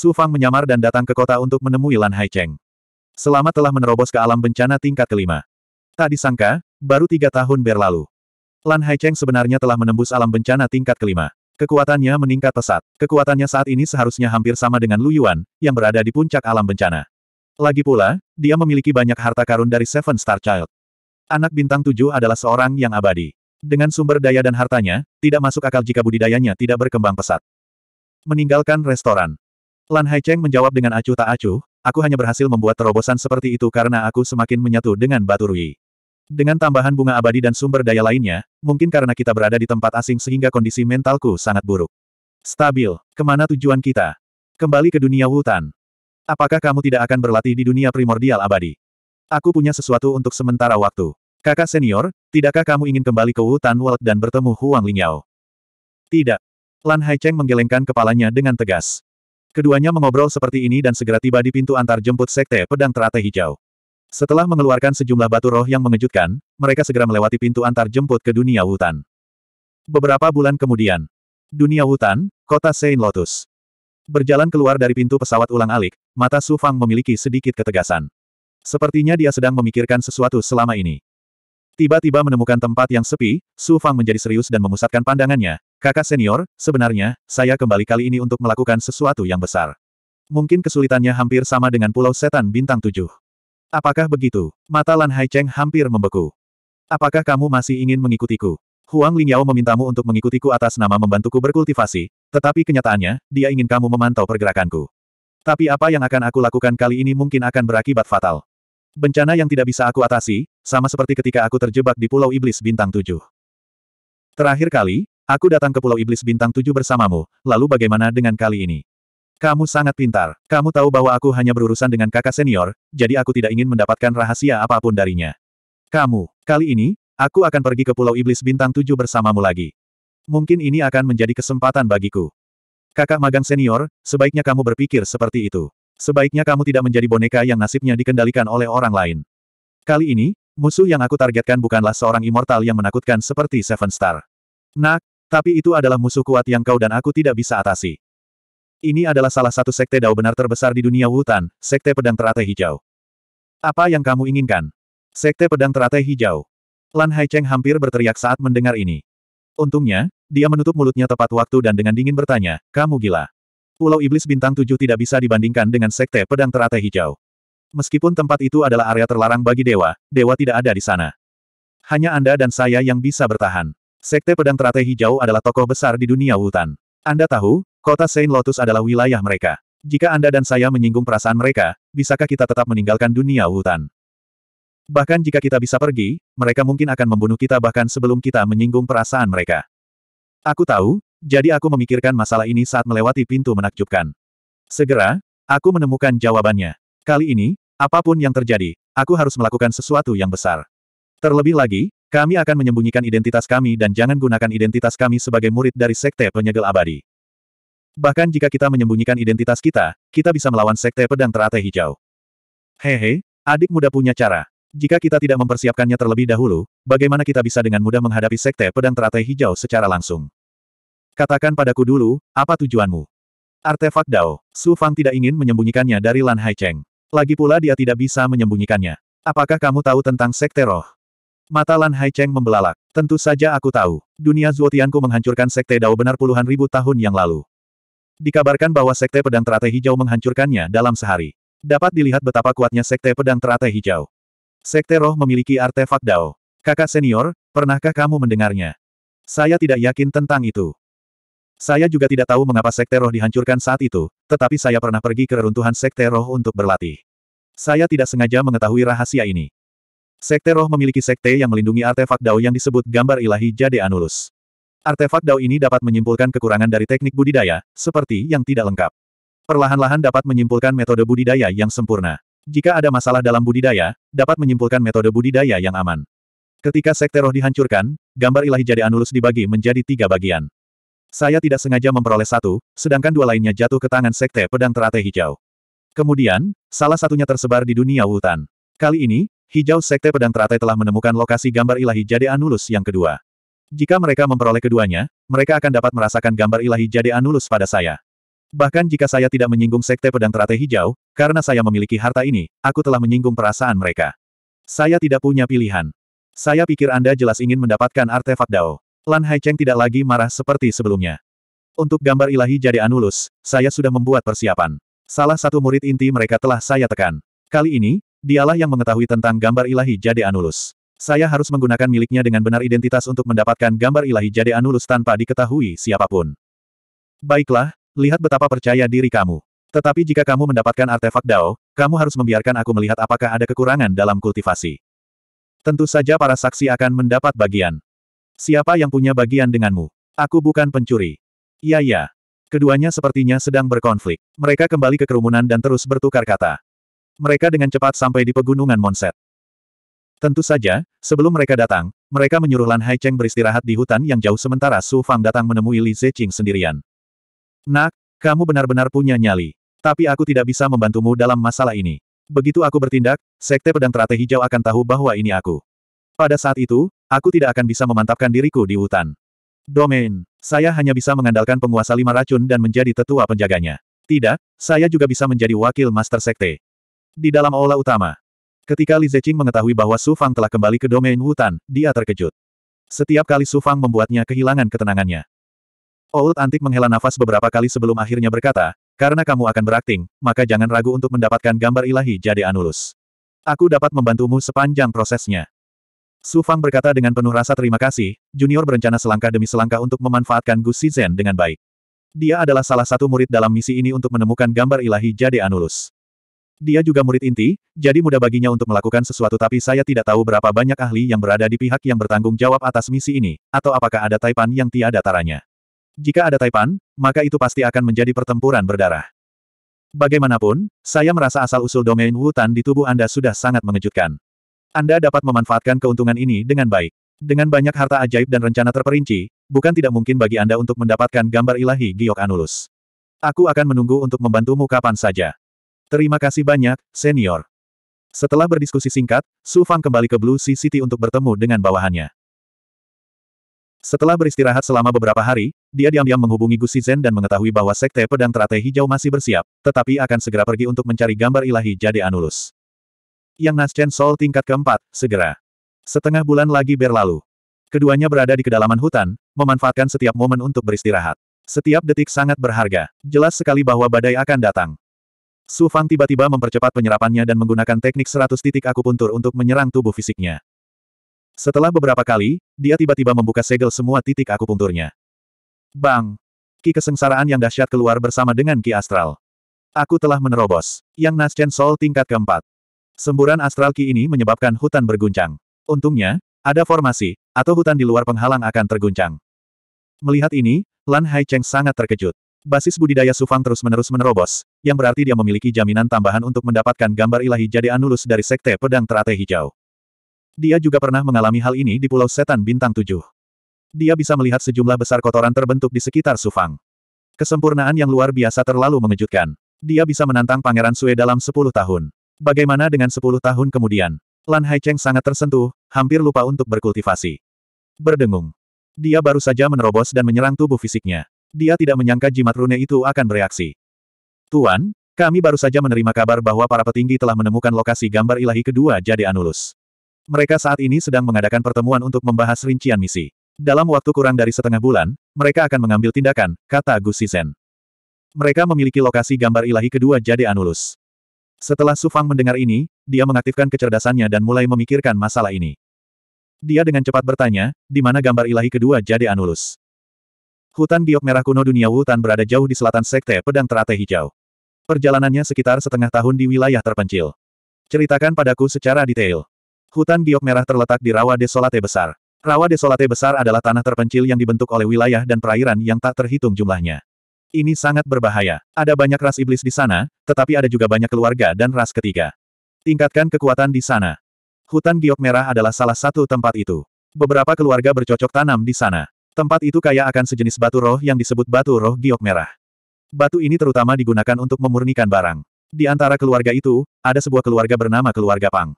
Su Fang menyamar dan datang ke kota untuk menemui Lan Haicheng. Selamat telah menerobos ke alam bencana tingkat kelima. Tak disangka, baru tiga tahun berlalu. Lan Haicheng sebenarnya telah menembus alam bencana tingkat kelima. Kekuatannya meningkat pesat. Kekuatannya saat ini seharusnya hampir sama dengan Lu Yuan, yang berada di puncak alam bencana. Lagi pula, dia memiliki banyak harta karun dari Seven Star Child. Anak bintang tujuh adalah seorang yang abadi. Dengan sumber daya dan hartanya, tidak masuk akal jika budidayanya tidak berkembang pesat. Meninggalkan restoran. Lan Haicheng menjawab dengan acuh tak acuh, aku hanya berhasil membuat terobosan seperti itu karena aku semakin menyatu dengan Batu Rui. Dengan tambahan bunga abadi dan sumber daya lainnya, mungkin karena kita berada di tempat asing sehingga kondisi mentalku sangat buruk. Stabil, ke mana tujuan kita? Kembali ke dunia hutan. Apakah kamu tidak akan berlatih di dunia primordial abadi? Aku punya sesuatu untuk sementara waktu. Kakak senior, tidakkah kamu ingin kembali ke Wutan World dan bertemu Huang Lingyao? Tidak. Lan Haicheng menggelengkan kepalanya dengan tegas. Keduanya mengobrol seperti ini dan segera tiba di pintu antar jemput sekte pedang teratai hijau. Setelah mengeluarkan sejumlah batu roh yang mengejutkan, mereka segera melewati pintu antar jemput ke dunia hutan. Beberapa bulan kemudian, dunia hutan, kota Saint Lotus. Berjalan keluar dari pintu pesawat ulang-alik, mata Su Fang memiliki sedikit ketegasan. Sepertinya dia sedang memikirkan sesuatu selama ini. Tiba-tiba menemukan tempat yang sepi, Su Fang menjadi serius dan memusatkan pandangannya. Kakak senior, sebenarnya, saya kembali kali ini untuk melakukan sesuatu yang besar. Mungkin kesulitannya hampir sama dengan Pulau Setan Bintang Tujuh. Apakah begitu? Mata Lan Haicheng hampir membeku. Apakah kamu masih ingin mengikutiku? Huang Lingyao memintamu untuk mengikutiku atas nama membantuku berkultivasi, tetapi kenyataannya, dia ingin kamu memantau pergerakanku. Tapi apa yang akan aku lakukan kali ini mungkin akan berakibat fatal. Bencana yang tidak bisa aku atasi, sama seperti ketika aku terjebak di Pulau Iblis Bintang Tujuh. Terakhir kali, aku datang ke Pulau Iblis Bintang Tujuh bersamamu, lalu bagaimana dengan kali ini? Kamu sangat pintar. Kamu tahu bahwa aku hanya berurusan dengan kakak senior, jadi aku tidak ingin mendapatkan rahasia apa pun darinya. Kamu, kali ini, aku akan pergi ke Pulau Iblis Bintang Tujuh bersamamu lagi. Mungkin ini akan menjadi kesempatan bagiku. Kakak magang senior, sebaiknya kamu berpikir seperti itu. Sebaiknya kamu tidak menjadi boneka yang nasibnya dikendalikan oleh orang lain. Kali ini, musuh yang aku targetkan bukanlah seorang immortal yang menakutkan seperti Seven Star. Nak, tapi itu adalah musuh kuat yang kau dan aku tidak bisa atasi. Ini adalah salah satu sekte dao benar terbesar di dunia Wutan, Sekte Pedang Teratai Hijau. Apa yang kamu inginkan? Sekte Pedang Teratai Hijau. Lan Haicheng hampir berteriak saat mendengar ini. Untungnya, dia menutup mulutnya tepat waktu dan dengan dingin bertanya, kamu gila. Pulau Iblis Bintang Tujuh tidak bisa dibandingkan dengan Sekte Pedang Teratai Hijau. Meskipun tempat itu adalah area terlarang bagi dewa, dewa tidak ada di sana. Hanya Anda dan saya yang bisa bertahan. Sekte Pedang Teratai Hijau adalah tokoh besar di dunia Wutan. Anda tahu, Kota Saint Lotus adalah wilayah mereka. Jika Anda dan saya menyinggung perasaan mereka, bisakah kita tetap meninggalkan dunia hutan? Bahkan jika kita bisa pergi, mereka mungkin akan membunuh kita bahkan sebelum kita menyinggung perasaan mereka. Aku tahu, jadi aku memikirkan masalah ini saat melewati pintu menakjubkan. Segera, aku menemukan jawabannya. Kali ini, apa pun yang terjadi, aku harus melakukan sesuatu yang besar. Terlebih lagi, kami akan menyembunyikan identitas kami dan jangan gunakan identitas kami sebagai murid dari Sekte Penyegel Abadi. Bahkan jika kita menyembunyikan identitas kita, kita bisa melawan Sekte Pedang Teratai Hijau. Hehe, adik muda punya cara. Jika kita tidak mempersiapkannya terlebih dahulu, bagaimana kita bisa dengan mudah menghadapi Sekte Pedang Teratai Hijau secara langsung? Katakan padaku dulu, apa tujuanmu? Artefak Dao, Su Fang tidak ingin menyembunyikannya dari Lan Haicheng. Lagi pula dia tidak bisa menyembunyikannya. Apakah kamu tahu tentang Sekte Roh? Mata Lan Haicheng membelalak. Tentu saja aku tahu. Dunia Zuotianku menghancurkan Sekte Dao benar puluhan ribu tahun yang lalu. Dikabarkan bahwa Sekte Pedang Teratai Hijau menghancurkannya dalam sehari. Dapat dilihat betapa kuatnya Sekte Pedang Teratai Hijau. Sekte Roh memiliki artefak Dao. Kakak senior, pernahkah kamu mendengarnya? Saya tidak yakin tentang itu. Saya juga tidak tahu mengapa Sekte Roh dihancurkan saat itu, tetapi saya pernah pergi ke reruntuhan Sekte Roh untuk berlatih. Saya tidak sengaja mengetahui rahasia ini. Sekte Roh memiliki sekte yang melindungi artefak Dao yang disebut gambar ilahi Jade Anulus. Artefak Dao ini dapat menyimpulkan kekurangan dari teknik budidaya, seperti yang tidak lengkap. Perlahan-lahan dapat menyimpulkan metode budidaya yang sempurna. Jika ada masalah dalam budidaya, dapat menyimpulkan metode budidaya yang aman. Ketika sekte roh dihancurkan, gambar ilahi jadi anulus dibagi menjadi tiga bagian. Saya tidak sengaja memperoleh satu, sedangkan dua lainnya jatuh ke tangan sekte pedang teratai hijau. Kemudian, salah satunya tersebar di dunia hutan. Kali ini, hijau sekte pedang teratai telah menemukan lokasi gambar ilahi jadi anulus yang kedua. Jika mereka memperoleh keduanya, mereka akan dapat merasakan gambar ilahi Jade Anulus pada saya. Bahkan jika saya tidak menyinggung Sekte Pedang Teratai Hijau, karena saya memiliki harta ini, aku telah menyinggung perasaan mereka. Saya tidak punya pilihan. Saya pikir Anda jelas ingin mendapatkan artefak Dao. Lan Haicheng tidak lagi marah seperti sebelumnya. Untuk gambar ilahi Jade Anulus, saya sudah membuat persiapan. Salah satu murid inti mereka telah saya tekan. Kali ini, dialah yang mengetahui tentang gambar ilahi Jade Anulus. Saya harus menggunakan miliknya dengan benar identitas untuk mendapatkan gambar ilahi Jade Anulus tanpa diketahui siapa pun. Baiklah, lihat betapa percaya diri kamu. Tetapi jika kamu mendapatkan artefak Dao, kamu harus membiarkan aku melihat apakah ada kekurangan dalam kultivasi. Tentu saja para saksi akan mendapat bagian. Siapa yang punya bagian denganmu? Aku bukan pencuri. Ya ya. Keduanya sepertinya sedang berkonflik. Mereka kembali ke kerumunan dan terus bertukar kata. Mereka dengan cepat sampai di pegunungan Monset. Tentu saja, sebelum mereka datang, mereka menyuruh Lan Haicheng beristirahat di hutan yang jauh sementara Su Fang datang menemui Li Zeqing sendirian. Nak, kamu benar-benar punya nyali. Tapi aku tidak bisa membantumu dalam masalah ini. Begitu aku bertindak, Sekte Pedang Teratai Hijau akan tahu bahwa ini aku. Pada saat itu, aku tidak akan bisa memantapkan diriku di hutan. Domain. Saya hanya bisa mengandalkan penguasa lima racun dan menjadi tetua penjaganya. Tidak, saya juga bisa menjadi wakil Master Sekte. Di dalam aula utama, Ketika Li Zeqing mengetahui bahwa Su Fang telah kembali ke domain hutan, dia terkejut. Setiap kali Su Fang membuatnya kehilangan ketenangannya. Old Antik menghela nafas beberapa kali sebelum akhirnya berkata, karena kamu akan berakting, maka jangan ragu untuk mendapatkan gambar ilahi Jade Anulus. Aku dapat membantumu sepanjang prosesnya. Su Fang berkata dengan penuh rasa terima kasih, Junior berencana selangkah demi selangkah untuk memanfaatkan Gu Shizhen dengan baik. Dia adalah salah satu murid dalam misi ini untuk menemukan gambar ilahi Jade Anulus. Dia juga murid inti, jadi mudah baginya untuk melakukan sesuatu tapi saya tidak tahu berapa banyak ahli yang berada di pihak yang bertanggung jawab atas misi ini, atau apakah ada Taipan yang tiada taranya. Jika ada Taipan, maka itu pasti akan menjadi pertempuran berdarah. Bagaimanapun, saya merasa asal-usul domain Wutan di tubuh Anda sudah sangat mengejutkan. Anda dapat memanfaatkan keuntungan ini dengan baik. Dengan banyak harta ajaib dan rencana terperinci, bukan tidak mungkin bagi Anda untuk mendapatkan gambar ilahi Giok Anulus. Aku akan menunggu untuk membantumu kapan saja. Terima kasih banyak, senior. Setelah berdiskusi singkat, Su Fang kembali ke Blue Sea City untuk bertemu dengan bawahannya. Setelah beristirahat selama beberapa hari, dia diam-diam menghubungi Gu Shizhen dan mengetahui bahwa Sekte Pedang Teratai Hijau masih bersiap, tetapi akan segera pergi untuk mencari gambar ilahi Jade Anulus. Yang Naschen Soul tingkat keempat, segera. Setengah bulan lagi berlalu. Keduanya berada di kedalaman hutan, memanfaatkan setiap momen untuk beristirahat. Setiap detik sangat berharga. Jelas sekali bahwa badai akan datang. Su Fang tiba-tiba mempercepat penyerapannya dan menggunakan teknik seratus titik akupuntur untuk menyerang tubuh fisiknya. Setelah beberapa kali, dia tiba-tiba membuka segel semua titik akupunturnya. Bang! Ki kesengsaraan yang dahsyat keluar bersama dengan Ki Astral. Aku telah menerobos. Yang Naschen Soul tingkat keempat. Semburan astral Ki ini menyebabkan hutan berguncang. Untungnya, ada formasi, atau hutan di luar penghalang akan terguncang. Melihat ini, Lan Hai Cheng sangat terkejut. Basis budidaya Sufang terus-menerus menerobos, yang berarti dia memiliki jaminan tambahan untuk mendapatkan gambar ilahi Jade Anulus dari Sekte Pedang Teratai Hijau. Dia juga pernah mengalami hal ini di Pulau Setan Bintang Tujuh. Dia bisa melihat sejumlah besar kotoran terbentuk di sekitar Sufang. Kesempurnaan yang luar biasa terlalu mengejutkan. Dia bisa menantang Pangeran Sue dalam 10 tahun. Bagaimana dengan 10 tahun kemudian? Lan Haicheng sangat tersentuh, hampir lupa untuk berkultivasi. Berdengung. Dia baru saja menerobos dan menyerang tubuh fisiknya. Dia tidak menyangka jimat rune itu akan bereaksi. Tuan, kami baru saja menerima kabar bahwa para petinggi telah menemukan lokasi gambar ilahi kedua Jade Anulus. Mereka saat ini sedang mengadakan pertemuan untuk membahas rincian misi. Dalam waktu kurang dari setengah bulan, mereka akan mengambil tindakan, kata Gus Shizhen. Mereka memiliki lokasi gambar ilahi kedua Jade Anulus. Setelah Su Fang mendengar ini, dia mengaktifkan kecerdasannya dan mulai memikirkan masalah ini. Dia dengan cepat bertanya, di mana gambar ilahi kedua Jade Anulus? Hutan giok merah kuno dunia Wutan berada jauh di selatan Sekte Pedang Teratai Hijau. Perjalanannya sekitar setengah tahun di wilayah terpencil. Ceritakan padaku secara detail. Hutan giok merah terletak di Rawa Desolate Besar. Rawa Desolate Besar adalah tanah terpencil yang dibentuk oleh wilayah dan perairan yang tak terhitung jumlahnya. Ini sangat berbahaya. Ada banyak ras iblis di sana, tetapi ada juga banyak keluarga dan ras ketiga. Tingkatkan kekuatan di sana. Hutan giok merah adalah salah satu tempat itu. Beberapa keluarga bercocok tanam di sana. Tempat itu kaya akan sejenis batu roh yang disebut batu roh giok merah. Batu ini terutama digunakan untuk memurnikan barang. Di antara keluarga itu, ada sebuah keluarga bernama keluarga Pang.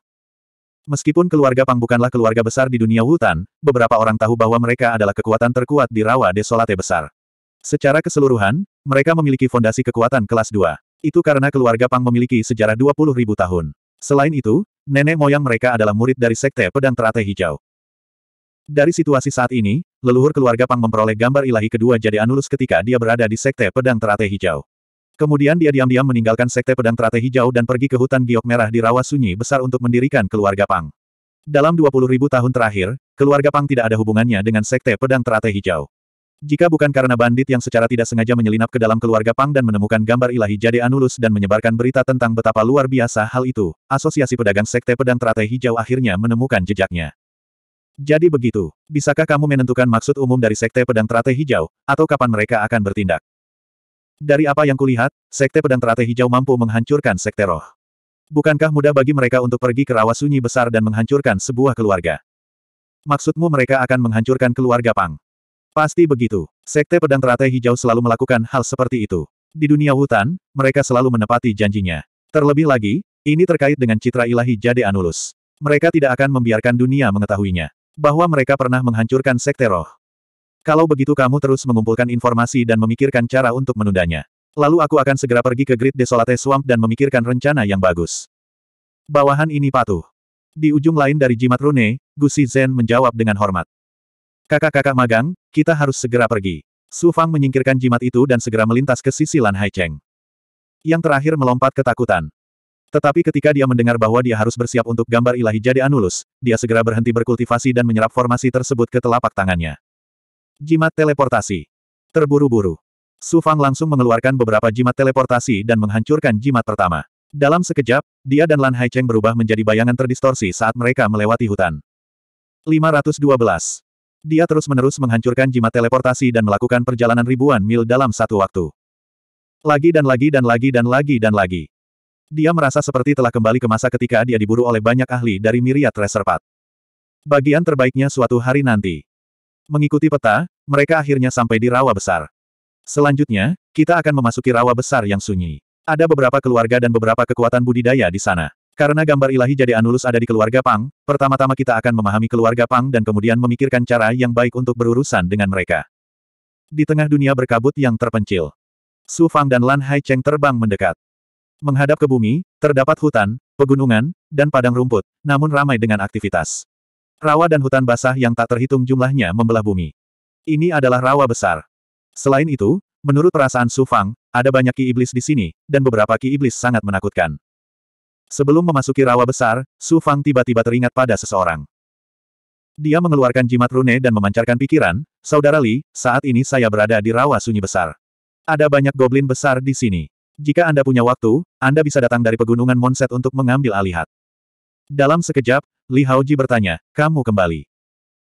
Meskipun keluarga Pang bukanlah keluarga besar di dunia Wutan, beberapa orang tahu bahwa mereka adalah kekuatan terkuat di rawa desolate besar. Secara keseluruhan, mereka memiliki fondasi kekuatan kelas 2. Itu karena keluarga Pang memiliki sejarah 20 ribu tahun. Selain itu, nenek moyang mereka adalah murid dari Sekte Pedang Teratai Hijau. Dari situasi saat ini, leluhur keluarga Pang memperoleh gambar ilahi kedua jadi Anulus ketika dia berada di Sekte Pedang Teratai Hijau. Kemudian dia diam-diam meninggalkan Sekte Pedang Teratai Hijau dan pergi ke hutan giok merah di rawa sunyi besar untuk mendirikan keluarga Pang. Dalam 20 ribu tahun terakhir, keluarga Pang tidak ada hubungannya dengan Sekte Pedang Teratai Hijau. Jika bukan karena bandit yang secara tidak sengaja menyelinap ke dalam keluarga Pang dan menemukan gambar ilahi Jade Anulus dan menyebarkan berita tentang betapa luar biasa hal itu, Asosiasi Pedagang Sekte Pedang Teratai Hijau akhirnya menemukan jejaknya. Jadi begitu, bisakah kamu menentukan maksud umum dari Sekte Pedang Teratai Hijau, atau kapan mereka akan bertindak? Dari apa yang kulihat, Sekte Pedang Teratai Hijau mampu menghancurkan Sekte Roh. Bukankah mudah bagi mereka untuk pergi ke rawa sunyi besar dan menghancurkan sebuah keluarga? Maksudmu mereka akan menghancurkan keluarga Pang? Pasti begitu. Sekte Pedang Teratai Hijau selalu melakukan hal seperti itu. Di dunia hutan, mereka selalu menepati janjinya. Terlebih lagi, ini terkait dengan citra ilahi Jade Anulus. Mereka tidak akan membiarkan dunia mengetahuinya. Bahwa mereka pernah menghancurkan Sekte Roh. Kalau begitu kamu terus mengumpulkan informasi dan memikirkan cara untuk menundanya. Lalu aku akan segera pergi ke Grid Desolate Swamp dan memikirkan rencana yang bagus. Bawahan ini patuh. Di ujung lain dari jimat rune, Gusi Zen menjawab dengan hormat. Kakak-kakak magang, kita harus segera pergi. Su Fang menyingkirkan jimat itu dan segera melintas ke sisi Lan Hai Cheng. Yang terakhir melompat ketakutan. Tetapi ketika dia mendengar bahwa dia harus bersiap untuk gambar ilahi Jade Anulus, dia segera berhenti berkultivasi dan menyerap formasi tersebut ke telapak tangannya. Jimat teleportasi. Terburu-buru. Su Fang langsung mengeluarkan beberapa jimat teleportasi dan menghancurkan jimat pertama. Dalam sekejap, dia dan Lan Haicheng berubah menjadi bayangan terdistorsi saat mereka melewati hutan. 512. Dia terus-menerus menghancurkan jimat teleportasi dan melakukan perjalanan ribuan mil dalam satu waktu. Lagi dan lagi dan lagi dan lagi dan lagi. Dia merasa seperti telah kembali ke masa ketika dia diburu oleh banyak ahli dari Myriad Reservat. Bagian terbaiknya suatu hari nanti. Mengikuti peta, mereka akhirnya sampai di rawa besar. Selanjutnya, kita akan memasuki rawa besar yang sunyi. Ada beberapa keluarga dan beberapa kekuatan budidaya di sana. Karena gambar ilahi jadi Anulus ada di keluarga Pang, pertama-tama kita akan memahami keluarga Pang dan kemudian memikirkan cara yang baik untuk berurusan dengan mereka. Di tengah dunia berkabut yang terpencil, Su Fang dan Lan Hai Cheng terbang mendekat. Menghadap ke bumi, terdapat hutan, pegunungan, dan padang rumput, namun ramai dengan aktivitas. Rawa dan hutan basah yang tak terhitung jumlahnya membelah bumi. Ini adalah rawa besar. Selain itu, menurut perasaan Su Fang, ada banyak ki iblis di sini, dan beberapa ki iblis sangat menakutkan. Sebelum memasuki rawa besar, Su Fang tiba-tiba teringat pada seseorang. Dia mengeluarkan jimat rune dan memancarkan pikiran, Saudara Li, saat ini saya berada di rawa sunyi besar. Ada banyak goblin besar di sini. Jika Anda punya waktu, Anda bisa datang dari pegunungan Monset untuk mengambil alihat. Dalam sekejap, Li Haoji bertanya, kamu kembali.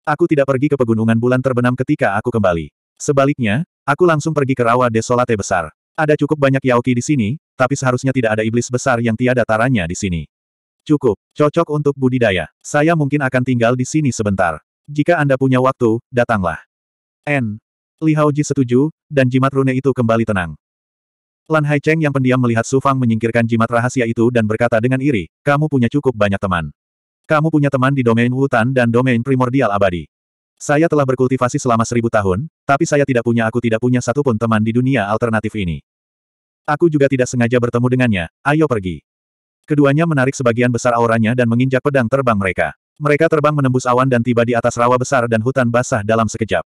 Aku tidak pergi ke pegunungan bulan terbenam ketika aku kembali. Sebaliknya, Aku langsung pergi ke rawa desolate besar. Ada cukup banyak Yaoki di sini, tapi seharusnya tidak ada iblis besar yang tiada taranya di sini. Cukup, cocok untuk budidaya. Saya mungkin akan tinggal di sini sebentar. Jika Anda punya waktu, datanglah. N. Li Haoji setuju, dan jimat rune itu kembali tenang. Lan Haicheng yang pendiam melihat Su Fang menyingkirkan jimat rahasia itu dan berkata dengan iri, kamu punya cukup banyak teman. Kamu punya teman di domain hutan dan domain primordial abadi. Saya telah berkultivasi selama seribu tahun, tapi saya tidak punya aku tidak punya satupun teman di dunia alternatif ini. Aku juga tidak sengaja bertemu dengannya, ayo pergi. Keduanya menarik sebagian besar auranya dan menginjak pedang terbang mereka. Mereka terbang menembus awan dan tiba di atas rawa besar dan hutan basah dalam sekejap.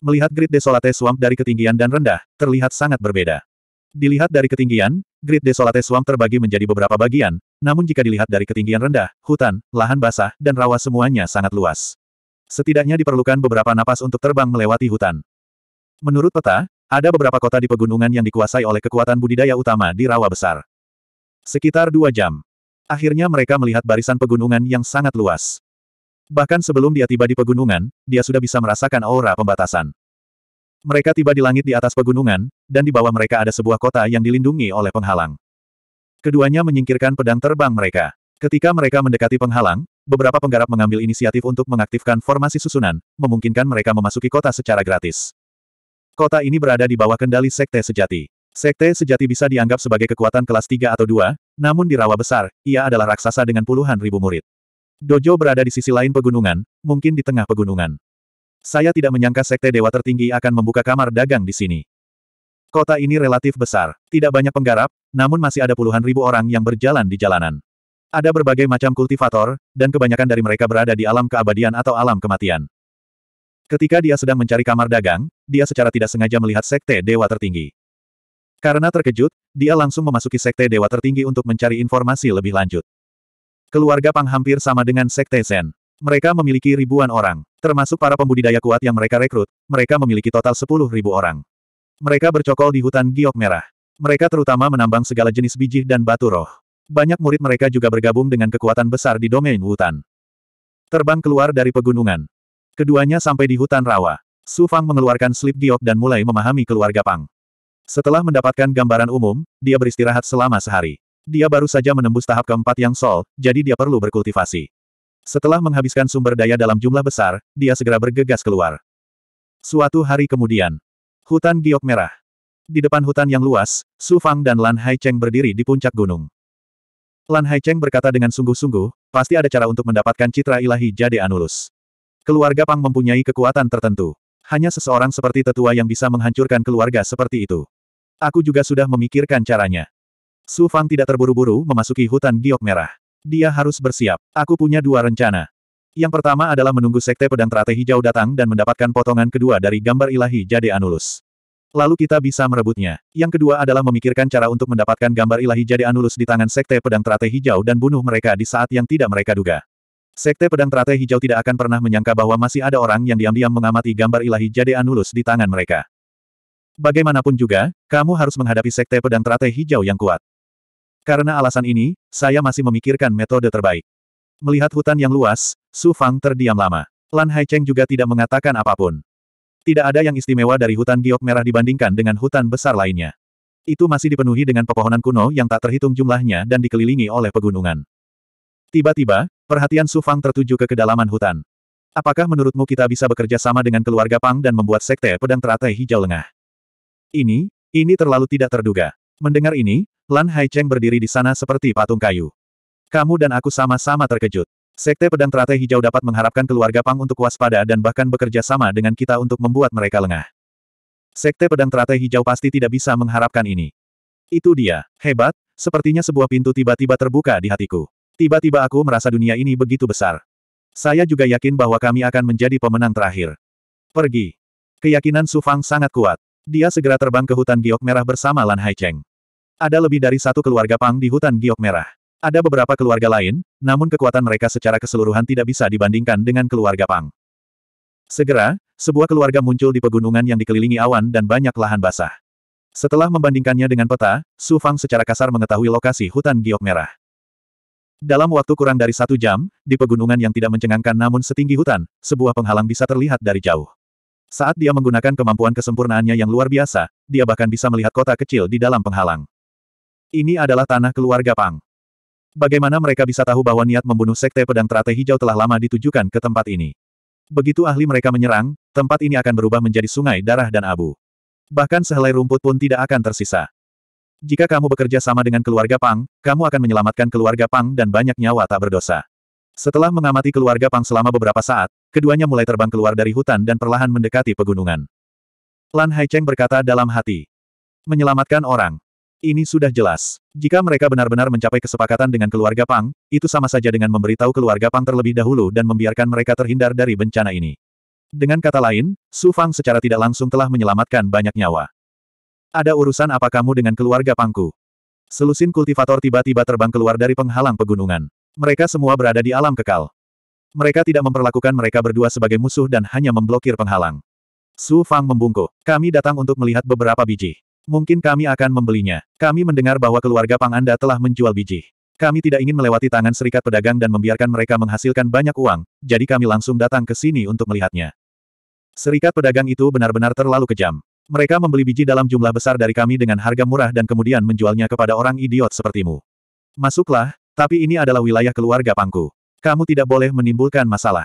Melihat Grid Desolate Swamp dari ketinggian dan rendah, terlihat sangat berbeda. Dilihat dari ketinggian, Grid Desolate Swamp terbagi menjadi beberapa bagian, namun jika dilihat dari ketinggian rendah, hutan, lahan basah, dan rawa semuanya sangat luas. Setidaknya diperlukan beberapa napas untuk terbang melewati hutan. Menurut peta, ada beberapa kota di pegunungan yang dikuasai oleh kekuatan budidaya utama di rawa besar. Sekitar dua jam. Akhirnya mereka melihat barisan pegunungan yang sangat luas. Bahkan sebelum dia tiba di pegunungan, dia sudah bisa merasakan aura pembatasan. Mereka tiba di langit di atas pegunungan, dan di bawah mereka ada sebuah kota yang dilindungi oleh penghalang. Keduanya menyingkirkan pedang terbang mereka. Ketika mereka mendekati penghalang, beberapa penggarap mengambil inisiatif untuk mengaktifkan formasi susunan, memungkinkan mereka memasuki kota secara gratis. Kota ini berada di bawah kendali Sekte Sejati. Sekte Sejati bisa dianggap sebagai kekuatan kelas 3 atau 2, namun di rawa besar, ia adalah raksasa dengan puluhan ribu murid. Dojo berada di sisi lain pegunungan, mungkin di tengah pegunungan. Saya tidak menyangka Sekte Dewa Tertinggi akan membuka kamar dagang di sini. Kota ini relatif besar, tidak banyak penggarap, namun masih ada puluhan ribu orang yang berjalan di jalanan. Ada berbagai macam kultivator, dan kebanyakan dari mereka berada di alam keabadian atau alam kematian. Ketika dia sedang mencari kamar dagang, dia secara tidak sengaja melihat Sekte Dewa Tertinggi. Karena terkejut, dia langsung memasuki Sekte Dewa Tertinggi untuk mencari informasi lebih lanjut. Keluarga Pang hampir sama dengan Sekte Zen. Mereka memiliki ribuan orang, termasuk para pembudidaya kuat yang mereka rekrut, mereka memiliki total 10.000 orang. Mereka bercokol di hutan giok merah. Mereka terutama menambang segala jenis biji dan batu roh. Banyak murid mereka juga bergabung dengan kekuatan besar di domain hutan. Terbang keluar dari pegunungan. Keduanya sampai di hutan rawa. Su Fang mengeluarkan slip giok dan mulai memahami keluarga Pang. Setelah mendapatkan gambaran umum, dia beristirahat selama sehari. Dia baru saja menembus tahap keempat yang sol, jadi dia perlu berkultivasi. Setelah menghabiskan sumber daya dalam jumlah besar, dia segera bergegas keluar. Suatu hari kemudian, hutan giok merah. Di depan hutan yang luas, Su Fang dan Lan Haicheng berdiri di puncak gunung. Lan Haicheng berkata dengan sungguh-sungguh, pasti ada cara untuk mendapatkan citra ilahi Jade Anulus. Keluarga Pang mempunyai kekuatan tertentu. Hanya seseorang seperti tetua yang bisa menghancurkan keluarga seperti itu. Aku juga sudah memikirkan caranya. Su Fang tidak terburu-buru memasuki hutan giok merah. Dia harus bersiap. Aku punya dua rencana. Yang pertama adalah menunggu Sekte Pedang Teratai Hijau datang dan mendapatkan potongan kedua dari gambar ilahi Jade Anulus. Lalu kita bisa merebutnya. Yang kedua adalah memikirkan cara untuk mendapatkan gambar ilahi Jade Anulus di tangan Sekte Pedang Teratai Hijau dan bunuh mereka di saat yang tidak mereka duga. Sekte Pedang Teratai Hijau tidak akan pernah menyangka bahwa masih ada orang yang diam-diam mengamati gambar ilahi Jade Anulus di tangan mereka. Bagaimanapun juga, kamu harus menghadapi Sekte Pedang Teratai Hijau yang kuat. Karena alasan ini, saya masih memikirkan metode terbaik. Melihat hutan yang luas, Su Fang terdiam lama. Lan Haicheng juga tidak mengatakan apa pun. Tidak ada yang istimewa dari hutan giok merah dibandingkan dengan hutan besar lainnya. Itu masih dipenuhi dengan pepohonan kuno yang tak terhitung jumlahnya dan dikelilingi oleh pegunungan. Tiba-tiba, perhatian Su Fang tertuju ke kedalaman hutan. Apakah menurutmu kita bisa bekerja sama dengan keluarga Pang dan membuat sekte pedang teratai hijau lengah? Ini, ini terlalu tidak terduga. Mendengar ini, Lan Haicheng berdiri di sana seperti patung kayu. Kamu dan aku sama-sama terkejut. Sekte Pedang Teratai Hijau dapat mengharapkan keluarga Pang untuk waspada dan bahkan bekerja sama dengan kita untuk membuat mereka lengah. Sekte Pedang Teratai Hijau pasti tidak bisa mengharapkan ini. Itu dia, hebat, sepertinya sebuah pintu tiba-tiba terbuka di hatiku. Tiba-tiba aku merasa dunia ini begitu besar. Saya juga yakin bahwa kami akan menjadi pemenang terakhir. Pergi. Keyakinan Su Fang sangat kuat. Dia segera terbang ke hutan giok merah bersama Lan Haicheng. Ada lebih dari satu keluarga Pang di hutan giok merah. Ada beberapa keluarga lain, namun kekuatan mereka secara keseluruhan tidak bisa dibandingkan dengan keluarga Pang. Segera, sebuah keluarga muncul di pegunungan yang dikelilingi awan dan banyak lahan basah. Setelah membandingkannya dengan peta, Su Fang secara kasar mengetahui lokasi hutan giok merah. Dalam waktu kurang dari satu jam, di pegunungan yang tidak mencengangkan namun setinggi hutan, sebuah penghalang bisa terlihat dari jauh. Saat dia menggunakan kemampuan kesempurnaannya yang luar biasa, dia bahkan bisa melihat kota kecil di dalam penghalang. Ini adalah tanah keluarga Pang. Bagaimana mereka bisa tahu bahwa niat membunuh Sekte Pedang Teratai Hijau telah lama ditujukan ke tempat ini? Begitu ahli mereka menyerang, tempat ini akan berubah menjadi sungai darah dan abu. Bahkan sehelai rumput pun tidak akan tersisa. Jika kamu bekerja sama dengan keluarga Pang, kamu akan menyelamatkan keluarga Pang dan banyak nyawa tak berdosa. Setelah mengamati keluarga Pang selama beberapa saat, keduanya mulai terbang keluar dari hutan dan perlahan mendekati pegunungan. Lan Haicheng berkata dalam hati. Menyelamatkan orang. Ini sudah jelas. Jika mereka benar-benar mencapai kesepakatan dengan keluarga Pang, itu sama saja dengan memberitahu keluarga Pang terlebih dahulu dan membiarkan mereka terhindar dari bencana ini. Dengan kata lain, Su Fang secara tidak langsung telah menyelamatkan banyak nyawa. Ada urusan apa kamu dengan keluarga Pangku? Selusin kultivator tiba-tiba terbang keluar dari penghalang pegunungan. Mereka semua berada di alam kekal. Mereka tidak memperlakukan mereka berdua sebagai musuh dan hanya memblokir penghalang. Su Fang membungkuk. Kami datang untuk melihat beberapa biji. Mungkin kami akan membelinya. Kami mendengar bahwa keluarga Pang Anda telah menjual biji. Kami tidak ingin melewati tangan serikat pedagang dan membiarkan mereka menghasilkan banyak uang, jadi kami langsung datang ke sini untuk melihatnya. Serikat pedagang itu benar-benar terlalu kejam. Mereka membeli biji dalam jumlah besar dari kami dengan harga murah dan kemudian menjualnya kepada orang idiot sepertimu. Masuklah, tapi ini adalah wilayah keluarga Pangku. Kamu tidak boleh menimbulkan masalah.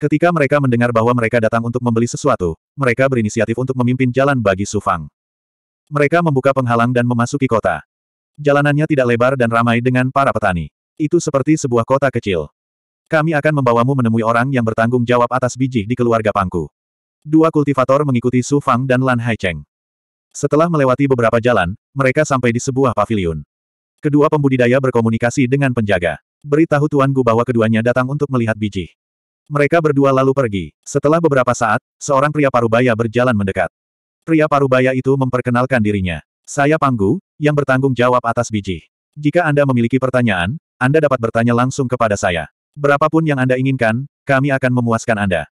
Ketika mereka mendengar bahwa mereka datang untuk membeli sesuatu, mereka berinisiatif untuk memimpin jalan bagi Sufang. Mereka membuka penghalang dan memasuki kota. Jalanannya tidak lebar dan ramai dengan para petani. Itu seperti sebuah kota kecil. Kami akan membawamu menemui orang yang bertanggung jawab atas biji di keluarga Pangku. Dua kultivator mengikuti Su Fang dan Lan Haicheng. Setelah melewati beberapa jalan, mereka sampai di sebuah pavilion. Kedua pembudidaya berkomunikasi dengan penjaga. Beritahu Tuan Gu bahwa keduanya datang untuk melihat biji. Mereka berdua lalu pergi. Setelah beberapa saat, seorang pria parubaya berjalan mendekat. Pria parubaya itu memperkenalkan dirinya. Saya Panggu, yang bertanggung jawab atas biji. Jika Anda memiliki pertanyaan, Anda dapat bertanya langsung kepada saya. Berapapun yang Anda inginkan, kami akan memuaskan Anda.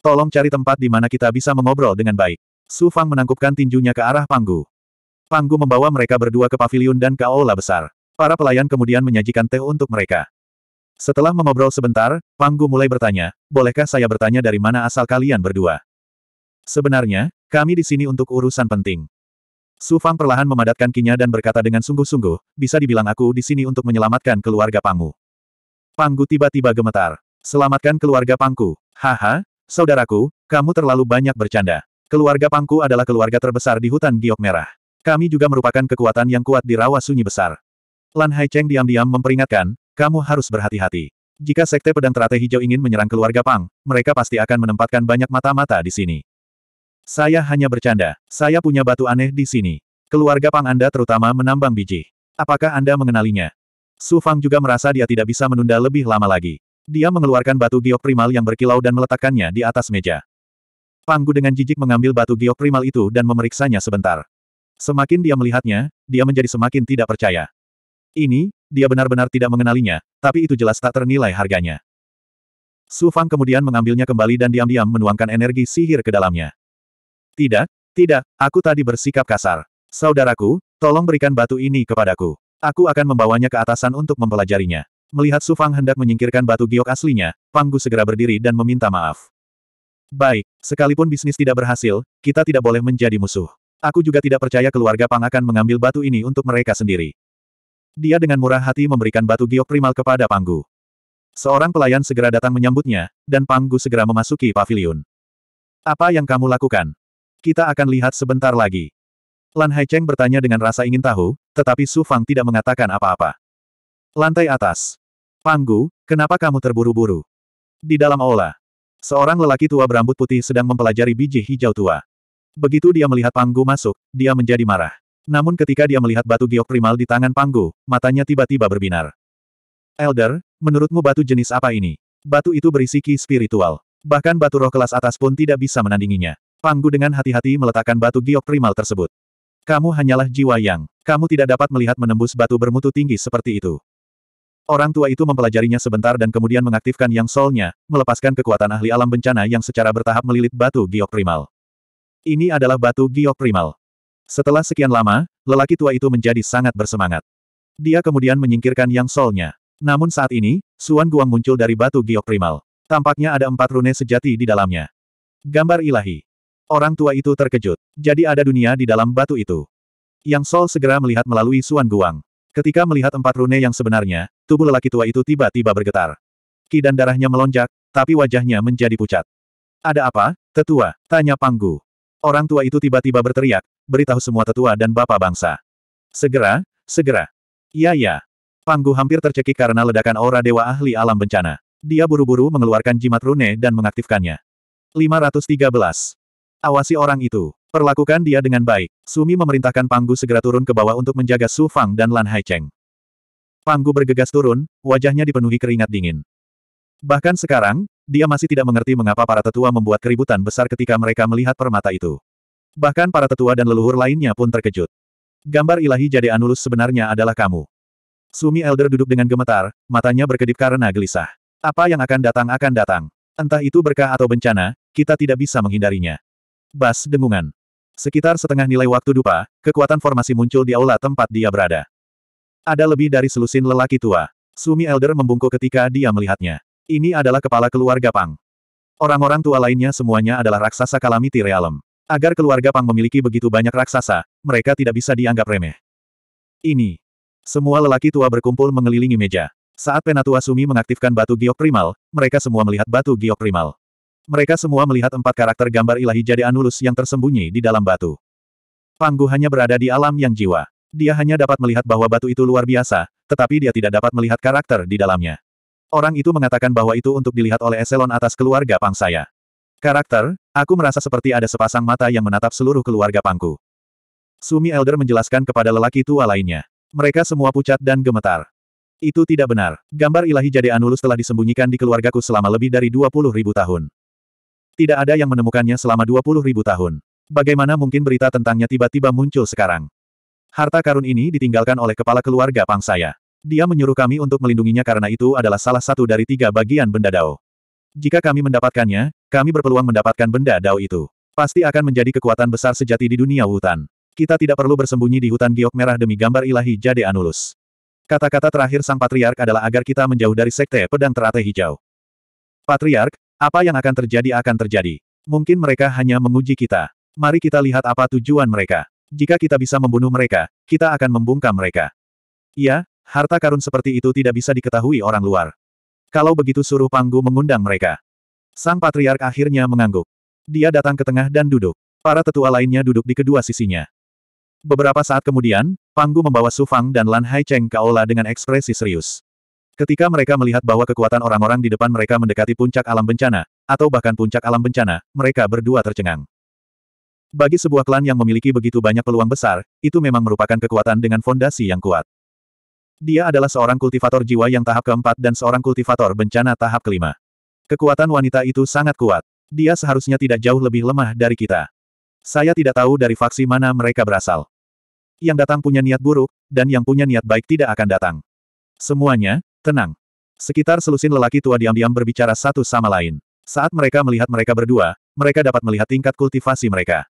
Tolong cari tempat di mana kita bisa mengobrol dengan baik. Su Fang menangkupkan tinjunya ke arah Panggu. Panggu membawa mereka berdua ke pavilion dan ke aula besar. Para pelayan kemudian menyajikan teh untuk mereka. Setelah mengobrol sebentar, Panggu mulai bertanya, bolehkah saya bertanya dari mana asal kalian berdua? Sebenarnya, kami di sini untuk urusan penting. Su Fang perlahan memadatkan kinya dan berkata dengan sungguh-sungguh, bisa dibilang aku di sini untuk menyelamatkan keluarga Pangmu. Panggu tiba-tiba gemetar. Selamatkan keluarga Pangku. Haha, saudaraku, kamu terlalu banyak bercanda. Keluarga Pangku adalah keluarga terbesar di hutan giok merah. Kami juga merupakan kekuatan yang kuat di rawa sunyi besar. Lan Haicheng diam-diam memperingatkan, kamu harus berhati-hati. Jika Sekte Pedang Teratai Hijau ingin menyerang keluarga Pang, mereka pasti akan menempatkan banyak mata-mata di sini. Saya hanya bercanda. Saya punya batu aneh di sini. Keluarga Pang Anda terutama menambang biji. Apakah Anda mengenalinya? Su Fang juga merasa dia tidak bisa menunda lebih lama lagi. Dia mengeluarkan batu giok primal yang berkilau dan meletakkannya di atas meja. Panggu dengan jijik mengambil batu giok primal itu dan memeriksanya sebentar. Semakin dia melihatnya, dia menjadi semakin tidak percaya. Ini, dia benar-benar tidak mengenalinya, tapi itu jelas tak ternilai harganya. Su Fang kemudian mengambilnya kembali dan diam-diam menuangkan energi sihir ke dalamnya. Tidak, tidak, aku tadi bersikap kasar. Saudaraku, tolong berikan batu ini kepadaku. Aku akan membawanya ke atasan untuk mempelajarinya. Melihat Su Fang hendak menyingkirkan batu giok aslinya, Panggu segera berdiri dan meminta maaf. Baik, sekalipun bisnis tidak berhasil, kita tidak boleh menjadi musuh. Aku juga tidak percaya keluarga Pang akan mengambil batu ini untuk mereka sendiri. Dia dengan murah hati memberikan batu giok primal kepada Panggu. Seorang pelayan segera datang menyambutnya, dan Panggu segera memasuki pavilion. Apa yang kamu lakukan? Kita akan lihat sebentar lagi. Lan Haicheng bertanya dengan rasa ingin tahu, tetapi Su Fang tidak mengatakan apa-apa. Lantai atas. Panggu, kenapa kamu terburu-buru? Di dalam aula. Seorang lelaki tua berambut putih sedang mempelajari biji hijau tua. Begitu dia melihat Panggu masuk, dia menjadi marah. Namun ketika dia melihat batu giok primal di tangan Panggu, matanya tiba-tiba berbinar. Elder, menurutmu batu jenis apa ini? Batu itu berisi ki spiritual. Bahkan batu roh kelas atas pun tidak bisa menandinginya. Panggu dengan hati-hati meletakkan batu giok primal tersebut. Kamu hanyalah jiwa yang, kamu tidak dapat melihat menembus batu bermutu tinggi seperti itu. Orang tua itu mempelajarinya sebentar dan kemudian mengaktifkan yang solnya, melepaskan kekuatan ahli alam bencana yang secara bertahap melilit batu giok primal. Ini adalah batu giok primal. Setelah sekian lama, lelaki tua itu menjadi sangat bersemangat. Dia kemudian menyingkirkan yang solnya. Namun saat ini, Suan Guang muncul dari batu giok primal. Tampaknya ada empat rune sejati di dalamnya. Gambar ilahi. Orang tua itu terkejut. Jadi ada dunia di dalam batu itu. Yang Sol segera melihat melalui Suan Guang. Ketika melihat empat rune yang sebenarnya, tubuh lelaki tua itu tiba-tiba bergetar. Ki dan darahnya melonjak, tapi wajahnya menjadi pucat. Ada apa, tetua? Tanya Panggu. Orang tua itu tiba-tiba berteriak, beritahu semua tetua dan bapak bangsa. Segera, segera. Iya ya. Panggu hampir tercekik karena ledakan aura dewa ahli alam bencana. Dia buru-buru mengeluarkan jimat rune dan mengaktifkannya. 513. Awasi orang itu. Perlakukan dia dengan baik. Sumi memerintahkan Panggu segera turun ke bawah untuk menjaga Su Fang dan Lan Haicheng. Panggu bergegas turun, wajahnya dipenuhi keringat dingin. Bahkan sekarang, dia masih tidak mengerti mengapa para tetua membuat keributan besar ketika mereka melihat permata itu. Bahkan para tetua dan leluhur lainnya pun terkejut. Gambar ilahi Jade Anulus sebenarnya adalah kamu. Sumi Elder duduk dengan gemetar, matanya berkedip karena gelisah. Apa yang akan datang akan datang. Entah itu berkah atau bencana, kita tidak bisa menghindarinya. Bas dengungan. Sekitar setengah nilai waktu dupa, kekuatan formasi muncul di aula tempat dia berada. Ada lebih dari selusin lelaki tua. Sumi Elder membungkuk ketika dia melihatnya. Ini adalah kepala keluarga Pang. Orang-orang tua lainnya semuanya adalah raksasa Calamity Realm. Agar keluarga Pang memiliki begitu banyak raksasa, mereka tidak bisa dianggap remeh. Ini. Semua lelaki tua berkumpul mengelilingi meja. Saat Penatua Sumi mengaktifkan batu giok primal, mereka semua melihat batu giok primal. Mereka semua melihat empat karakter gambar ilahi Jade Anulus yang tersembunyi di dalam batu. Panggu hanya berada di alam yang jiwa. Dia hanya dapat melihat bahwa batu itu luar biasa, tetapi dia tidak dapat melihat karakter di dalamnya. Orang itu mengatakan bahwa itu untuk dilihat oleh eselon atas keluarga Pang saya. Karakter, aku merasa seperti ada sepasang mata yang menatap seluruh keluarga Pangku. Sumi Elder menjelaskan kepada lelaki tua lainnya. Mereka semua pucat dan gemetar. Itu tidak benar. Gambar ilahi Jade Anulus telah disembunyikan di keluargaku selama lebih dari 20 ribu tahun. Tidak ada yang menemukannya selama 20 ribu tahun. Bagaimana mungkin berita tentangnya tiba-tiba muncul sekarang? Harta karun ini ditinggalkan oleh kepala keluarga Pang saya. Dia menyuruh kami untuk melindunginya karena itu adalah salah satu dari tiga bagian benda Dao. Jika kami mendapatkannya, kami berpeluang mendapatkan benda Dao itu. Pasti akan menjadi kekuatan besar sejati di dunia hutan. Kita tidak perlu bersembunyi di hutan giok merah demi gambar ilahi Jade Anulus. Kata-kata terakhir sang patriark adalah agar kita menjauh dari sekte pedang teratai hijau. Patriark, apa yang akan terjadi akan terjadi. Mungkin mereka hanya menguji kita. Mari kita lihat apa tujuan mereka. Jika kita bisa membunuh mereka, kita akan membungkam mereka. Iya, Harta karun seperti itu tidak bisa diketahui orang luar. Kalau begitu suruh Panggu mengundang mereka. Sang Patriark akhirnya mengangguk. Dia datang ke tengah dan duduk. Para tetua lainnya duduk di kedua sisinya. Beberapa saat kemudian, Panggu membawa Su Fang dan Lan Hai Cheng ke aula dengan ekspresi serius. Ketika mereka melihat bahwa kekuatan orang-orang di depan mereka mendekati puncak alam bencana, atau bahkan puncak alam bencana, mereka berdua tercengang. Bagi sebuah klan yang memiliki begitu banyak peluang besar, itu memang merupakan kekuatan dengan fondasi yang kuat. Dia adalah seorang kultivator jiwa yang tahap keempat dan seorang kultivator bencana tahap kelima. Kekuatan wanita itu sangat kuat. Dia seharusnya tidak jauh lebih lemah dari kita. Saya tidak tahu dari faksi mana mereka berasal. Yang datang punya niat buruk, dan yang punya niat baik tidak akan datang. Semuanya, tenang. Sekitar selusin lelaki tua diam-diam berbicara satu sama lain. Saat mereka melihat mereka berdua, mereka dapat melihat tingkat kultivasi mereka.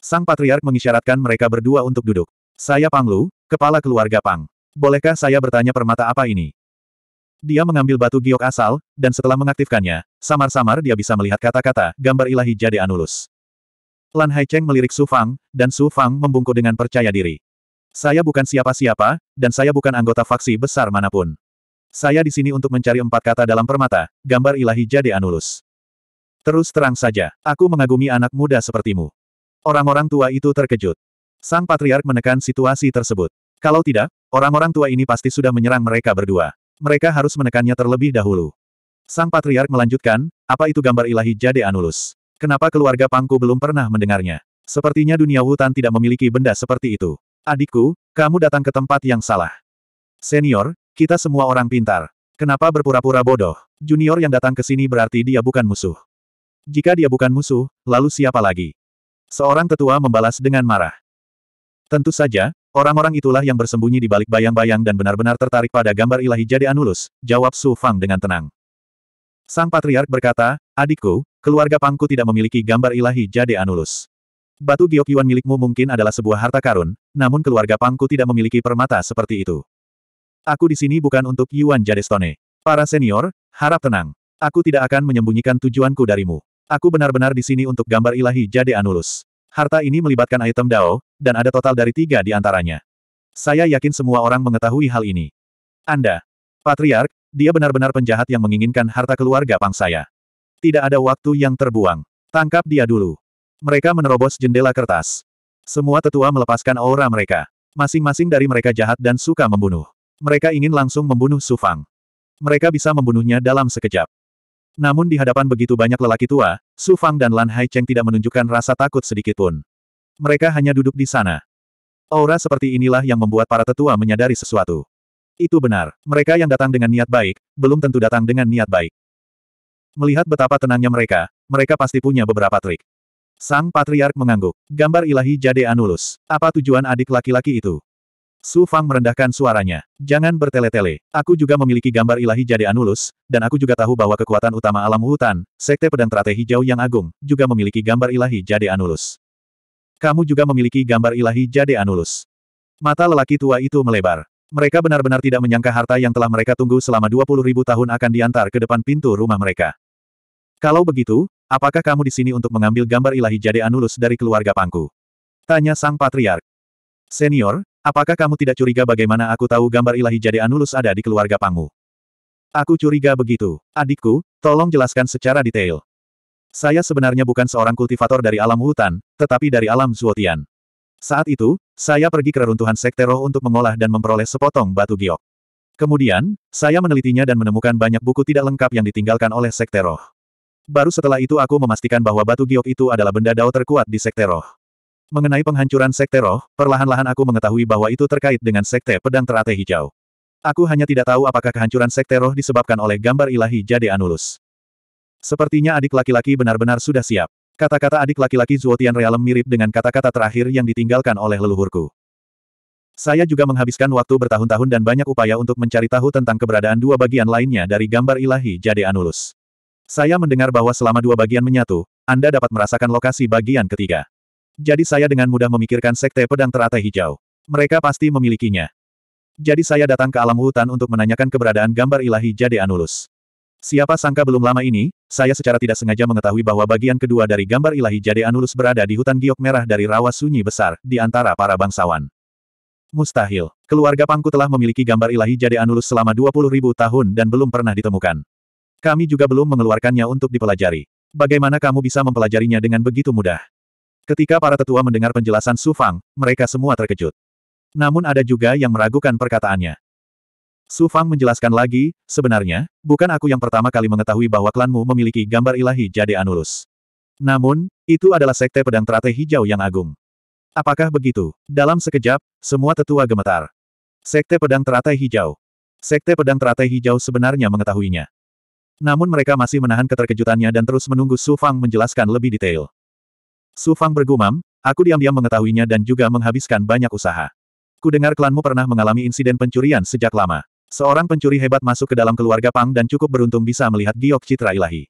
Sang Patriark mengisyaratkan mereka berdua untuk duduk. Saya Panglu, kepala keluarga Pang. Bolehkah saya bertanya permata apa ini? Dia mengambil batu giok asal, dan setelah mengaktifkannya, samar-samar dia bisa melihat kata-kata, gambar ilahi Jade Anulus. Lan Haicheng melirik Su Fang, dan Su Fang membungkuk dengan percaya diri. Saya bukan siapa-siapa, dan saya bukan anggota faksi besar mana pun. Saya di sini untuk mencari empat kata dalam permata, gambar ilahi Jade Anulus. Terus terang saja, aku mengagumi anak muda sepertimu. Orang-orang tua itu terkejut. Sang Patriark menekan situasi tersebut. Kalau tidak, orang-orang tua ini pasti sudah menyerang mereka berdua. Mereka harus menekannya terlebih dahulu. Sang Patriark melanjutkan, apa itu gambar ilahi Jade Anulus? Kenapa keluarga Pangku belum pernah mendengarnya? Sepertinya dunia hutan tidak memiliki benda seperti itu. Adikku, kamu datang ke tempat yang salah. Senior, kita semua orang pintar. Kenapa berpura-pura bodoh? Junior yang datang ke sini berarti dia bukan musuh. Jika dia bukan musuh, lalu siapa lagi? Seorang tetua membalas dengan marah. Tentu saja, Orang-orang itulah yang bersembunyi di balik bayang-bayang dan benar-benar tertarik pada gambar ilahi Jade Anulus, jawab Su Fang dengan tenang. Sang Patriark berkata, adikku, keluarga Pangku tidak memiliki gambar ilahi Jade Anulus. Batu giok yuan milikmu mungkin adalah sebuah harta karun, namun keluarga Pangku tidak memiliki permata seperti itu. Aku di sini bukan untuk Yuan Jade Stone. Para senior, harap tenang. Aku tidak akan menyembunyikan tujuanku darimu. Aku benar-benar di sini untuk gambar ilahi Jade Anulus. Harta ini melibatkan item Dao, dan ada total dari tiga di antaranya. Saya yakin semua orang mengetahui hal ini. Anda, Patriark, dia benar-benar penjahat yang menginginkan harta keluarga pang saya. Tidak ada waktu yang terbuang. Tangkap dia dulu. Mereka menerobos jendela kertas. Semua tetua melepaskan aura mereka. Masing-masing dari mereka jahat dan suka membunuh. Mereka ingin langsung membunuh Sufang. Mereka bisa membunuhnya dalam sekejap. Namun di hadapan begitu banyak lelaki tua, Su Fang dan Lan Hai Cheng tidak menunjukkan rasa takut sedikitpun. Mereka hanya duduk di sana. Aura seperti inilah yang membuat para tetua menyadari sesuatu. Itu benar, mereka yang datang dengan niat baik, belum tentu datang dengan niat baik. Melihat betapa tenangnya mereka, mereka pasti punya beberapa trik. Sang Patriark mengangguk. Gambar ilahi Jade Anulus. Apa tujuan adik laki-laki itu? Su Fang merendahkan suaranya. Jangan bertele-tele. Aku juga memiliki gambar ilahi Jade Anulus, dan aku juga tahu bahwa kekuatan utama alam hutan, Sekte Pedang Teratai Hijau yang agung, juga memiliki gambar ilahi Jade Anulus. Kamu juga memiliki gambar ilahi Jade Anulus. Mata lelaki tua itu melebar. Mereka benar-benar tidak menyangka harta yang telah mereka tunggu selama 20 ribu tahun akan diantar ke depan pintu rumah mereka. Kalau begitu, apakah kamu di sini untuk mengambil gambar ilahi Jade Anulus dari keluarga Pangku? Tanya sang patriark. Senior, Apakah kamu tidak curiga bagaimana aku tahu gambar ilahi Jade Anulus ada di keluarga Pangmu? Aku curiga begitu. Adikku, tolong jelaskan secara detail. Saya sebenarnya bukan seorang kultivator dari alam hutan, tetapi dari alam Zuotian. Saat itu, saya pergi ke reruntuhan sekte roh untuk mengolah dan memperoleh sepotong batu giok. Kemudian, saya menelitinya dan menemukan banyak buku tidak lengkap yang ditinggalkan oleh Sekte Roh. Baru setelah itu aku memastikan bahwa batu giok itu adalah benda dao terkuat di Sekte Roh. Mengenai penghancuran Sekte Roh, perlahan-lahan aku mengetahui bahwa itu terkait dengan Sekte Pedang Teratai Hijau. Aku hanya tidak tahu apakah kehancuran Sekte Roh disebabkan oleh gambar ilahi Jade Anulus. Sepertinya adik laki-laki benar-benar sudah siap. Kata-kata adik laki-laki Zuotian Realem mirip dengan kata-kata terakhir yang ditinggalkan oleh leluhurku. Saya juga menghabiskan waktu bertahun-tahun dan banyak upaya untuk mencari tahu tentang keberadaan dua bagian lainnya dari gambar ilahi Jade Anulus. Saya mendengar bahwa selama dua bagian menyatu, Anda dapat merasakan lokasi bagian ketiga. Jadi saya dengan mudah memikirkan Sekte Pedang Teratai Hijau. Mereka pasti memilikinya. Jadi saya datang ke alam hutan untuk menanyakan keberadaan gambar ilahi Jade Anulus. Siapa sangka belum lama ini, saya secara tidak sengaja mengetahui bahwa bagian kedua dari gambar ilahi Jade Anulus berada di hutan giok merah dari rawa sunyi besar, di antara para bangsawan. Mustahil. Keluarga Pangku telah memiliki gambar ilahi Jade Anulus selama 20 ribu tahun dan belum pernah ditemukan. Kami juga belum mengeluarkannya untuk dipelajari. Bagaimana kamu bisa mempelajarinya dengan begitu mudah? Ketika para tetua mendengar penjelasan Su Fang, mereka semua terkejut. Namun ada juga yang meragukan perkataannya. Su Fang menjelaskan lagi, sebenarnya, bukan aku yang pertama kali mengetahui bahwa klanmu memiliki gambar ilahi Jade Anulus. Namun, itu adalah sekte pedang teratai hijau yang agung. Apakah begitu? Dalam sekejap, semua tetua gemetar. Sekte Pedang Teratai Hijau. Sekte Pedang Teratai Hijau sebenarnya mengetahuinya. Namun mereka masih menahan keterkejutannya dan terus menunggu Su Fang menjelaskan lebih detail. Su Fang bergumam, aku diam-diam mengetahuinya dan juga menghabiskan banyak usaha. Kudengar klanmu pernah mengalami insiden pencurian sejak lama. Seorang pencuri hebat masuk ke dalam keluarga Pang dan cukup beruntung bisa melihat giok citra ilahi.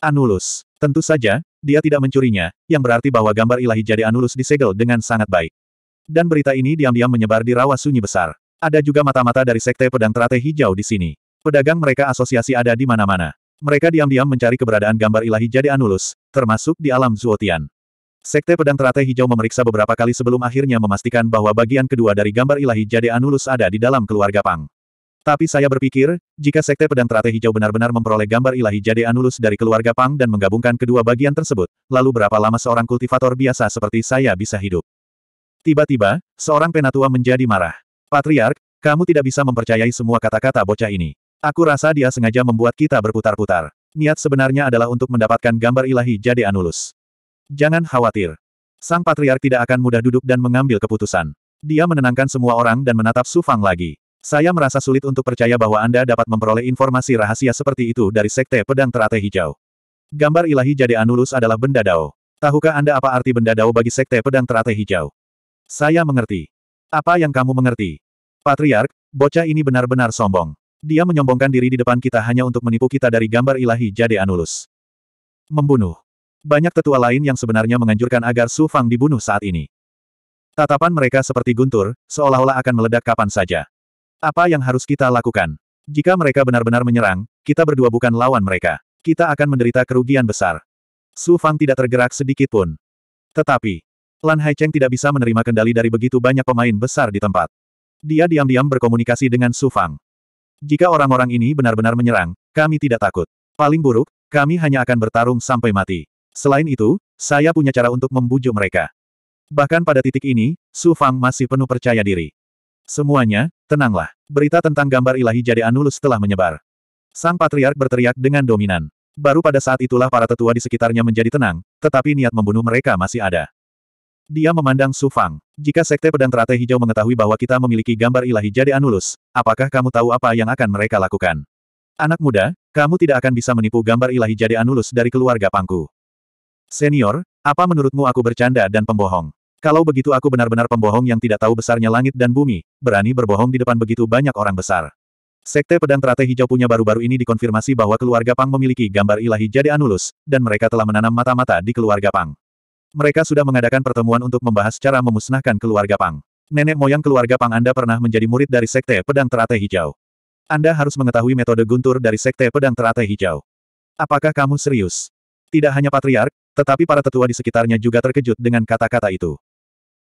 Anulus. Tentu saja, dia tidak mencurinya, yang berarti bahwa gambar ilahi jadi Anulus disegel dengan sangat baik. Dan berita ini diam-diam menyebar di rawa sunyi besar. Ada juga mata-mata dari Sekte Pedang Teratai Hijau di sini. Pedagang mereka asosiasi ada di mana-mana. Mereka diam-diam mencari keberadaan gambar ilahi jadi Anulus, termasuk di alam Zuotian. Sekte Pedang Teratai Hijau memeriksa beberapa kali sebelum akhirnya memastikan bahwa bagian kedua dari gambar ilahi Jade Anulus ada di dalam keluarga Pang. Tapi saya berpikir, jika Sekte Pedang Teratai Hijau benar-benar memperoleh gambar ilahi Jade Anulus dari keluarga Pang dan menggabungkan kedua bagian tersebut, lalu berapa lama seorang kultivator biasa seperti saya bisa hidup? Tiba-tiba, seorang penatua menjadi marah. Patriark, kamu tidak bisa mempercayai semua kata-kata bocah ini. Aku rasa dia sengaja membuat kita berputar-putar. Niat sebenarnya adalah untuk mendapatkan gambar ilahi Jade Anulus. Jangan khawatir. Sang Patriark tidak akan mudah duduk dan mengambil keputusan. Dia menenangkan semua orang dan menatap Su Fang lagi. Saya merasa sulit untuk percaya bahwa Anda dapat memperoleh informasi rahasia seperti itu dari Sekte Pedang Teratai Hijau. Gambar ilahi Jade Anulus adalah benda dao. Tahukah Anda apa arti benda dao bagi Sekte Pedang Teratai Hijau? Saya mengerti. Apa yang kamu mengerti? Patriark, bocah ini benar-benar sombong. Dia menyombongkan diri di depan kita hanya untuk menipu kita dari gambar ilahi Jade Anulus. Membunuh. Banyak tetua lain yang sebenarnya menganjurkan agar Su Fang dibunuh saat ini. Tatapan mereka seperti guntur, seolah-olah akan meledak kapan saja. Apa yang harus kita lakukan? Jika mereka benar-benar menyerang, kita berdua bukan lawan mereka. Kita akan menderita kerugian besar. Su Fang tidak tergerak sedikit pun. Tetapi, Lan Haicheng tidak bisa menerima kendali dari begitu banyak pemain besar di tempat. Dia diam-diam berkomunikasi dengan Su Fang. Jika orang-orang ini benar-benar menyerang, kami tidak takut. Paling buruk, kami hanya akan bertarung sampai mati. Selain itu, saya punya cara untuk membujuk mereka. Bahkan pada titik ini, Su Fang masih penuh percaya diri. Semuanya, tenanglah. Berita tentang gambar ilahi Jade Anulus telah menyebar. Sang Patriark berteriak dengan dominan. Baru pada saat itulah para tetua di sekitarnya menjadi tenang, tetapi niat membunuh mereka masih ada. Dia memandang Su Fang. Jika Sekte Pedang Teratai Hijau mengetahui bahwa kita memiliki gambar ilahi Jade Anulus, apakah kamu tahu apa yang akan mereka lakukan? Anak muda, kamu tidak akan bisa menipu gambar ilahi Jade Anulus dari keluarga pangku. Senior, apa menurutmu aku bercanda dan pembohong? Kalau begitu aku benar-benar pembohong yang tidak tahu besarnya langit dan bumi, berani berbohong di depan begitu banyak orang besar. Sekte Pedang Teratai Hijau punya baru-baru ini dikonfirmasi bahwa keluarga Pang memiliki gambar ilahi Jade Anulus, dan mereka telah menanam mata-mata di keluarga Pang. Mereka sudah mengadakan pertemuan untuk membahas cara memusnahkan keluarga Pang. Nenek moyang keluarga Pang Anda pernah menjadi murid dari Sekte Pedang Teratai Hijau. Anda harus mengetahui metode guntur dari Sekte Pedang Teratai Hijau. Apakah kamu serius? Tidak hanya patriark, tetapi para tetua di sekitarnya juga terkejut dengan kata-kata itu.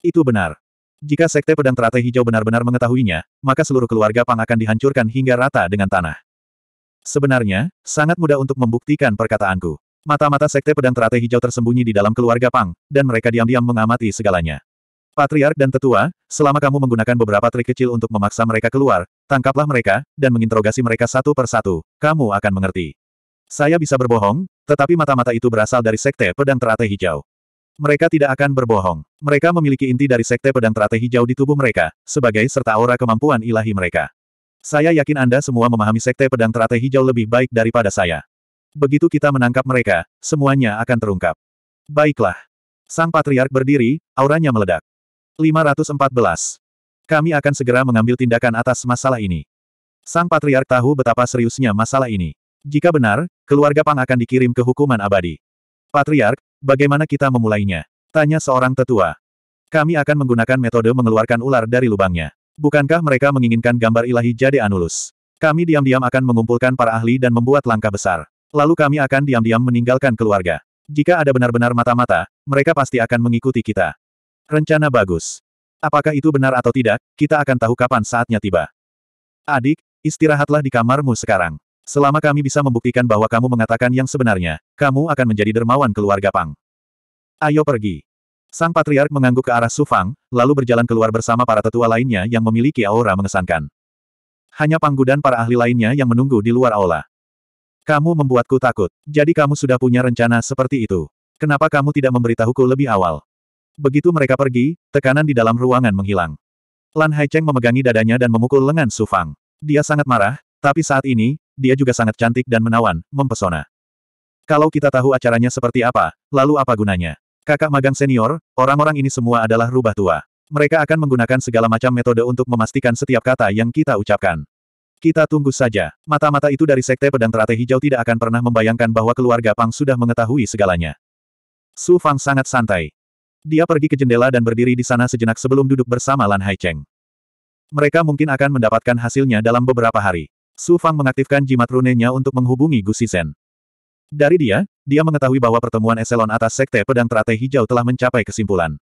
Itu benar. Jika Sekte Pedang Teratai Hijau benar-benar mengetahuinya, maka seluruh keluarga Pang akan dihancurkan hingga rata dengan tanah. Sebenarnya, sangat mudah untuk membuktikan perkataanku. Mata-mata Sekte Pedang Teratai Hijau tersembunyi di dalam keluarga Pang, dan mereka diam-diam mengamati segalanya. Patriark dan tetua, selama kamu menggunakan beberapa trik kecil untuk memaksa mereka keluar, tangkaplah mereka, dan menginterogasi mereka satu per satu, kamu akan mengerti. Saya bisa berbohong, tetapi mata-mata itu berasal dari Sekte Pedang Teratai Hijau. Mereka tidak akan berbohong. Mereka memiliki inti dari Sekte Pedang Teratai Hijau di tubuh mereka, sebagai serta aura kemampuan ilahi mereka. Saya yakin Anda semua memahami Sekte Pedang Teratai Hijau lebih baik daripada saya. Begitu kita menangkap mereka, semuanya akan terungkap. Baiklah. Sang Patriark berdiri, auranya meledak. 514. Kami akan segera mengambil tindakan atas masalah ini. Sang Patriark tahu betapa seriusnya masalah ini. Jika benar, keluarga Pang akan dikirim ke hukuman abadi. Patriark, bagaimana kita memulainya? Tanya seorang tetua. Kami akan menggunakan metode mengeluarkan ular dari lubangnya. Bukankah mereka menginginkan gambar ilahi Jade Anulus? Kami diam-diam akan mengumpulkan para ahli dan membuat langkah besar. Lalu kami akan diam-diam meninggalkan keluarga. Jika ada benar-benar mata-mata, mereka pasti akan mengikuti kita. Rencana bagus. Apakah itu benar atau tidak, kita akan tahu kapan saatnya tiba. Adik, istirahatlah di kamarmu sekarang. Selama kami bisa membuktikan bahwa kamu mengatakan yang sebenarnya, kamu akan menjadi dermawan keluarga Pang. Ayo pergi. Sang Patriark mengangguk ke arah Sufang, lalu berjalan keluar bersama para tetua lainnya yang memiliki aura mengesankan. Hanya Panggu dan para ahli lainnya yang menunggu di luar aula. Kamu membuatku takut, jadi kamu sudah punya rencana seperti itu. Kenapa kamu tidak memberitahuku lebih awal? Begitu mereka pergi, tekanan di dalam ruangan menghilang. Lan Haicheng memegangi dadanya dan memukul lengan Su Fang. Dia sangat marah, tapi saat ini, dia juga sangat cantik dan menawan, mempesona. Kalau kita tahu acaranya seperti apa, lalu apa gunanya? Kakak magang senior, orang-orang ini semua adalah rubah tua. Mereka akan menggunakan segala macam metode untuk memastikan setiap kata yang kita ucapkan. Kita tunggu saja. Mata-mata itu dari Sekte Pedang Teratai Hijau tidak akan pernah membayangkan bahwa keluarga Pang sudah mengetahui segalanya. Su Fang sangat santai. Dia pergi ke jendela dan berdiri di sana sejenak sebelum duduk bersama Lan Haicheng. Mereka mungkin akan mendapatkan hasilnya dalam beberapa hari. Su Fang mengaktifkan jimat runenya untuk menghubungi Gu Shizhen. Dari dia, dia mengetahui bahwa pertemuan eselon atas Sekte Pedang Teratai Hijau telah mencapai kesimpulan.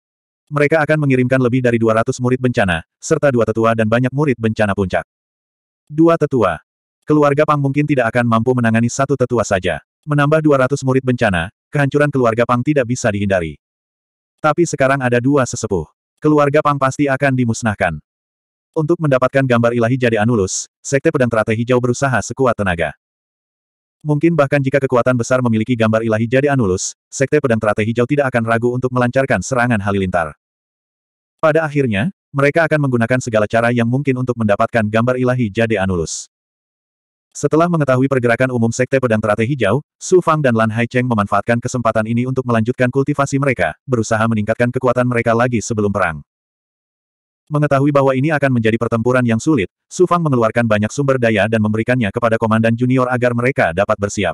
Mereka akan mengirimkan lebih dari 200 murid bencana, serta dua tetua dan banyak murid bencana puncak. Dua tetua. Keluarga Pang mungkin tidak akan mampu menangani satu tetua saja. Menambah 200 murid bencana, kehancuran keluarga Pang tidak bisa dihindari. Tapi sekarang ada dua sesepuh. Keluarga Pang pasti akan dimusnahkan. Untuk mendapatkan gambar ilahi jadi Anulus, Sekte Pedang Teratai Hijau berusaha sekuat tenaga. Mungkin bahkan jika kekuatan besar memiliki gambar ilahi jadi Anulus, Sekte Pedang Teratai Hijau tidak akan ragu untuk melancarkan serangan halilintar. Pada akhirnya, mereka akan menggunakan segala cara yang mungkin untuk mendapatkan gambar ilahi jadi Anulus. Setelah mengetahui pergerakan umum Sekte Pedang Teratai Hijau, Su Fang dan Lan Haicheng memanfaatkan kesempatan ini untuk melanjutkan kultivasi mereka, berusaha meningkatkan kekuatan mereka lagi sebelum perang. Mengetahui bahwa ini akan menjadi pertempuran yang sulit, Su Fang mengeluarkan banyak sumber daya dan memberikannya kepada komandan junior agar mereka dapat bersiap.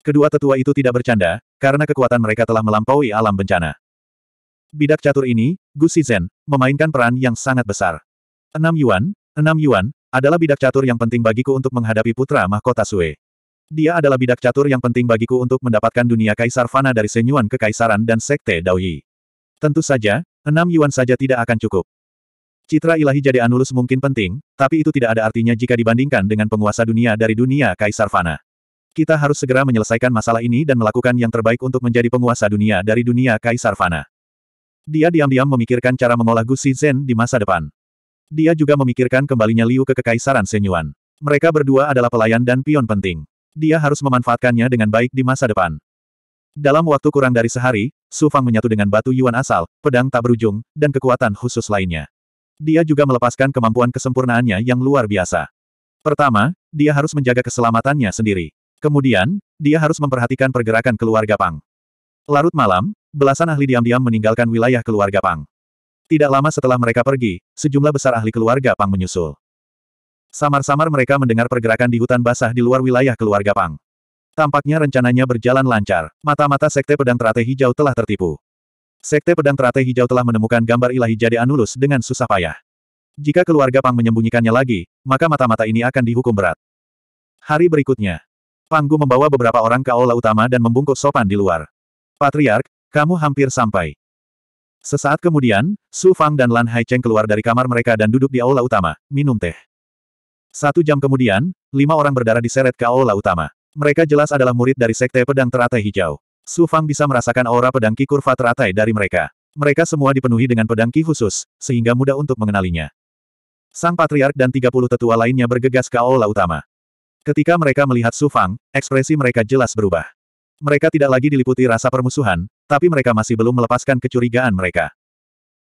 Kedua tetua itu tidak bercanda, karena kekuatan mereka telah melampaui alam bencana. Bidak catur ini, Gu Shizhen, memainkan peran yang sangat besar. Enam Yuan, enam Yuan, adalah bidak catur yang penting bagiku untuk menghadapi putra mahkota Sue. Dia adalah bidak catur yang penting bagiku untuk mendapatkan dunia kaisar fana dari Senyuan Kekaisaran dan Sekte Daoyi. Tentu saja, enam yuan saja tidak akan cukup. Citra ilahi jadi Anulus mungkin penting, tapi itu tidak ada artinya jika dibandingkan dengan penguasa dunia dari dunia kaisar fana. Kita harus segera menyelesaikan masalah ini dan melakukan yang terbaik untuk menjadi penguasa dunia dari dunia kaisar fana. Dia diam-diam memikirkan cara mengolah Gu Zen di masa depan. Dia juga memikirkan kembalinya Liu ke Kekaisaran Senyuan. Mereka berdua adalah pelayan dan pion penting. Dia harus memanfaatkannya dengan baik di masa depan. Dalam waktu kurang dari sehari, Su Fang menyatu dengan batu Yuan asal, pedang tak berujung, dan kekuatan khusus lainnya. Dia juga melepaskan kemampuan kesempurnaannya yang luar biasa. Pertama, dia harus menjaga keselamatannya sendiri. Kemudian, dia harus memperhatikan pergerakan keluarga Pang. Larut malam, belasan ahli diam-diam meninggalkan wilayah keluarga Pang. Tidak lama setelah mereka pergi, sejumlah besar ahli keluarga Pang menyusul. Samar-samar mereka mendengar pergerakan di hutan basah di luar wilayah keluarga Pang. Tampaknya rencananya berjalan lancar. Mata-mata Sekte Pedang Teratai Hijau telah tertipu. Sekte Pedang Teratai Hijau telah menemukan gambar ilahi Jade Anulus dengan susah payah. Jika keluarga Pang menyembunyikannya lagi, maka mata-mata ini akan dihukum berat. Hari berikutnya, Panggu membawa beberapa orang ke aula utama dan membungkuk sopan di luar. Patriark, kamu hampir sampai. Sesaat kemudian, Su Fang dan Lan Haicheng keluar dari kamar mereka dan duduk di aula utama, minum teh. Satu jam kemudian, lima orang berdarah diseret ke aula utama. Mereka jelas adalah murid dari Sekte Pedang Teratai Hijau. Su Fang bisa merasakan aura pedang kikur Fa teratai dari mereka. Mereka semua dipenuhi dengan pedang ki khusus, sehingga mudah untuk mengenalinya. Sang Patriark dan 30 tetua lainnya bergegas ke aula utama. Ketika mereka melihat Su Fang, ekspresi mereka jelas berubah. Mereka tidak lagi diliputi rasa permusuhan, tapi mereka masih belum melepaskan kecurigaan mereka.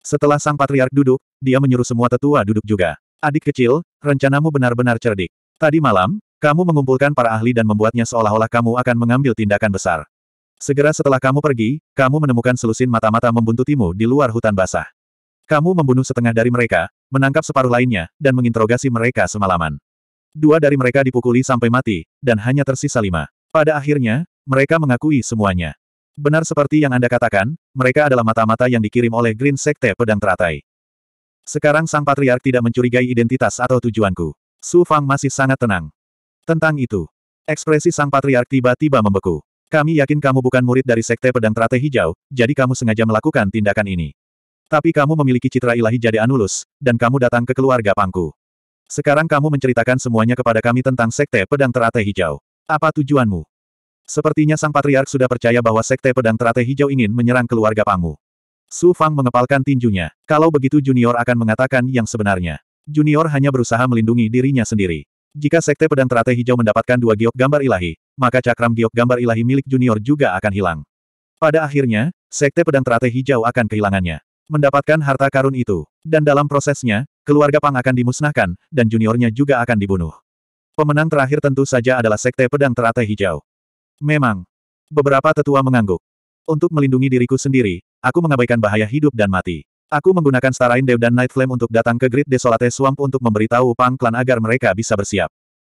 Setelah sang patriark duduk, dia menyuruh semua tetua duduk juga. Adik kecil, rencanamu benar-benar cerdik. Tadi malam, kamu mengumpulkan para ahli dan membuatnya seolah-olah kamu akan mengambil tindakan besar. Segera setelah kamu pergi, kamu menemukan selusin mata-mata membuntutimu di luar hutan basah. Kamu membunuh setengah dari mereka, menangkap separuh lainnya, dan menginterogasi mereka semalaman. Dua dari mereka dipukuli sampai mati, dan hanya tersisa lima. Pada akhirnya, mereka mengakui semuanya. Benar seperti yang Anda katakan, mereka adalah mata-mata yang dikirim oleh Green Sekte Pedang Teratai. Sekarang Sang Patriark tidak mencurigai identitas atau tujuanku. Su Fang masih sangat tenang. Tentang itu, ekspresi Sang Patriark tiba-tiba membeku. Kami yakin kamu bukan murid dari Sekte Pedang Teratai Hijau, jadi kamu sengaja melakukan tindakan ini. Tapi kamu memiliki citra ilahi jadi Anulus, dan kamu datang ke keluarga Pangku. Sekarang kamu menceritakan semuanya kepada kami tentang Sekte Pedang Teratai Hijau. Apa tujuanmu? Sepertinya Sang Patriark sudah percaya bahwa Sekte Pedang Teratai Hijau ingin menyerang keluarga Pangmu. Su Fang mengepalkan tinjunya. Kalau begitu Junior akan mengatakan yang sebenarnya. Junior hanya berusaha melindungi dirinya sendiri. Jika Sekte Pedang Teratai Hijau mendapatkan dua giok gambar ilahi, maka cakram giok gambar ilahi milik junior juga akan hilang. Pada akhirnya, Sekte Pedang Teratai Hijau akan kehilangannya. Mendapatkan harta karun itu. Dan dalam prosesnya, keluarga Pang akan dimusnahkan, dan juniornya juga akan dibunuh. Pemenang terakhir tentu saja adalah Sekte Pedang Teratai Hijau. Memang. Beberapa tetua mengangguk. Untuk melindungi diriku sendiri, aku mengabaikan bahaya hidup dan mati. Aku menggunakan Starain Dew dan Night Flame untuk datang ke Great Desolate Swamp untuk memberitahu Pang Klan agar mereka bisa bersiap.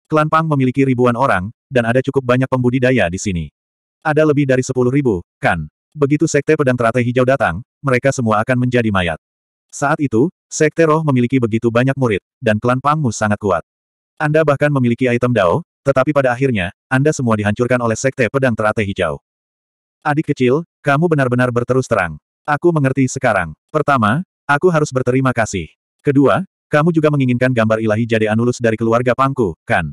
Klan Pang memiliki ribuan orang, dan ada cukup banyak pembudidaya di sini. Ada lebih dari sepuluh ribu, kan? Begitu Sekte Pedang Teratai Hijau datang, mereka semua akan menjadi mayat. Saat itu, Sekte Roh memiliki begitu banyak murid, dan klan Pangmu sangat kuat. Anda bahkan memiliki item Dao, tetapi pada akhirnya, Anda semua dihancurkan oleh Sekte Pedang Teratai Hijau. Adik kecil, kamu benar-benar berterus terang. Aku mengerti sekarang. Pertama, aku harus berterima kasih. Kedua, kamu juga menginginkan gambar ilahi jadi Anulus dari keluarga Pangku, kan?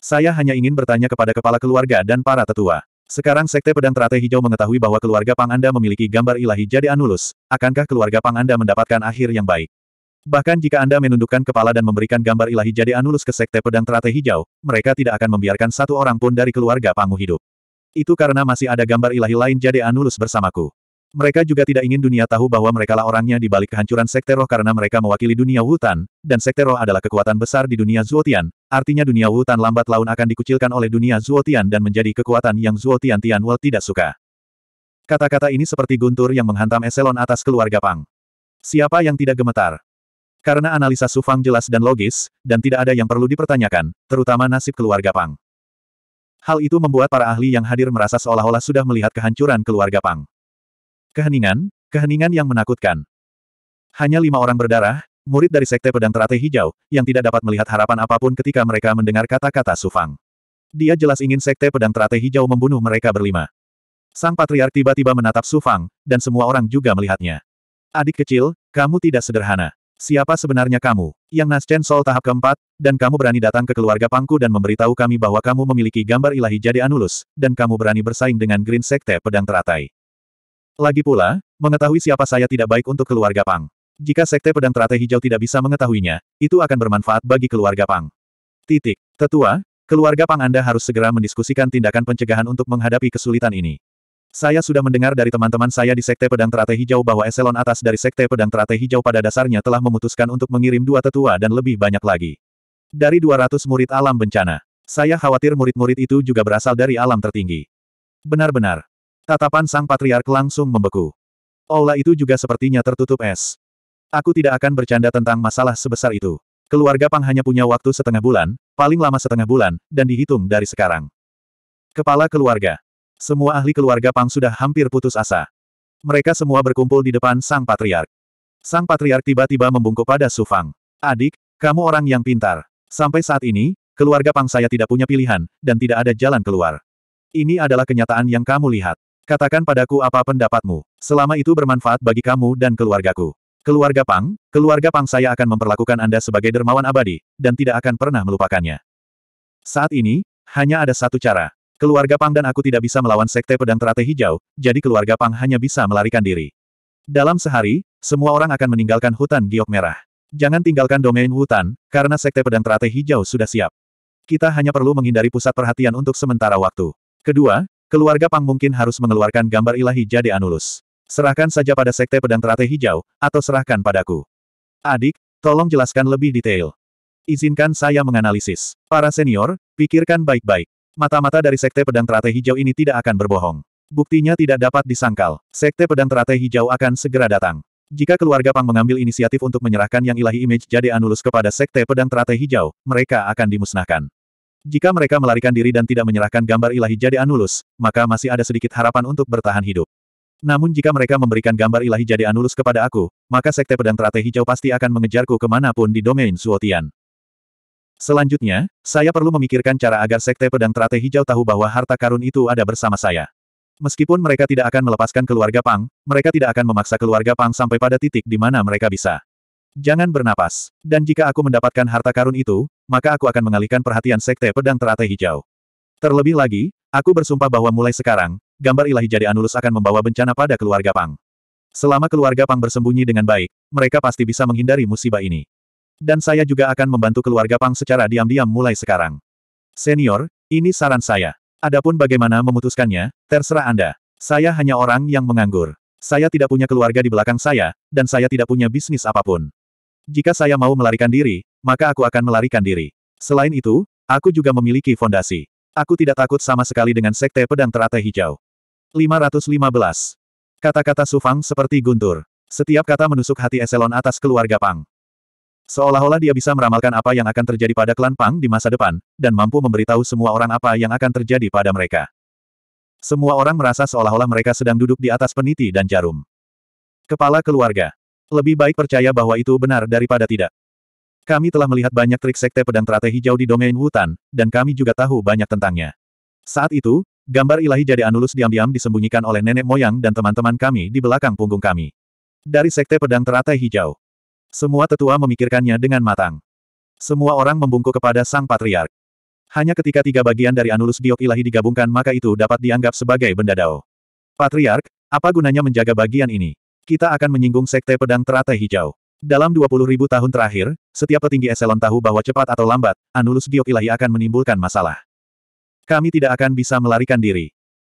Saya hanya ingin bertanya kepada kepala keluarga dan para tetua. Sekarang Sekte Pedang Teratai Hijau mengetahui bahwa keluarga Pang Anda memiliki gambar ilahi jadi Anulus, akankah keluarga Pang Anda mendapatkan akhir yang baik? Bahkan jika Anda menundukkan kepala dan memberikan gambar ilahi jadi Anulus ke Sekte Pedang Teratai Hijau, mereka tidak akan membiarkan satu orang pun dari keluarga Pangmu hidup. Itu karena masih ada gambar ilahi lain jadi Anulus bersamaku. Mereka juga tidak ingin dunia tahu bahwa merekalah orangnya di balik kehancuran Sekte Roh karena mereka mewakili dunia Wutan, dan Sekte Roh adalah kekuatan besar di dunia Zuotian, artinya dunia Wutan lambat laun akan dikucilkan oleh dunia Zuotian dan menjadi kekuatan yang Zuotian Tianwell tidak suka. Kata-kata ini seperti guntur yang menghantam eselon atas keluarga Pang. Siapa yang tidak gemetar? Karena analisa Sufang jelas dan logis, dan tidak ada yang perlu dipertanyakan, terutama nasib keluarga Pang. Hal itu membuat para ahli yang hadir merasa seolah-olah sudah melihat kehancuran keluarga Pang. Keheningan, keheningan yang menakutkan. Hanya lima orang berdarah, murid dari Sekte Pedang Teratai Hijau, yang tidak dapat melihat harapan apa pun ketika mereka mendengar kata-kata Sufang. Dia jelas ingin Sekte Pedang Teratai Hijau membunuh mereka berlima. Sang Patriark tiba-tiba menatap Sufang, dan semua orang juga melihatnya. Adik kecil, kamu tidak sederhana. Siapa sebenarnya kamu? Yang Naschen Sol tahap keempat, dan kamu berani datang ke keluarga Pangku dan memberitahu kami bahwa kamu memiliki gambar ilahi jadi Anulus, dan kamu berani bersaing dengan Green Sekte Pedang Teratai. Lagi pula, mengetahui siapa saya tidak baik untuk keluarga Pang. Jika Sekte Pedang Teratai Hijau tidak bisa mengetahuinya, itu akan bermanfaat bagi keluarga Pang. Titik. Tetua, keluarga Pang Anda harus segera mendiskusikan tindakan pencegahan untuk menghadapi kesulitan ini. Saya sudah mendengar dari teman-teman saya di Sekte Pedang Teratai Hijau bahwa eselon atas dari Sekte Pedang Teratai Hijau pada dasarnya telah memutuskan untuk mengirim dua tetua dan lebih banyak lagi. Dari 200 murid alam bencana. Saya khawatir murid-murid itu juga berasal dari alam tertinggi. Benar-benar. Tatapan sang patriark langsung membeku. Aula itu juga sepertinya tertutup es. Aku tidak akan bercanda tentang masalah sebesar itu. Keluarga Pang hanya punya waktu setengah bulan, paling lama setengah bulan, dan dihitung dari sekarang. Kepala keluarga. Semua ahli keluarga Pang sudah hampir putus asa. Mereka semua berkumpul di depan sang patriark. Sang patriark tiba-tiba membungkuk pada Su Fang. Adik, kamu orang yang pintar. Sampai saat ini, keluarga Pang saya tidak punya pilihan, dan tidak ada jalan keluar. Ini adalah kenyataan yang kamu lihat. Katakan padaku apa pendapatmu. Selama itu bermanfaat bagi kamu dan keluargaku. Keluarga Pang, keluarga Pang saya akan memperlakukan Anda sebagai dermawan abadi, dan tidak akan pernah melupakannya. Saat ini, hanya ada satu cara. Keluarga Pang dan aku tidak bisa melawan Sekte Pedang Teratai Hijau, jadi keluarga Pang hanya bisa melarikan diri. Dalam sehari, semua orang akan meninggalkan hutan giok merah. Jangan tinggalkan domain hutan, karena Sekte Pedang Teratai Hijau sudah siap. Kita hanya perlu menghindari pusat perhatian untuk sementara waktu. Kedua, keluarga Pang mungkin harus mengeluarkan gambar ilahi Jade Anulus. Serahkan saja pada Sekte Pedang Teratai Hijau, atau serahkan padaku. Adik, tolong jelaskan lebih detail. Izinkan saya menganalisis. Para senior, pikirkan baik-baik. Mata-mata dari Sekte Pedang Teratai Hijau ini tidak akan berbohong. Buktinya tidak dapat disangkal. Sekte Pedang Teratai Hijau akan segera datang. Jika keluarga Pang mengambil inisiatif untuk menyerahkan yang ilahi image Jade Anulus kepada Sekte Pedang Teratai Hijau, mereka akan dimusnahkan. Jika mereka melarikan diri dan tidak menyerahkan gambar ilahi Jade Anulus, maka masih ada sedikit harapan untuk bertahan hidup. Namun jika mereka memberikan gambar ilahi Jade Anulus kepada aku, maka Sekte Pedang Teratai Hijau pasti akan mengejarku ke mana pun di domain Suotian. Selanjutnya, saya perlu memikirkan cara agar Sekte Pedang Teratai Hijau tahu bahwa harta karun itu ada bersama saya. Meskipun mereka tidak akan melepaskan keluarga Pang, mereka tidak akan memaksa keluarga Pang sampai pada titik di mana mereka bisa. Jangan bernapas. Dan jika aku mendapatkan harta karun itu, maka aku akan mengalihkan perhatian Sekte Pedang Teratai Hijau. Terlebih lagi, aku bersumpah bahwa mulai sekarang, gambar ilahi jadi Anulus akan membawa bencana pada keluarga Pang. Selama keluarga Pang bersembunyi dengan baik, mereka pasti bisa menghindari musibah ini. Dan saya juga akan membantu keluarga Pang secara diam-diam mulai sekarang. Senior, ini saran saya. Adapun bagaimana memutuskannya, terserah Anda. Saya hanya orang yang menganggur. Saya tidak punya keluarga di belakang saya, dan saya tidak punya bisnis apa pun. Jika saya mau melarikan diri, maka aku akan melarikan diri. Selain itu, aku juga memiliki fondasi. Aku tidak takut sama sekali dengan Sekte Pedang Teratai Hijau. 515. Kata-kata Sufang seperti guntur. Setiap kata menusuk hati eselon atas keluarga Pang. Seolah-olah dia bisa meramalkan apa yang akan terjadi pada klan Pang di masa depan, dan mampu memberitahu semua orang apa yang akan terjadi pada mereka. Semua orang merasa seolah-olah mereka sedang duduk di atas peniti dan jarum. Kepala keluarga. Lebih baik percaya bahwa itu benar daripada tidak. Kami telah melihat banyak trik sekte pedang teratai hijau di domain hutan, dan kami juga tahu banyak tentangnya. Saat itu, gambar ilahi jadi Anulus diam-diam disembunyikan oleh nenek moyang dan teman-teman kami di belakang punggung kami. Dari sekte pedang teratai hijau. Semua tetua memikirkannya dengan matang. Semua orang membungkuk kepada sang patriark. Hanya ketika tiga bagian dari anulus giok ilahi digabungkan maka itu dapat dianggap sebagai benda dao. Patriark, apa gunanya menjaga bagian ini? Kita akan menyinggung sekte pedang teratai hijau. Dalam 20 ribu tahun terakhir, setiap petinggi eselon tahu bahwa cepat atau lambat, anulus giok ilahi akan menimbulkan masalah. Kami tidak akan bisa melarikan diri.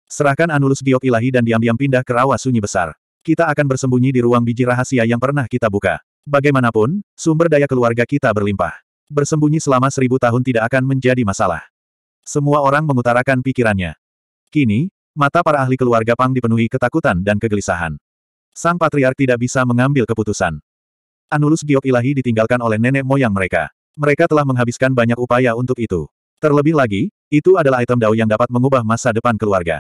Serahkan anulus giok ilahi dan diam-diam pindah ke rawa sunyi besar. Kita akan bersembunyi di ruang biji rahasia yang pernah kita buka. Bagaimanapun, sumber daya keluarga kita berlimpah. Bersembunyi selama seribu tahun tidak akan menjadi masalah. Semua orang mengutarakan pikirannya. Kini, mata para ahli keluarga Pang dipenuhi ketakutan dan kegelisahan. Sang patriark tidak bisa mengambil keputusan. Anulus giok ilahi ditinggalkan oleh nenek moyang mereka. Mereka telah menghabiskan banyak upaya untuk itu. Terlebih lagi, itu adalah item dao yang dapat mengubah masa depan keluarga.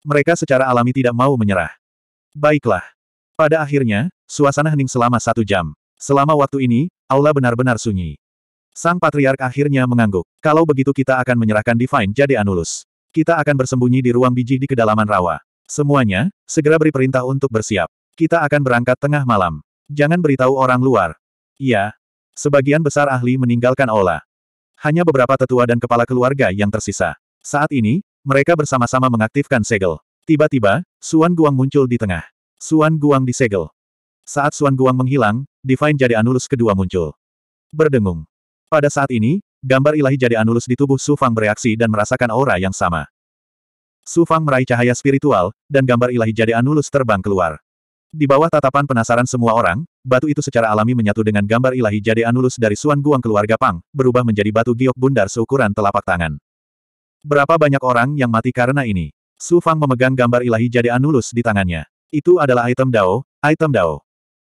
Mereka secara alami tidak mau menyerah. Baiklah. Pada akhirnya, Suasana hening selama satu jam. Selama waktu ini, aula benar-benar sunyi. Sang Patriark akhirnya mengangguk. Kalau begitu kita akan menyerahkan Divine Jade Anulus. Kita akan bersembunyi di ruang biji di kedalaman rawa. Semuanya, segera beri perintah untuk bersiap. Kita akan berangkat tengah malam. Jangan beritahu orang luar. Iya. Sebagian besar ahli meninggalkan aula. Hanya beberapa tetua dan kepala keluarga yang tersisa. Saat ini, mereka bersama-sama mengaktifkan segel. Tiba-tiba, Suan Guang muncul di tengah. Suan Guang disegel. Saat Suan Guang menghilang, Divine Jade Anulus kedua muncul. Berdengung. Pada saat ini, gambar ilahi Jade Anulus di tubuh Su Fang bereaksi dan merasakan aura yang sama. Su Fang meraih cahaya spiritual, dan gambar ilahi Jade Anulus terbang keluar. Di bawah tatapan penasaran semua orang, batu itu secara alami menyatu dengan gambar ilahi Jade Anulus dari Suan Guang keluarga Pang, berubah menjadi batu giok bundar seukuran telapak tangan. Berapa banyak orang yang mati karena ini? Su Fang memegang gambar ilahi Jade Anulus di tangannya. Itu adalah item Dao, item Dao.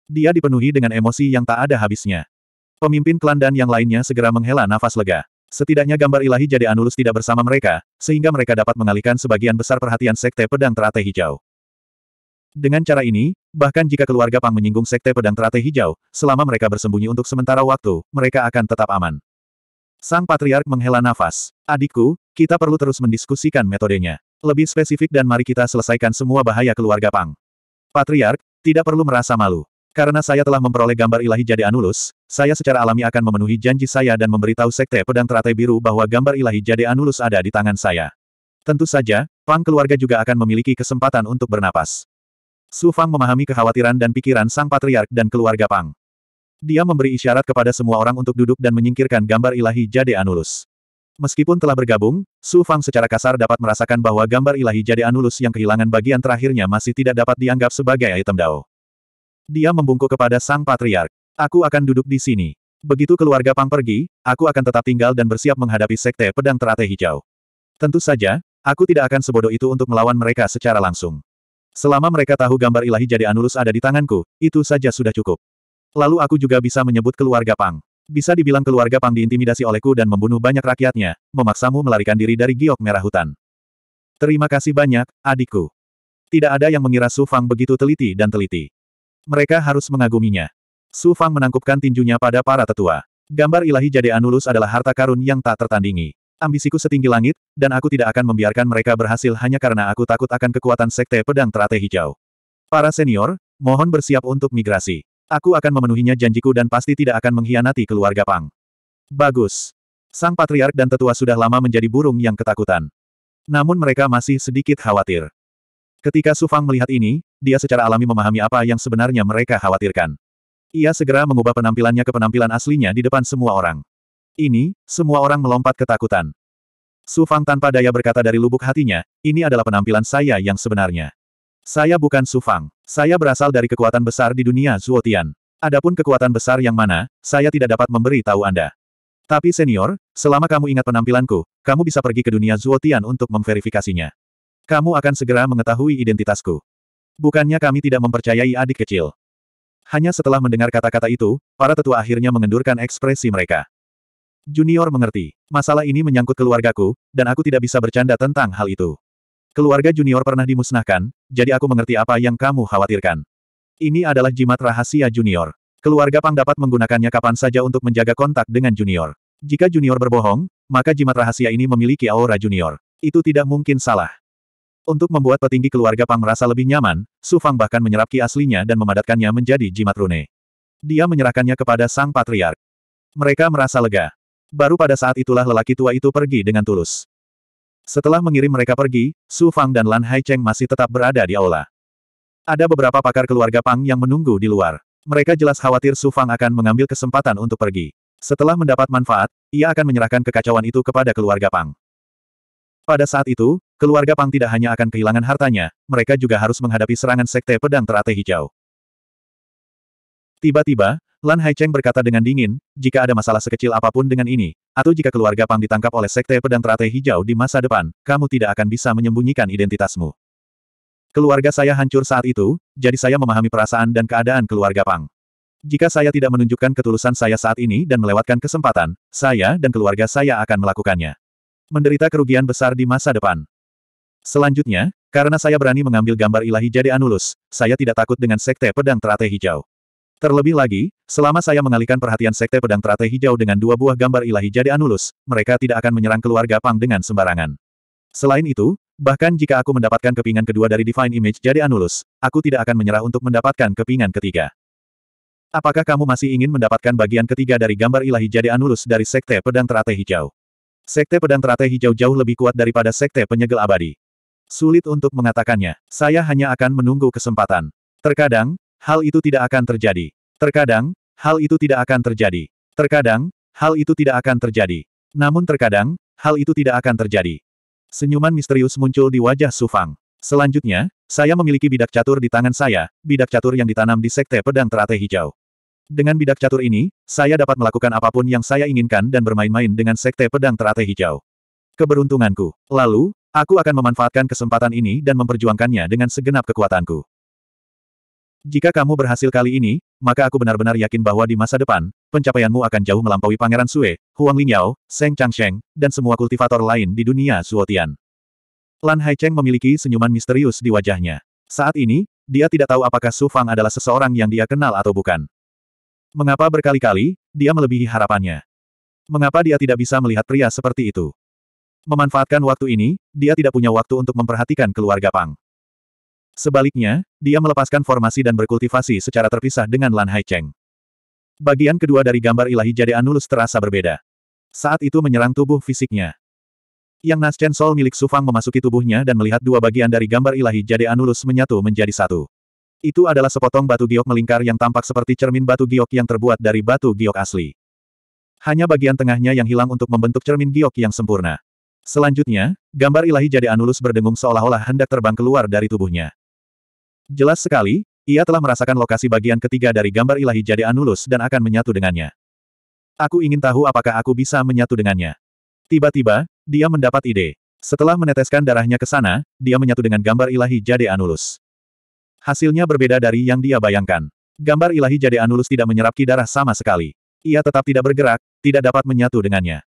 Dia dipenuhi dengan emosi yang tak ada habisnya. Pemimpin klan dan yang lainnya segera menghela nafas lega. Setidaknya gambar ilahi jadi Anulus tidak bersama mereka, sehingga mereka dapat mengalihkan sebagian besar perhatian Sekte Pedang Teratai Hijau. Dengan cara ini, bahkan jika keluarga Pang menyinggung Sekte Pedang Teratai Hijau, selama mereka bersembunyi untuk sementara waktu, mereka akan tetap aman. Sang Patriark menghela nafas. Adikku, kita perlu terus mendiskusikan metodenya. Lebih spesifik dan mari kita selesaikan semua bahaya keluarga Pang. Patriark, tidak perlu merasa malu. Karena saya telah memperoleh gambar ilahi Jade Anulus, saya secara alami akan memenuhi janji saya dan memberitahu Sekte Pedang Teratai Biru bahwa gambar ilahi Jade Anulus ada di tangan saya. Tentu saja, Pang keluarga juga akan memiliki kesempatan untuk bernapas. Su Fang memahami kekhawatiran dan pikiran sang patriark dan keluarga Pang. Dia memberi isyarat kepada semua orang untuk duduk dan menyingkirkan gambar ilahi Jade Anulus. Meskipun telah bergabung, Su Fang secara kasar dapat merasakan bahwa gambar ilahi Jade Anulus yang kehilangan bagian terakhirnya masih tidak dapat dianggap sebagai item Dao. Dia membungkuk kepada sang patriark. Aku akan duduk di sini. Begitu keluarga Pang pergi, aku akan tetap tinggal dan bersiap menghadapi sekte pedang teratai hijau. Tentu saja, aku tidak akan sebodoh itu untuk melawan mereka secara langsung. Selama mereka tahu gambar ilahi jadi Anulus ada di tanganku, itu saja sudah cukup. Lalu aku juga bisa menyebut keluarga Pang. Bisa dibilang keluarga Pang diintimidasi olehku dan membunuh banyak rakyatnya, memaksamu melarikan diri dari giok merah hutan. Terima kasih banyak, adikku. Tidak ada yang mengira Su Fang begitu teliti dan teliti. Mereka harus mengaguminya. Su Fang menangkupkan tinjunya pada para tetua. Gambar ilahi Jade Anulus adalah harta karun yang tak tertandingi. Ambisiku setinggi langit, dan aku tidak akan membiarkan mereka berhasil hanya karena aku takut akan kekuatan Sekte Pedang Teratai Hijau. Para senior, mohon bersiap untuk migrasi. Aku akan memenuhinya janjiku dan pasti tidak akan mengkhianati keluarga Pang. Bagus. Sang Patriark dan tetua sudah lama menjadi burung yang ketakutan. Namun mereka masih sedikit khawatir. Ketika Su Fang melihat ini, dia secara alami memahami apa yang sebenarnya mereka khawatirkan. Ia segera mengubah penampilannya ke penampilan aslinya di depan semua orang. Ini, semua orang melompat ketakutan. Su Fang tanpa daya berkata dari lubuk hatinya, ini adalah penampilan saya yang sebenarnya. Saya bukan Su Fang. Saya berasal dari kekuatan besar di dunia Zuotian. Adapun kekuatan besar yang mana, saya tidak dapat memberi tahu Anda. Tapi senior, selama kamu ingat penampilanku, kamu bisa pergi ke dunia Zuotian untuk memverifikasinya. Kamu akan segera mengetahui identitasku. Bukannya kami tidak mempercayai adik kecil. Hanya setelah mendengar kata-kata itu, para tetua akhirnya mengendurkan ekspresi mereka. Junior mengerti. Masalah ini menyangkut keluargaku, dan aku tidak bisa bercanda tentang hal itu. Keluarga Junior pernah dimusnahkan, jadi aku mengerti apa yang kamu khawatirkan. Ini adalah jimat rahasia Junior. Keluarga Pang dapat menggunakannya kapan saja untuk menjaga kontak dengan Junior. Jika Junior berbohong, maka jimat rahasia ini memiliki aura Junior. Itu tidak mungkin salah. Untuk membuat petinggi keluarga Pang merasa lebih nyaman, Su Fang bahkan menyerap ki aslinya dan memadatkannya menjadi jimat rune. Dia menyerahkannya kepada sang patriark. Mereka merasa lega. Baru pada saat itulah lelaki tua itu pergi dengan tulus. Setelah mengirim mereka pergi, Su Fang dan Lan Haicheng masih tetap berada di aula. Ada beberapa pakar keluarga Pang yang menunggu di luar. Mereka jelas khawatir Su Fang akan mengambil kesempatan untuk pergi. Setelah mendapat manfaat, ia akan menyerahkan kekacauan itu kepada keluarga Pang. Pada saat itu, keluarga Pang tidak hanya akan kehilangan hartanya, mereka juga harus menghadapi serangan sekte pedang teratai hijau. Tiba-tiba, Lan Haicheng berkata dengan dingin, jika ada masalah sekecil apa pun dengan ini, atau jika keluarga Pang ditangkap oleh Sekte Pedang Teratai Hijau di masa depan, kamu tidak akan bisa menyembunyikan identitasmu. Keluarga saya hancur saat itu, jadi saya memahami perasaan dan keadaan keluarga Pang. Jika saya tidak menunjukkan ketulusan saya saat ini dan melewatkan kesempatan, saya dan keluarga saya akan melakukannya. Menderita kerugian besar di masa depan. Selanjutnya, karena saya berani mengambil gambar ilahi Jade Anulus, saya tidak takut dengan Sekte Pedang Teratai Hijau. Terlebih lagi, selama saya mengalihkan perhatian Sekte Pedang Teratai Hijau dengan dua buah gambar ilahi Jade Anulus, mereka tidak akan menyerang keluarga Pang dengan sembarangan. Selain itu, bahkan jika aku mendapatkan kepingan kedua dari Divine Image Jade Anulus, aku tidak akan menyerah untuk mendapatkan kepingan ketiga. Apakah kamu masih ingin mendapatkan bagian ketiga dari gambar ilahi Jade Anulus dari Sekte Pedang Teratai Hijau? Sekte Pedang Teratai Hijau jauh lebih kuat daripada Sekte Penyegel Abadi. Sulit untuk mengatakannya. Saya hanya akan menunggu kesempatan. Terkadang, Hal itu tidak akan terjadi. Terkadang, hal itu tidak akan terjadi. Terkadang, hal itu tidak akan terjadi. Namun terkadang, hal itu tidak akan terjadi. Senyuman misterius muncul di wajah Su Fang. Selanjutnya, saya memiliki bidak catur di tangan saya, bidak catur yang ditanam di Sekte Pedang Teratai Hijau. Dengan bidak catur ini, saya dapat melakukan apa pun yang saya inginkan dan bermain-main dengan Sekte Pedang Teratai Hijau. Keberuntunganku. Lalu, aku akan memanfaatkan kesempatan ini dan memperjuangkannya dengan segenap kekuatanku. Jika kamu berhasil kali ini, maka aku benar-benar yakin bahwa di masa depan, pencapaianmu akan jauh melampaui Pangeran Sue, Huang Lingyao, Seng Changsheng, dan semua kultivator lain di dunia Zuotian. Lan Haicheng memiliki senyuman misterius di wajahnya. Saat ini, dia tidak tahu apakah Su Fang adalah seseorang yang dia kenal atau bukan. Mengapa berkali-kali, dia melebihi harapannya? Mengapa dia tidak bisa melihat pria seperti itu? Memanfaatkan waktu ini, dia tidak punya waktu untuk memperhatikan keluarga Pang. Sebaliknya, dia melepaskan formasi dan berkultivasi secara terpisah dengan Lan Haicheng. Bagian kedua dari gambar ilahi Jade Anulus terasa berbeda. Saat itu menyerang tubuh fisiknya. Yang Naschen Sol milik Sufang memasuki tubuhnya dan melihat dua bagian dari gambar ilahi Jade Anulus menyatu menjadi satu. Itu adalah sepotong batu giok melingkar yang tampak seperti cermin batu giok yang terbuat dari batu giok asli. Hanya bagian tengahnya yang hilang untuk membentuk cermin giok yang sempurna. Selanjutnya, gambar ilahi jadi Anulus berdengung seolah-olah hendak terbang keluar dari tubuhnya. Jelas sekali, ia telah merasakan lokasi bagian ketiga dari gambar ilahi jadi Anulus dan akan menyatu dengannya. Aku ingin tahu apakah aku bisa menyatu dengannya. Tiba-tiba, dia mendapat ide. Setelah meneteskan darahnya ke sana, dia menyatu dengan gambar ilahi jadi Anulus. Hasilnya berbeda dari yang dia bayangkan. Gambar ilahi jadi Anulus tidak menyerap ki darah sama sekali. Ia tetap tidak bergerak, tidak dapat menyatu dengannya.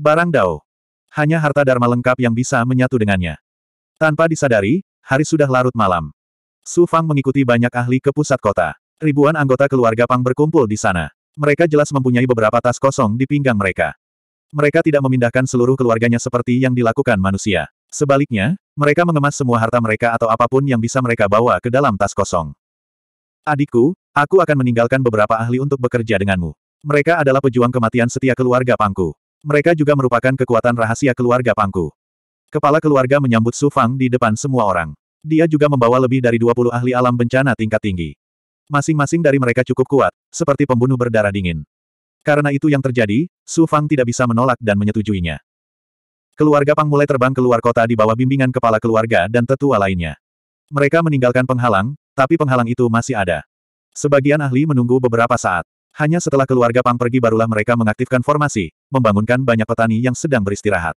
Barang Dao. Hanya harta dharma lengkap yang bisa menyatu dengannya. Tanpa disadari, hari sudah larut malam. Su Fang mengikuti banyak ahli ke pusat kota. Ribuan anggota keluarga Pang berkumpul di sana. Mereka jelas mempunyai beberapa tas kosong di pinggang mereka. Mereka tidak memindahkan seluruh keluarganya seperti yang dilakukan manusia. Sebaliknya, mereka mengemas semua harta mereka atau apa pun yang bisa mereka bawa ke dalam tas kosong. Adikku, aku akan meninggalkan beberapa ahli untuk bekerja denganmu. Mereka adalah pejuang kematian setia keluarga Pangku. Mereka juga merupakan kekuatan rahasia keluarga Pangku. Kepala keluarga menyambut Su Fang di depan semua orang. Dia juga membawa lebih dari 20 ahli alam bencana tingkat tinggi. Masing-masing dari mereka cukup kuat, seperti pembunuh berdarah dingin. Karena itu yang terjadi, Su Fang tidak bisa menolak dan menyetujuinya. Keluarga Pang mulai terbang keluar kota di bawah bimbingan kepala keluarga dan tetua lainnya. Mereka meninggalkan penghalang, tapi penghalang itu masih ada. Sebagian ahli menunggu beberapa saat. Hanya setelah keluarga Pang pergi barulah mereka mengaktifkan formasi, membangunkan banyak petani yang sedang beristirahat.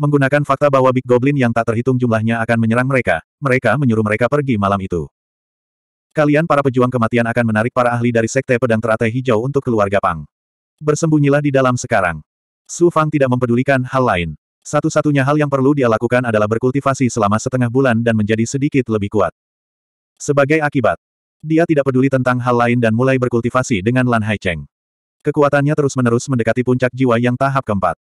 Menggunakan fakta bahwa Big Goblin yang tak terhitung jumlahnya akan menyerang mereka, mereka menyuruh mereka pergi malam itu. Kalian para pejuang kematian akan menarik para ahli dari Sekte Pedang Teratai Hijau untuk keluarga Pang. Bersembunyilah di dalam sekarang. Su Fang tidak mempedulikan hal lain. Satu-satunya hal yang perlu dia lakukan adalah berkultivasi selama setengah bulan dan menjadi sedikit lebih kuat. Sebagai akibat, dia tidak peduli tentang hal lain dan mulai berkultivasi dengan Lan Haicheng. Kekuatannya terus-menerus mendekati puncak jiwa yang tahap keempat.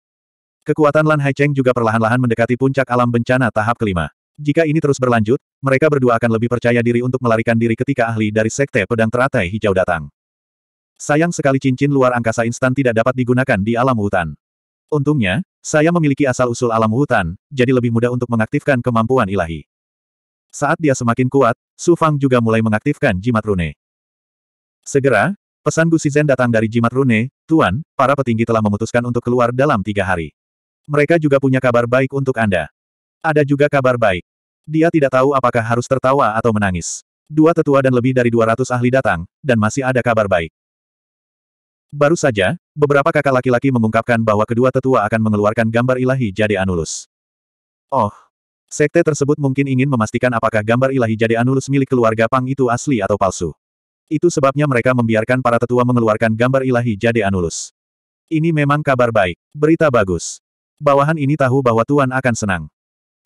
Kekuatan Lan Haicheng juga perlahan-lahan mendekati puncak alam bencana tahap kelima. Jika ini terus berlanjut, mereka berdua akan lebih percaya diri untuk melarikan diri ketika ahli dari Sekte Pedang Teratai Hijau datang. Sayang sekali cincin luar angkasa instan tidak dapat digunakan di alam hutan. Untungnya, saya memiliki asal-usul alam hutan, jadi lebih mudah untuk mengaktifkan kemampuan ilahi. Saat dia semakin kuat, Su Fang juga mulai mengaktifkan jimat rune. Segera, pesan Gu datang dari jimat rune, Tuan, para petinggi telah memutuskan untuk keluar dalam tiga hari. Mereka juga punya kabar baik untuk Anda. Ada juga kabar baik. Dia tidak tahu apakah harus tertawa atau menangis. Dua tetua dan lebih dari 200 ahli datang, dan masih ada kabar baik. Baru saja, beberapa kakak laki-laki mengungkapkan bahwa kedua tetua akan mengeluarkan gambar ilahi Jade Anulus. Oh, sekte tersebut mungkin ingin memastikan apakah gambar ilahi Jade Anulus milik keluarga Pang itu asli atau palsu. Itu sebabnya mereka membiarkan para tetua mengeluarkan gambar ilahi Jade Anulus. Ini memang kabar baik, berita bagus. Bawahan ini tahu bahwa Tuan akan senang.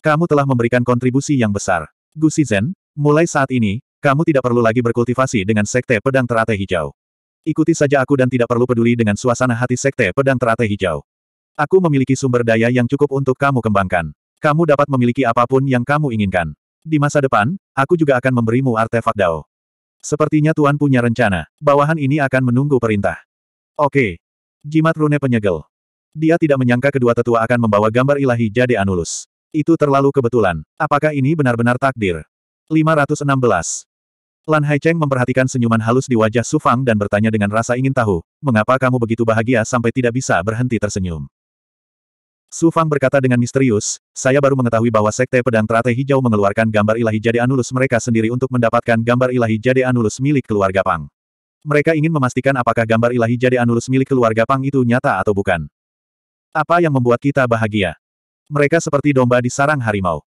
Kamu telah memberikan kontribusi yang besar. Gu Shizhen, mulai saat ini, kamu tidak perlu lagi berkultivasi dengan sekte pedang teratai hijau. Ikuti saja aku dan tidak perlu peduli dengan suasana hati Sekte Pedang Teratai Hijau. Aku memiliki sumber daya yang cukup untuk kamu kembangkan. Kamu dapat memiliki apa pun yang kamu inginkan. Di masa depan, aku juga akan memberimu artefak Dao. Sepertinya Tuan punya rencana. Bawahan ini akan menunggu perintah. Oke. Jimat rune penyegel. Dia tidak menyangka kedua tetua akan membawa gambar ilahi Jade Anulus. Itu terlalu kebetulan. Apakah ini benar-benar takdir? 516. Lan Haicheng memperhatikan senyuman halus di wajah Su Fang dan bertanya dengan rasa ingin tahu, mengapa kamu begitu bahagia sampai tidak bisa berhenti tersenyum. Su Fang berkata dengan misterius, saya baru mengetahui bahwa Sekte Pedang Teratai Hijau mengeluarkan gambar ilahi Jade Anulus mereka sendiri untuk mendapatkan gambar ilahi Jade Anulus milik keluarga Pang. Mereka ingin memastikan apakah gambar ilahi Jade Anulus milik keluarga Pang itu nyata atau bukan. Apa yang membuat kita bahagia? Mereka seperti domba di sarang harimau.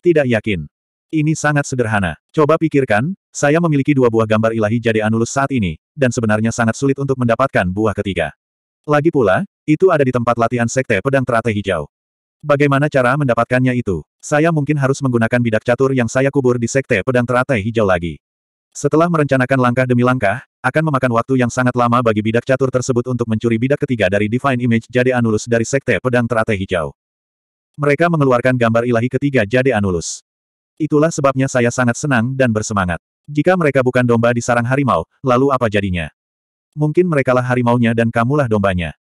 Tidak yakin. Ini sangat sederhana. Coba pikirkan, saya memiliki dua buah gambar ilahi Jade Anulus saat ini, dan sebenarnya sangat sulit untuk mendapatkan buah ketiga. Lagi pula, itu ada di tempat latihan Sekte Pedang Teratai Hijau. Bagaimana cara mendapatkannya itu? Saya mungkin harus menggunakan bidak catur yang saya kubur di Sekte Pedang Teratai Hijau lagi. Setelah merencanakan langkah demi langkah, akan memakan waktu yang sangat lama bagi bidak catur tersebut untuk mencuri bidak ketiga dari Divine Image Jade Anulus dari Sekte Pedang Teratai Hijau. Mereka mengeluarkan gambar ilahi ketiga Jade Anulus. Itulah sebabnya saya sangat senang dan bersemangat. Jika mereka bukan domba di sarang harimau, lalu apa jadinya? Mungkin merekalah harimaunya dan kamulah dombanya.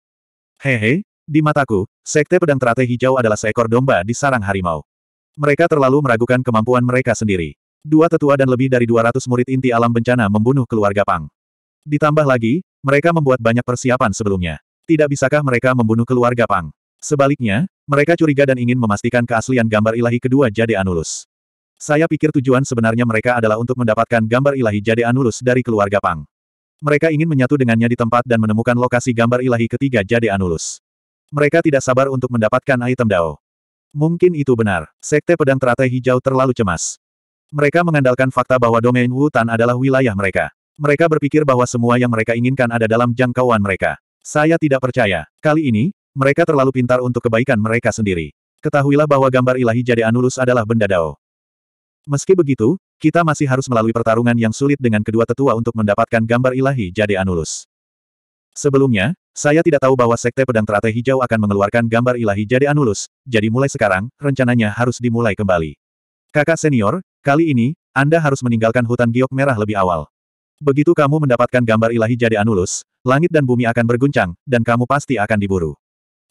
Hehe, di mataku, Sekte Pedang Teratai Hijau adalah seekor domba di sarang harimau. Mereka terlalu meragukan kemampuan mereka sendiri. Dua tetua dan lebih dari 200 murid inti alam bencana membunuh keluarga Pang. Ditambah lagi, mereka membuat banyak persiapan sebelumnya. Tidak bisakah mereka membunuh keluarga Pang? Sebaliknya, mereka curiga dan ingin memastikan keaslian gambar ilahi kedua Jade Anulus. Saya pikir tujuan sebenarnya mereka adalah untuk mendapatkan gambar ilahi Jade Anulus dari keluarga Pang. Mereka ingin menyatu dengannya di tempat dan menemukan lokasi gambar ilahi ketiga Jade Anulus. Mereka tidak sabar untuk mendapatkan item Dao. Mungkin itu benar. Sekte Pedang Teratai Hijau terlalu cemas. Mereka mengandalkan fakta bahwa domain Wutan adalah wilayah mereka. Mereka berpikir bahwa semua yang mereka inginkan ada dalam jangkauan mereka. Saya tidak percaya. Kali ini, mereka terlalu pintar untuk kebaikan mereka sendiri. Ketahuilah bahwa gambar ilahi Jade Anulus adalah benda Dao. Meski begitu, kita masih harus melalui pertarungan yang sulit dengan kedua tetua untuk mendapatkan gambar ilahi Jade Anulus. Sebelumnya, saya tidak tahu bahwa Sekte Pedang Teratai Hijau akan mengeluarkan gambar ilahi Jade Anulus, jadi mulai sekarang, rencananya harus dimulai kembali. Kakak senior, kali ini, Anda harus meninggalkan hutan giok merah lebih awal. Begitu kamu mendapatkan gambar ilahi Jade Anulus, langit dan bumi akan berguncang, dan kamu pasti akan diburu.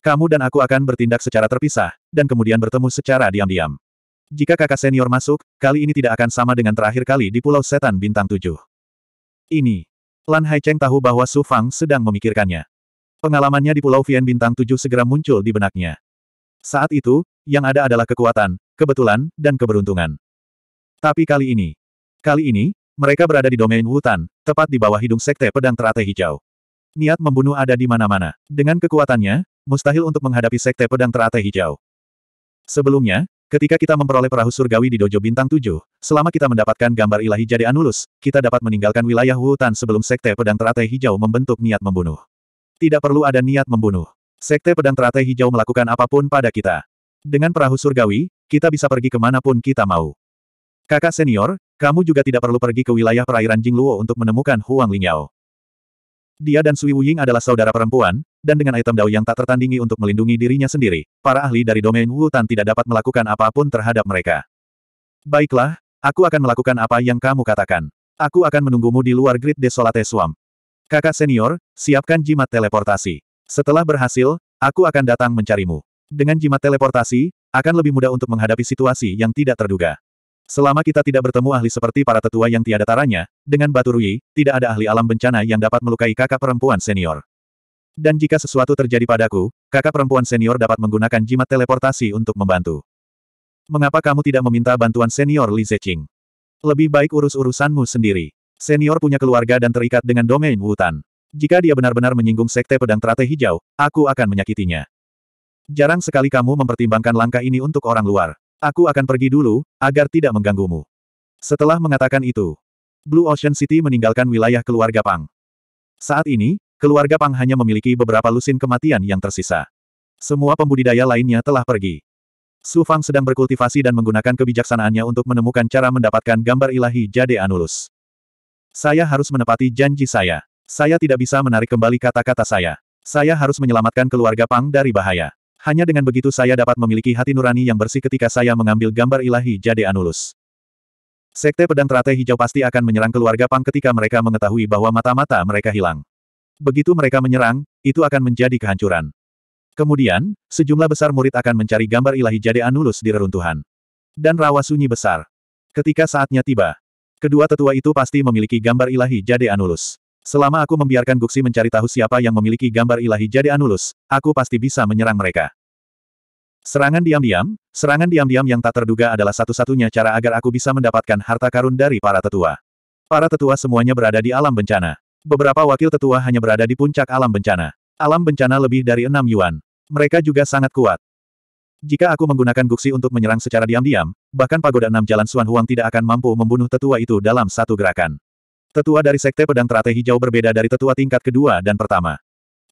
Kamu dan aku akan bertindak secara terpisah, dan kemudian bertemu secara diam-diam. Jika kakak senior masuk, kali ini tidak akan sama dengan terakhir kali di Pulau Setan Bintang 7. Ini. Lan Haicheng tahu bahwa Su Fang sedang memikirkannya. Pengalamannya di Pulau Vian Bintang 7 segera muncul di benaknya. Saat itu, yang ada adalah kekuatan, kebetulan, dan keberuntungan. Tapi kali ini, kali ini, mereka berada di domain Wutan, tepat di bawah hidung Sekte Pedang Teratai Hijau. Niat membunuh ada di mana-mana. Dengan kekuatannya, mustahil untuk menghadapi Sekte Pedang Teratai Hijau. Sebelumnya, ketika kita memperoleh perahu surgawi di Dojo Bintang 7, selama kita mendapatkan gambar ilahi Jade Anulus, kita dapat meninggalkan wilayah Wutan sebelum Sekte Pedang Teratai Hijau membentuk niat membunuh. Tidak perlu ada niat membunuh. Sekte Pedang Teratai Hijau melakukan apa pun pada kita. Dengan perahu surgawi, kita bisa pergi ke mana pun kita mau. Kakak senior, kamu juga tidak perlu pergi ke wilayah perairan Jingluo untuk menemukan Huang Lingyao. Dia dan Sui Wuying adalah saudara perempuan, dan dengan item Dao yang tak tertandingi untuk melindungi dirinya sendiri, para ahli dari domain Wutan tidak dapat melakukan apa pun terhadap mereka. Baiklah, aku akan melakukan apa yang kamu katakan. Aku akan menunggumu di luar Grid Desolate Swamp. Kakak senior, siapkan jimat teleportasi. Setelah berhasil, aku akan datang mencarimu. Dengan jimat teleportasi, akan lebih mudah untuk menghadapi situasi yang tidak terduga. Selama kita tidak bertemu ahli seperti para tetua yang tiada taranya, dengan Batu Rui, tidak ada ahli alam bencana yang dapat melukai kakak perempuan senior. Dan jika sesuatu terjadi padaku, kakak perempuan senior dapat menggunakan jimat teleportasi untuk membantu. Mengapa kamu tidak meminta bantuan senior Li Zeching? Lebih baik urus-urusanmu sendiri. Senior punya keluarga dan terikat dengan domain Wutan. Jika dia benar-benar menyinggung sekte pedang teratai hijau, aku akan menyakitinya. Jarang sekali kamu mempertimbangkan langkah ini untuk orang luar. Aku akan pergi dulu, agar tidak mengganggumu. Setelah mengatakan itu, Blue Ocean City meninggalkan wilayah keluarga Pang. Saat ini, keluarga Pang hanya memiliki beberapa lusin kematian yang tersisa. Semua pembudidaya lainnya telah pergi. Su Fang sedang berkultivasi dan menggunakan kebijaksanaannya untuk menemukan cara mendapatkan gambar ilahi Jade Anulus. Saya harus menepati janji saya. Saya tidak bisa menarik kembali kata-kata saya. Saya harus menyelamatkan keluarga Pang dari bahaya. Hanya dengan begitu saya dapat memiliki hati nurani yang bersih ketika saya mengambil gambar ilahi Jade Anulus. Sekte Pedang Teratai Hijau pasti akan menyerang keluarga Pang ketika mereka mengetahui bahwa mata-mata mereka hilang. Begitu mereka menyerang, itu akan menjadi kehancuran. Kemudian, sejumlah besar murid akan mencari gambar ilahi Jade Anulus di reruntuhan. Dan rawa sunyi besar. Ketika saatnya tiba, kedua tetua itu pasti memiliki gambar ilahi Jade Anulus. Selama aku membiarkan Guksi mencari tahu siapa yang memiliki gambar ilahi Jade Anulus, aku pasti bisa menyerang mereka. Serangan diam-diam, serangan diam-diam yang tak terduga adalah satu-satunya cara agar aku bisa mendapatkan harta karun dari para tetua. Para tetua semuanya berada di alam bencana. Beberapa wakil tetua hanya berada di puncak alam bencana. Alam bencana lebih dari enam yuan. Mereka juga sangat kuat. Jika aku menggunakan Guksi untuk menyerang secara diam-diam, bahkan pagoda enam jalan Suan Huang tidak akan mampu membunuh tetua itu dalam satu gerakan. Tetua dari Sekte Pedang Teratai Hijau berbeda dari tetua tingkat kedua dan pertama.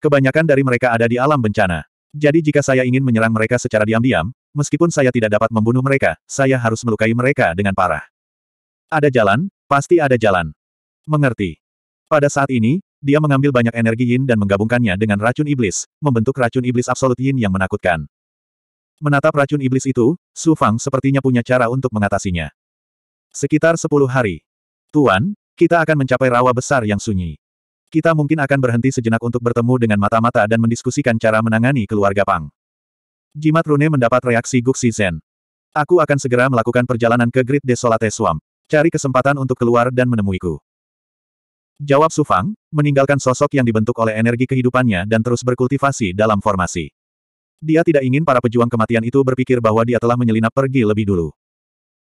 Kebanyakan dari mereka ada di alam bencana. Jadi jika saya ingin menyerang mereka secara diam-diam, meskipun saya tidak dapat membunuh mereka, saya harus melukai mereka dengan parah. Ada jalan, pasti ada jalan. Mengerti. Pada saat ini, dia mengambil banyak energi yin dan menggabungkannya dengan racun iblis, membentuk racun iblis absolut yin yang menakutkan. Menatap racun iblis itu, Su Fang sepertinya punya cara untuk mengatasinya. Sekitar sepuluh hari. Tuan, kita akan mencapai rawa besar yang sunyi. Kita mungkin akan berhenti sejenak untuk bertemu dengan mata-mata dan mendiskusikan cara menangani keluarga Pang. Jimat rune mendapat reaksi Guxi Zen. Aku akan segera melakukan perjalanan ke Grid Desolate Swamp. Cari kesempatan untuk keluar dan menemuiku. Jawab Su Fang, meninggalkan sosok yang dibentuk oleh energi kehidupannya dan terus berkultivasi dalam formasi. Dia tidak ingin para pejuang kematian itu berpikir bahwa dia telah menyelinap pergi lebih dulu.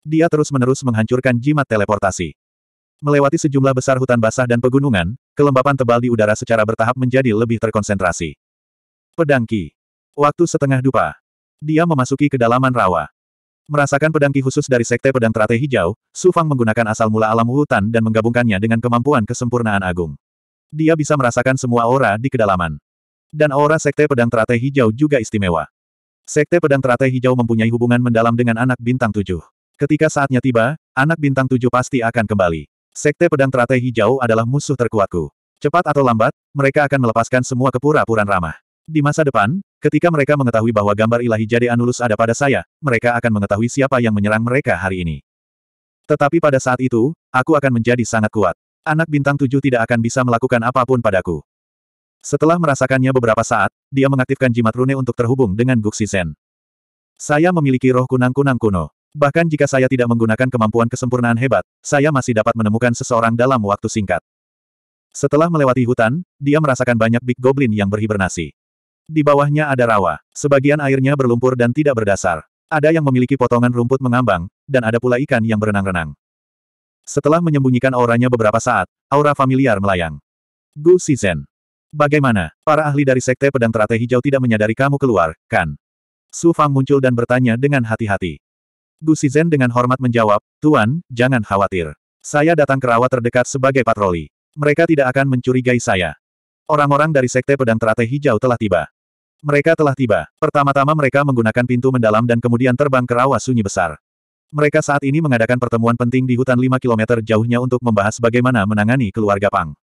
Dia terus-menerus menghancurkan jimat teleportasi. Melewati sejumlah besar hutan basah dan pegunungan, kelembapan tebal di udara secara bertahap menjadi lebih terkonsentrasi. Pedang Ki. Waktu setengah dupa. Dia memasuki kedalaman rawa. Merasakan pedang ki khusus dari Sekte Pedang Teratai Hijau, Su Fang menggunakan asal mula alam hutan dan menggabungkannya dengan kemampuan kesempurnaan agung. Dia bisa merasakan semua aura di kedalaman. Dan aura Sekte Pedang Teratai Hijau juga istimewa. Sekte Pedang Teratai Hijau mempunyai hubungan mendalam dengan anak bintang tujuh. Ketika saatnya tiba, anak bintang tujuh pasti akan kembali. Sekte Pedang Teratai Hijau adalah musuh terkuatku. Cepat atau lambat, mereka akan melepaskan semua kepura-puran ramah. Di masa depan, ketika mereka mengetahui bahwa gambar ilahi Jade Anulus ada pada saya, mereka akan mengetahui siapa yang menyerang mereka hari ini. Tetapi pada saat itu, aku akan menjadi sangat kuat. Anak bintang tujuh tidak akan bisa melakukan apa pun padaku. Setelah merasakannya beberapa saat, dia mengaktifkan jimat rune untuk terhubung dengan Guxi Zen. Saya memiliki roh kunang-kunang kuno. Bahkan jika saya tidak menggunakan kemampuan kesempurnaan hebat, saya masih dapat menemukan seseorang dalam waktu singkat. Setelah melewati hutan, dia merasakan banyak Big Goblin yang berhibernasi. Di bawahnya ada rawa. Sebagian airnya berlumpur dan tidak berdasar. Ada yang memiliki potongan rumput mengambang, dan ada pula ikan yang berenang-renang. Setelah menyembunyikan auranya beberapa saat, aura familiar melayang. Gu Shizhen. Bagaimana? Para ahli dari Sekte Pedang Teratai Hijau tidak menyadari kamu keluar, kan? Su Fang muncul dan bertanya dengan hati-hati. Gu Shizhen dengan hormat menjawab, Tuan, jangan khawatir. Saya datang ke rawa terdekat sebagai patroli. Mereka tidak akan mencurigai saya. Orang-orang dari Sekte Pedang Teratai Hijau telah tiba. Mereka telah tiba. Pertama-tama mereka menggunakan pintu mendalam dan kemudian terbang ke rawa sunyi besar. Mereka saat ini mengadakan pertemuan penting di hutan 5 km jauhnya untuk membahas bagaimana menangani keluarga Pang.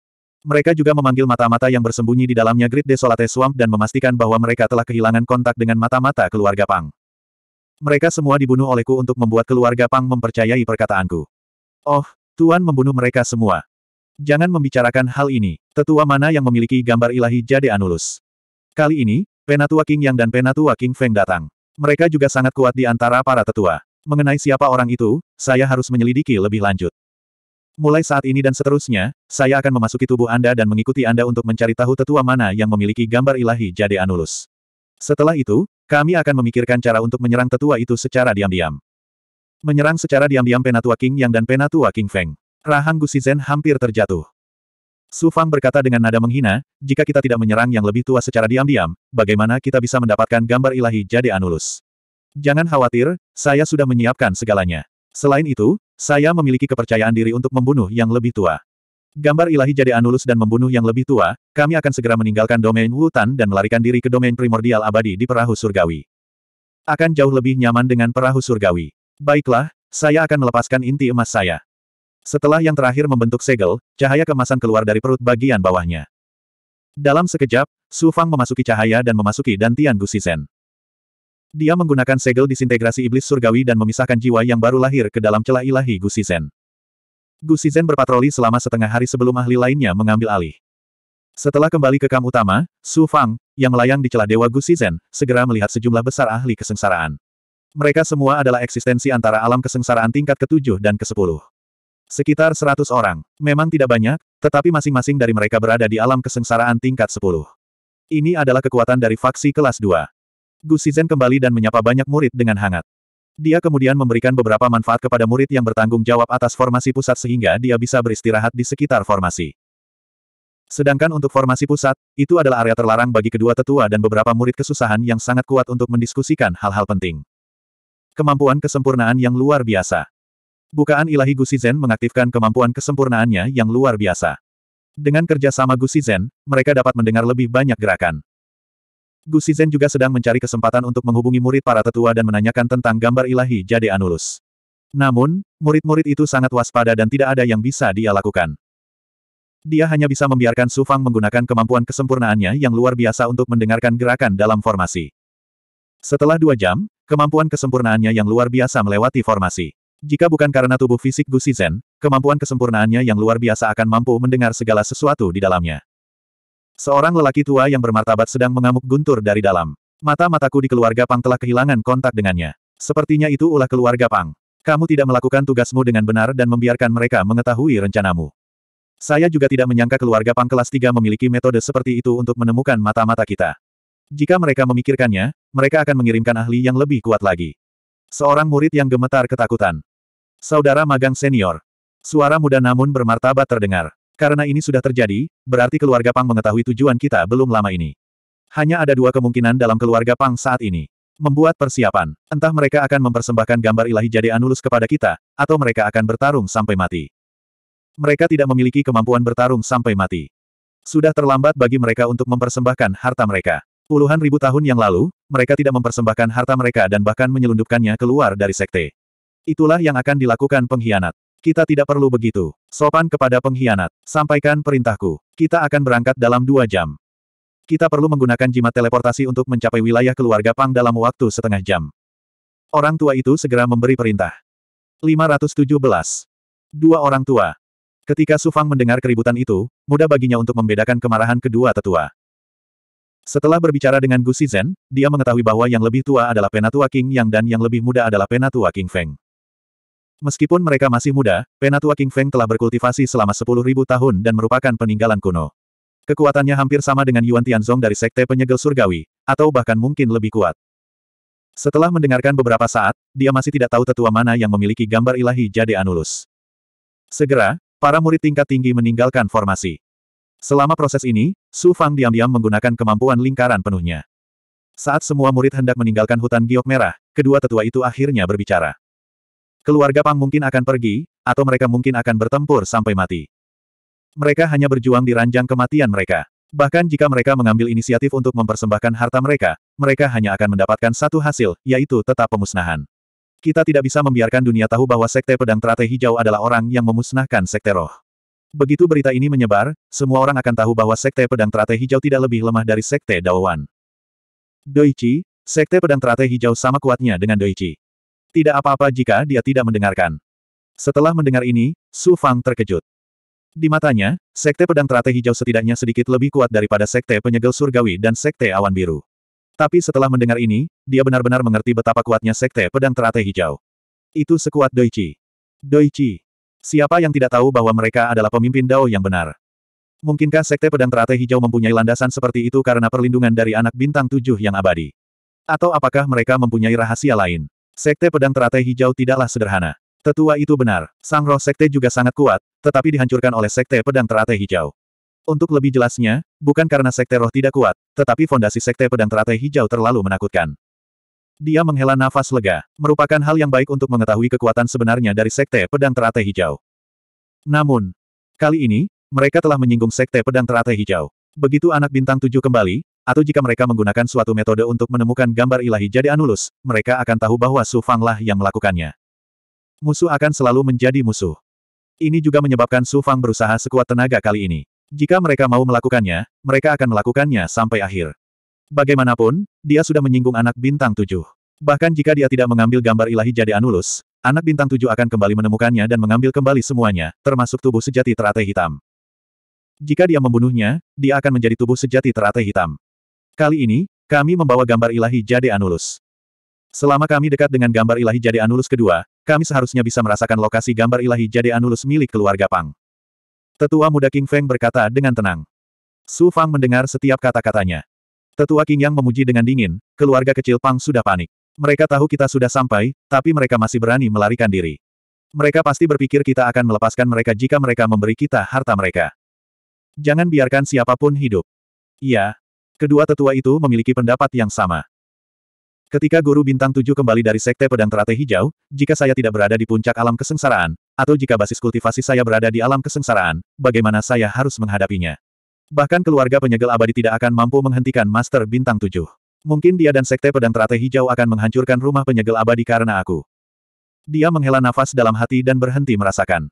Mereka juga memanggil mata-mata yang bersembunyi di dalamnya Great Desolate Swamp dan memastikan bahwa mereka telah kehilangan kontak dengan mata-mata keluarga Pang. Mereka semua dibunuh olehku untuk membuat keluarga Pang mempercayai perkataanku. Oh, Tuan membunuh mereka semua. Jangan membicarakan hal ini. Tetua mana yang memiliki gambar ilahi Jade Anulus? Kali ini, Penatua King Yang dan Penatua King Feng datang. Mereka juga sangat kuat di antara para tetua. Mengenai siapa orang itu, saya harus menyelidiki lebih lanjut. Mulai saat ini dan seterusnya, saya akan memasuki tubuh Anda dan mengikuti Anda untuk mencari tahu tetua mana yang memiliki gambar ilahi Jade Anulus. Setelah itu, kami akan memikirkan cara untuk menyerang tetua itu secara diam-diam. Menyerang secara diam-diam Penatua King Yang dan Penatua King Feng. Rahang Gusizen hampir terjatuh. Su Fang berkata dengan nada menghina, jika kita tidak menyerang yang lebih tua secara diam-diam, bagaimana kita bisa mendapatkan gambar ilahi Jade Anulus? Jangan khawatir, saya sudah menyiapkan segalanya. Selain itu, saya memiliki kepercayaan diri untuk membunuh yang lebih tua. Gambar ilahi Jade Anulus dan membunuh yang lebih tua, kami akan segera meninggalkan domain Wutan dan melarikan diri ke domain primordial abadi di perahu surgawi. Akan jauh lebih nyaman dengan perahu surgawi. Baiklah, saya akan melepaskan inti emas saya. Setelah yang terakhir membentuk segel, cahaya kemasan keluar dari perut bagian bawahnya. Dalam sekejap, Su Fang memasuki cahaya dan memasuki dantian Gusisen. Dia menggunakan segel disintegrasi iblis surgawi dan memisahkan jiwa yang baru lahir ke dalam celah ilahi Gusisen. Gusisen berpatroli selama setengah hari sebelum ahli lainnya mengambil alih. Setelah kembali ke kam utama, Su Fang, yang melayang di celah Dewa Gusisen, segera melihat sejumlah besar ahli kesengsaraan. Mereka semua adalah eksistensi antara alam kesengsaraan tingkat ke-7 dan ke-10. Sekitar seratus orang. Memang tidak banyak, tetapi masing-masing dari mereka berada di alam kesengsaraan tingkat sepuluh. Ini adalah kekuatan dari faksi kelas 2. Gu Shizhen kembali dan menyapa banyak murid dengan hangat. Dia kemudian memberikan beberapa manfaat kepada murid yang bertanggung jawab atas formasi pusat sehingga dia bisa beristirahat di sekitar formasi. Sedangkan untuk formasi pusat, itu adalah area terlarang bagi kedua tetua dan beberapa murid kesusahan yang sangat kuat untuk mendiskusikan hal-hal penting. Kemampuan kesempurnaan yang luar biasa. Bukaan ilahi Gusizen mengaktifkan kemampuan kesempurnaannya yang luar biasa. Dengan kerjasama Gusizen, mereka dapat mendengar lebih banyak gerakan. Gusizen juga sedang mencari kesempatan untuk menghubungi murid para tetua dan menanyakan tentang gambar ilahi Jade Anulus. Namun, murid-murid itu sangat waspada dan tidak ada yang bisa dia lakukan. Dia hanya bisa membiarkan Su Fang menggunakan kemampuan kesempurnaannya yang luar biasa untuk mendengarkan gerakan dalam formasi. Setelah dua jam, kemampuan kesempurnaannya yang luar biasa melewati formasi. Jika bukan karena tubuh fisik Gu Shizhen, kemampuan kesempurnaannya yang luar biasa akan mampu mendengar segala sesuatu di dalamnya. Seorang lelaki tua yang bermartabat sedang mengamuk guntur dari dalam. Mata-mataku di keluarga Pang telah kehilangan kontak dengannya. Sepertinya itu ulah keluarga Pang. Kamu tidak melakukan tugasmu dengan benar dan membiarkan mereka mengetahui rencanamu. Saya juga tidak menyangka keluarga Pang kelas 3 memiliki metode seperti itu untuk menemukan mata-mata kita. Jika mereka memikirkannya, mereka akan mengirimkan ahli yang lebih kuat lagi. Seorang murid yang gemetar ketakutan. Saudara magang senior. Suara muda namun bermartabat terdengar. Karena ini sudah terjadi, berarti keluarga Pang mengetahui tujuan kita belum lama ini. Hanya ada dua kemungkinan dalam keluarga Pang saat ini. Membuat persiapan. Entah mereka akan mempersembahkan gambar ilahi Jade Anulus kepada kita, atau mereka akan bertarung sampai mati. Mereka tidak memiliki kemampuan bertarung sampai mati. Sudah terlambat bagi mereka untuk mempersembahkan harta mereka. Puluhan ribu tahun yang lalu, mereka tidak mempersembahkan harta mereka dan bahkan menyelundupkannya keluar dari sekte. Itulah yang akan dilakukan pengkhianat. Kita tidak perlu begitu. Sopan kepada pengkhianat. Sampaikan perintahku. Kita akan berangkat dalam dua jam. Kita perlu menggunakan jimat teleportasi untuk mencapai wilayah keluarga Pang dalam waktu setengah jam. Orang tua itu segera memberi perintah. 517. Dua orang tua. Ketika Su Fang mendengar keributan itu, mudah baginya untuk membedakan kemarahan kedua tetua. Setelah berbicara dengan Gu Shizhen, dia mengetahui bahwa yang lebih tua adalah Penatua King Yang dan yang lebih muda adalah Penatua King Feng. Meskipun mereka masih muda, Penatua King Feng telah berkultivasi selama 10.000 tahun dan merupakan peninggalan kuno. Kekuatannya hampir sama dengan Yuan Tianzong dari Sekte Penyegel Surgawi, atau bahkan mungkin lebih kuat. Setelah mendengarkan beberapa saat, dia masih tidak tahu tetua mana yang memiliki gambar ilahi Jade Anulus. Segera, para murid tingkat tinggi meninggalkan formasi. Selama proses ini, Su Fang diam-diam menggunakan kemampuan lingkaran penuhnya. Saat semua murid hendak meninggalkan hutan giok merah, kedua tetua itu akhirnya berbicara. Keluarga Pang mungkin akan pergi, atau mereka mungkin akan bertempur sampai mati. Mereka hanya berjuang di ranjang kematian mereka. Bahkan jika mereka mengambil inisiatif untuk mempersembahkan harta mereka, mereka hanya akan mendapatkan satu hasil, yaitu tetap pemusnahan. Kita tidak bisa membiarkan dunia tahu bahwa Sekte Pedang Teratai Hijau adalah orang yang memusnahkan Sekte Roh. Begitu berita ini menyebar, semua orang akan tahu bahwa Sekte Pedang Teratai Hijau tidak lebih lemah dari Sekte Daowan. Doichi, Sekte Pedang Teratai Hijau sama kuatnya dengan Doichi. Tidak apa-apa jika dia tidak mendengarkan. Setelah mendengar ini, Su Fang terkejut. Di matanya, Sekte Pedang Teratai Hijau setidaknya sedikit lebih kuat daripada Sekte Penyegel Surgawi dan Sekte Awan Biru. Tapi setelah mendengar ini, dia benar-benar mengerti betapa kuatnya Sekte Pedang Teratai Hijau. Itu sekuat Doichi. Doichi. Siapa yang tidak tahu bahwa mereka adalah pemimpin Dao yang benar? Mungkinkah Sekte Pedang Teratai Hijau mempunyai landasan seperti itu karena perlindungan dari anak bintang tujuh yang abadi? Atau apakah mereka mempunyai rahasia lain? Sekte Pedang Teratai Hijau tidaklah sederhana. Tetua itu benar. Sang roh sekte juga sangat kuat, tetapi dihancurkan oleh sekte pedang teratai hijau. Untuk lebih jelasnya, bukan karena sekte roh tidak kuat, tetapi fondasi sekte pedang teratai hijau terlalu menakutkan. Dia menghela nafas lega, merupakan hal yang baik untuk mengetahui kekuatan sebenarnya dari sekte pedang teratai hijau. Namun, kali ini, mereka telah menyinggung sekte pedang teratai hijau. Begitu anak bintang tujuh kembali, atau jika mereka menggunakan suatu metode untuk menemukan gambar ilahi jadi anulus, mereka akan tahu bahwa Su Fang lah yang melakukannya. Musuh akan selalu menjadi musuh. Ini juga menyebabkan Su Fang berusaha sekuat tenaga kali ini. Jika mereka mau melakukannya, mereka akan melakukannya sampai akhir. Bagaimanapun, dia sudah menyinggung anak bintang tujuh. Bahkan jika dia tidak mengambil gambar ilahi jadi anulus, anak bintang tujuh akan kembali menemukannya dan mengambil kembali semuanya, termasuk tubuh sejati teratai hitam. Jika dia membunuhnya, dia akan menjadi tubuh sejati teratai hitam. Kali ini, kami membawa gambar ilahi Jade Anulus. Selama kami dekat dengan gambar ilahi Jade Anulus kedua, kami seharusnya bisa merasakan lokasi gambar ilahi Jade Anulus milik keluarga Pang. Tetua muda King Feng berkata dengan tenang. Su Fang mendengar setiap kata-katanya. Tetua King Yang memuji dengan dingin, keluarga kecil Pang sudah panik. Mereka tahu kita sudah sampai, tapi mereka masih berani melarikan diri. Mereka pasti berpikir kita akan melepaskan mereka jika mereka memberi kita harta mereka. Jangan biarkan siapa pun hidup. Iya. Kedua tetua itu memiliki pendapat yang sama. Ketika Guru Bintang Tujuh kembali dari Sekte Pedang Teratai Hijau, jika saya tidak berada di puncak alam kesengsaraan, atau jika basis kultivasi saya berada di alam kesengsaraan, bagaimana saya harus menghadapinya? Bahkan keluarga penyegel abadi tidak akan mampu menghentikan Master Bintang Tujuh. Mungkin dia dan Sekte Pedang Teratai Hijau akan menghancurkan rumah penyegel abadi karena aku. Dia menghela nafas dalam hati dan berhenti merasakan.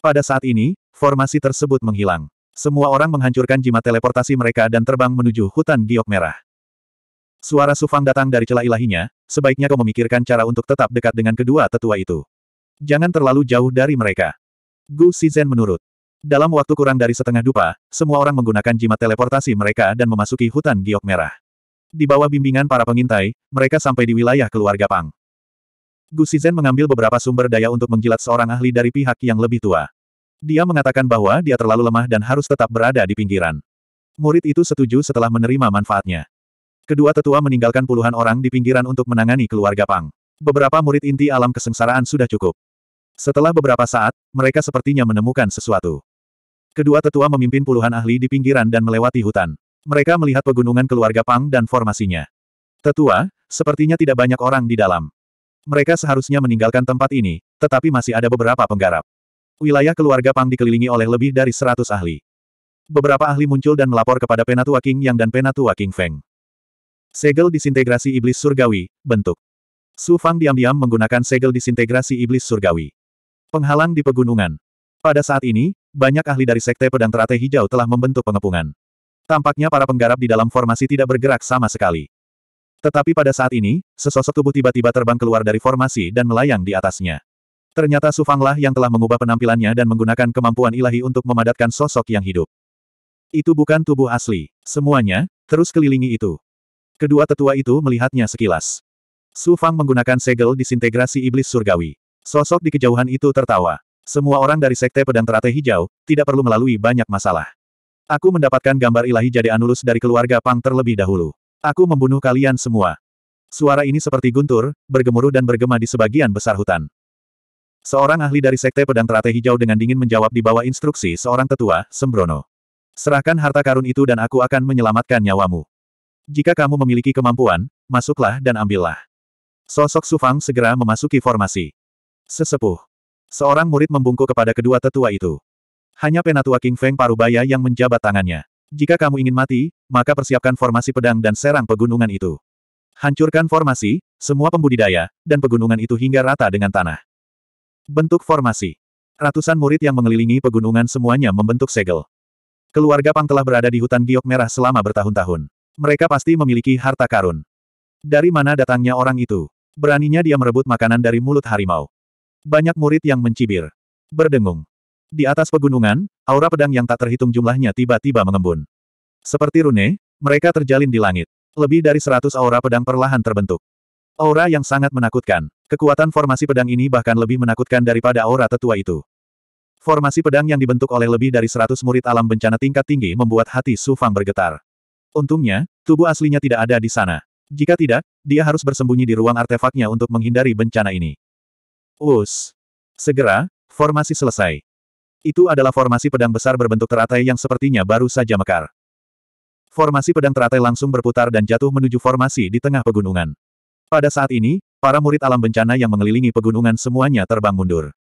Pada saat ini, formasi tersebut menghilang. Semua orang menghancurkan jimat teleportasi mereka dan terbang menuju hutan giok merah. Suara Sufang datang dari celah ilahinya, sebaiknya kau memikirkan cara untuk tetap dekat dengan kedua tetua itu. Jangan terlalu jauh dari mereka. Gu Shizhen menurut. Dalam waktu kurang dari setengah dupa, semua orang menggunakan jimat teleportasi mereka dan memasuki hutan giok merah. Di bawah bimbingan para pengintai, mereka sampai di wilayah keluarga Pang. Gu Shizhen mengambil beberapa sumber daya untuk menjilat seorang ahli dari pihak yang lebih tua. Dia mengatakan bahwa dia terlalu lemah dan harus tetap berada di pinggiran. Murid itu setuju setelah menerima manfaatnya. Kedua tetua meninggalkan puluhan orang di pinggiran untuk menangani keluarga Pang. Beberapa murid inti alam kesengsaraan sudah cukup. Setelah beberapa saat, mereka sepertinya menemukan sesuatu. Kedua tetua memimpin puluhan ahli di pinggiran dan melewati hutan. Mereka melihat pegunungan keluarga Pang dan formasinya. Tetua, sepertinya tidak banyak orang di dalam. Mereka seharusnya meninggalkan tempat ini, tetapi masih ada beberapa penggarap. Wilayah keluarga Pang dikelilingi oleh lebih dari seratus ahli. Beberapa ahli muncul dan melapor kepada Penatua King Yang dan Penatua King Feng. Segel disintegrasi iblis surgawi, bentuk. Su Fang diam-diam menggunakan segel disintegrasi iblis surgawi. Penghalang di pegunungan. Pada saat ini, banyak ahli dari Sekte Pedang Teratai Hijau telah membentuk pengepungan. Tampaknya para penggarap di dalam formasi tidak bergerak sama sekali. Tetapi pada saat ini, sesosok tubuh tiba-tiba terbang keluar dari formasi dan melayang di atasnya. Ternyata Su Fanglah yang telah mengubah penampilannya dan menggunakan kemampuan ilahi untuk memadatkan sosok yang hidup. Itu bukan tubuh asli. Semuanya, terus kelilingi itu. Kedua tetua itu melihatnya sekilas. Su Fang menggunakan segel disintegrasi iblis surgawi. Sosok di kejauhan itu tertawa. Semua orang dari Sekte Pedang Teratai Hijau, tidak perlu melalui banyak masalah. Aku mendapatkan gambar ilahi Jade Anulus dari keluarga Pang terlebih dahulu. Aku membunuh kalian semua. Suara ini seperti guntur, bergemuruh dan bergema di sebagian besar hutan. Seorang ahli dari Sekte Pedang Teratai Hijau dengan dingin menjawab di bawah instruksi seorang tetua, Sembrono. Serahkan harta karun itu dan aku akan menyelamatkan nyawamu. Jika kamu memiliki kemampuan, masuklah dan ambillah. Sosok Sufang segera memasuki formasi. Sesepuh. Seorang murid membungkuk kepada kedua tetua itu. Hanya penatua King Feng Parubaya yang menjabat tangannya. Jika kamu ingin mati, maka persiapkan formasi pedang dan serang pegunungan itu. Hancurkan formasi, semua pembudidaya, dan pegunungan itu hingga rata dengan tanah. Bentuk formasi. Ratusan murid yang mengelilingi pegunungan semuanya membentuk segel. Keluarga Pang telah berada di hutan giok merah selama bertahun-tahun. Mereka pasti memiliki harta karun. Dari mana datangnya orang itu? Beraninya dia merebut makanan dari mulut harimau. Banyak murid yang mencibir. Berdengung. Di atas pegunungan, aura pedang yang tak terhitung jumlahnya tiba-tiba mengembun. Seperti rune, mereka terjalin di langit. Lebih dari seratus aura pedang perlahan terbentuk. Aura yang sangat menakutkan. Kekuatan formasi pedang ini bahkan lebih menakutkan daripada aura tetua itu. Formasi pedang yang dibentuk oleh lebih dari seratus murid alam bencana tingkat tinggi membuat hati Su Fang bergetar. Untungnya, tubuh aslinya tidak ada di sana. Jika tidak, dia harus bersembunyi di ruang artefaknya untuk menghindari bencana ini. Us. Segera, formasi selesai. Itu adalah formasi pedang besar berbentuk teratai yang sepertinya baru saja mekar. Formasi pedang teratai langsung berputar dan jatuh menuju formasi di tengah pegunungan. Pada saat ini, para murid alam bencana yang mengelilingi pegunungan semuanya terbang mundur.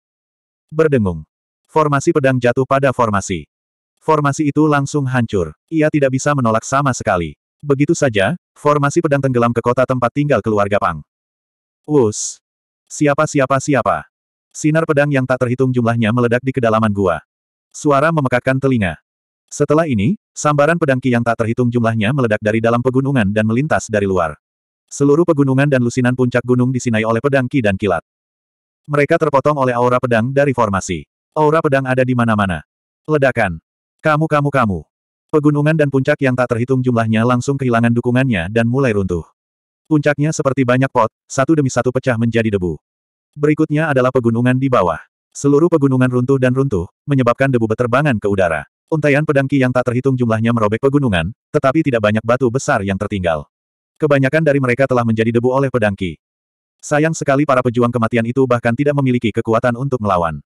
Berdengung. Formasi pedang jatuh pada formasi. Formasi itu langsung hancur. Ia tidak bisa menolak sama sekali. Begitu saja, formasi pedang tenggelam ke kota tempat tinggal keluarga Pang. Us. Siapa siapa siapa? Sinar pedang yang tak terhitung jumlahnya meledak di kedalaman gua. Suara memekakkan telinga. Setelah ini, sambaran pedang ki yang tak terhitung jumlahnya meledak dari dalam pegunungan dan melintas dari luar. Seluruh pegunungan dan lusinan puncak gunung disinai oleh pedang ki dan kilat. Mereka terpotong oleh aura pedang dari formasi. Aura pedang ada di mana-mana. Ledakan. Kamu kamu kamu. Pegunungan dan puncak yang tak terhitung jumlahnya langsung kehilangan dukungannya dan mulai runtuh. Puncaknya seperti banyak pot, satu demi satu pecah menjadi debu. Berikutnya adalah pegunungan di bawah. Seluruh pegunungan runtuh dan runtuh, menyebabkan debu beterbangan ke udara. Untaian pedang ki yang tak terhitung jumlahnya merobek pegunungan, tetapi tidak banyak batu besar yang tertinggal. Kebanyakan dari mereka telah menjadi debu oleh pedang ki. Sayang sekali para pejuang kematian itu bahkan tidak memiliki kekuatan untuk melawan.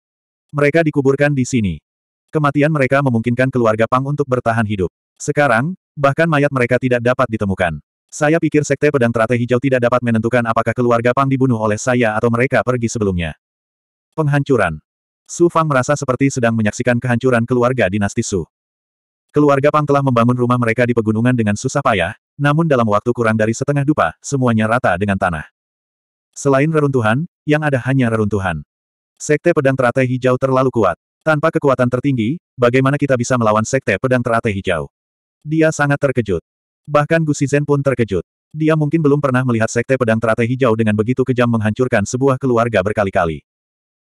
Mereka dikuburkan di sini. Kematian mereka memungkinkan keluarga Pang untuk bertahan hidup. Sekarang, bahkan mayat mereka tidak dapat ditemukan. Saya pikir Sekte Pedang Teratai Hijau tidak dapat menentukan apakah keluarga Pang dibunuh oleh saya atau mereka pergi sebelumnya. Penghancuran. Su Fang merasa seperti sedang menyaksikan kehancuran keluarga dinasti Su. Keluarga Pang telah membangun rumah mereka di pegunungan dengan susah payah, namun dalam waktu kurang dari setengah dupa, semuanya rata dengan tanah. Selain reruntuhan, yang ada hanya reruntuhan. Sekte Pedang Teratai Hijau terlalu kuat. Tanpa kekuatan tertinggi, bagaimana kita bisa melawan Sekte Pedang Teratai Hijau? Dia sangat terkejut. Bahkan Gu Shizhen pun terkejut. Dia mungkin belum pernah melihat sekte pedang teratai hijau dengan begitu kejam menghancurkan sebuah keluarga berkali-kali.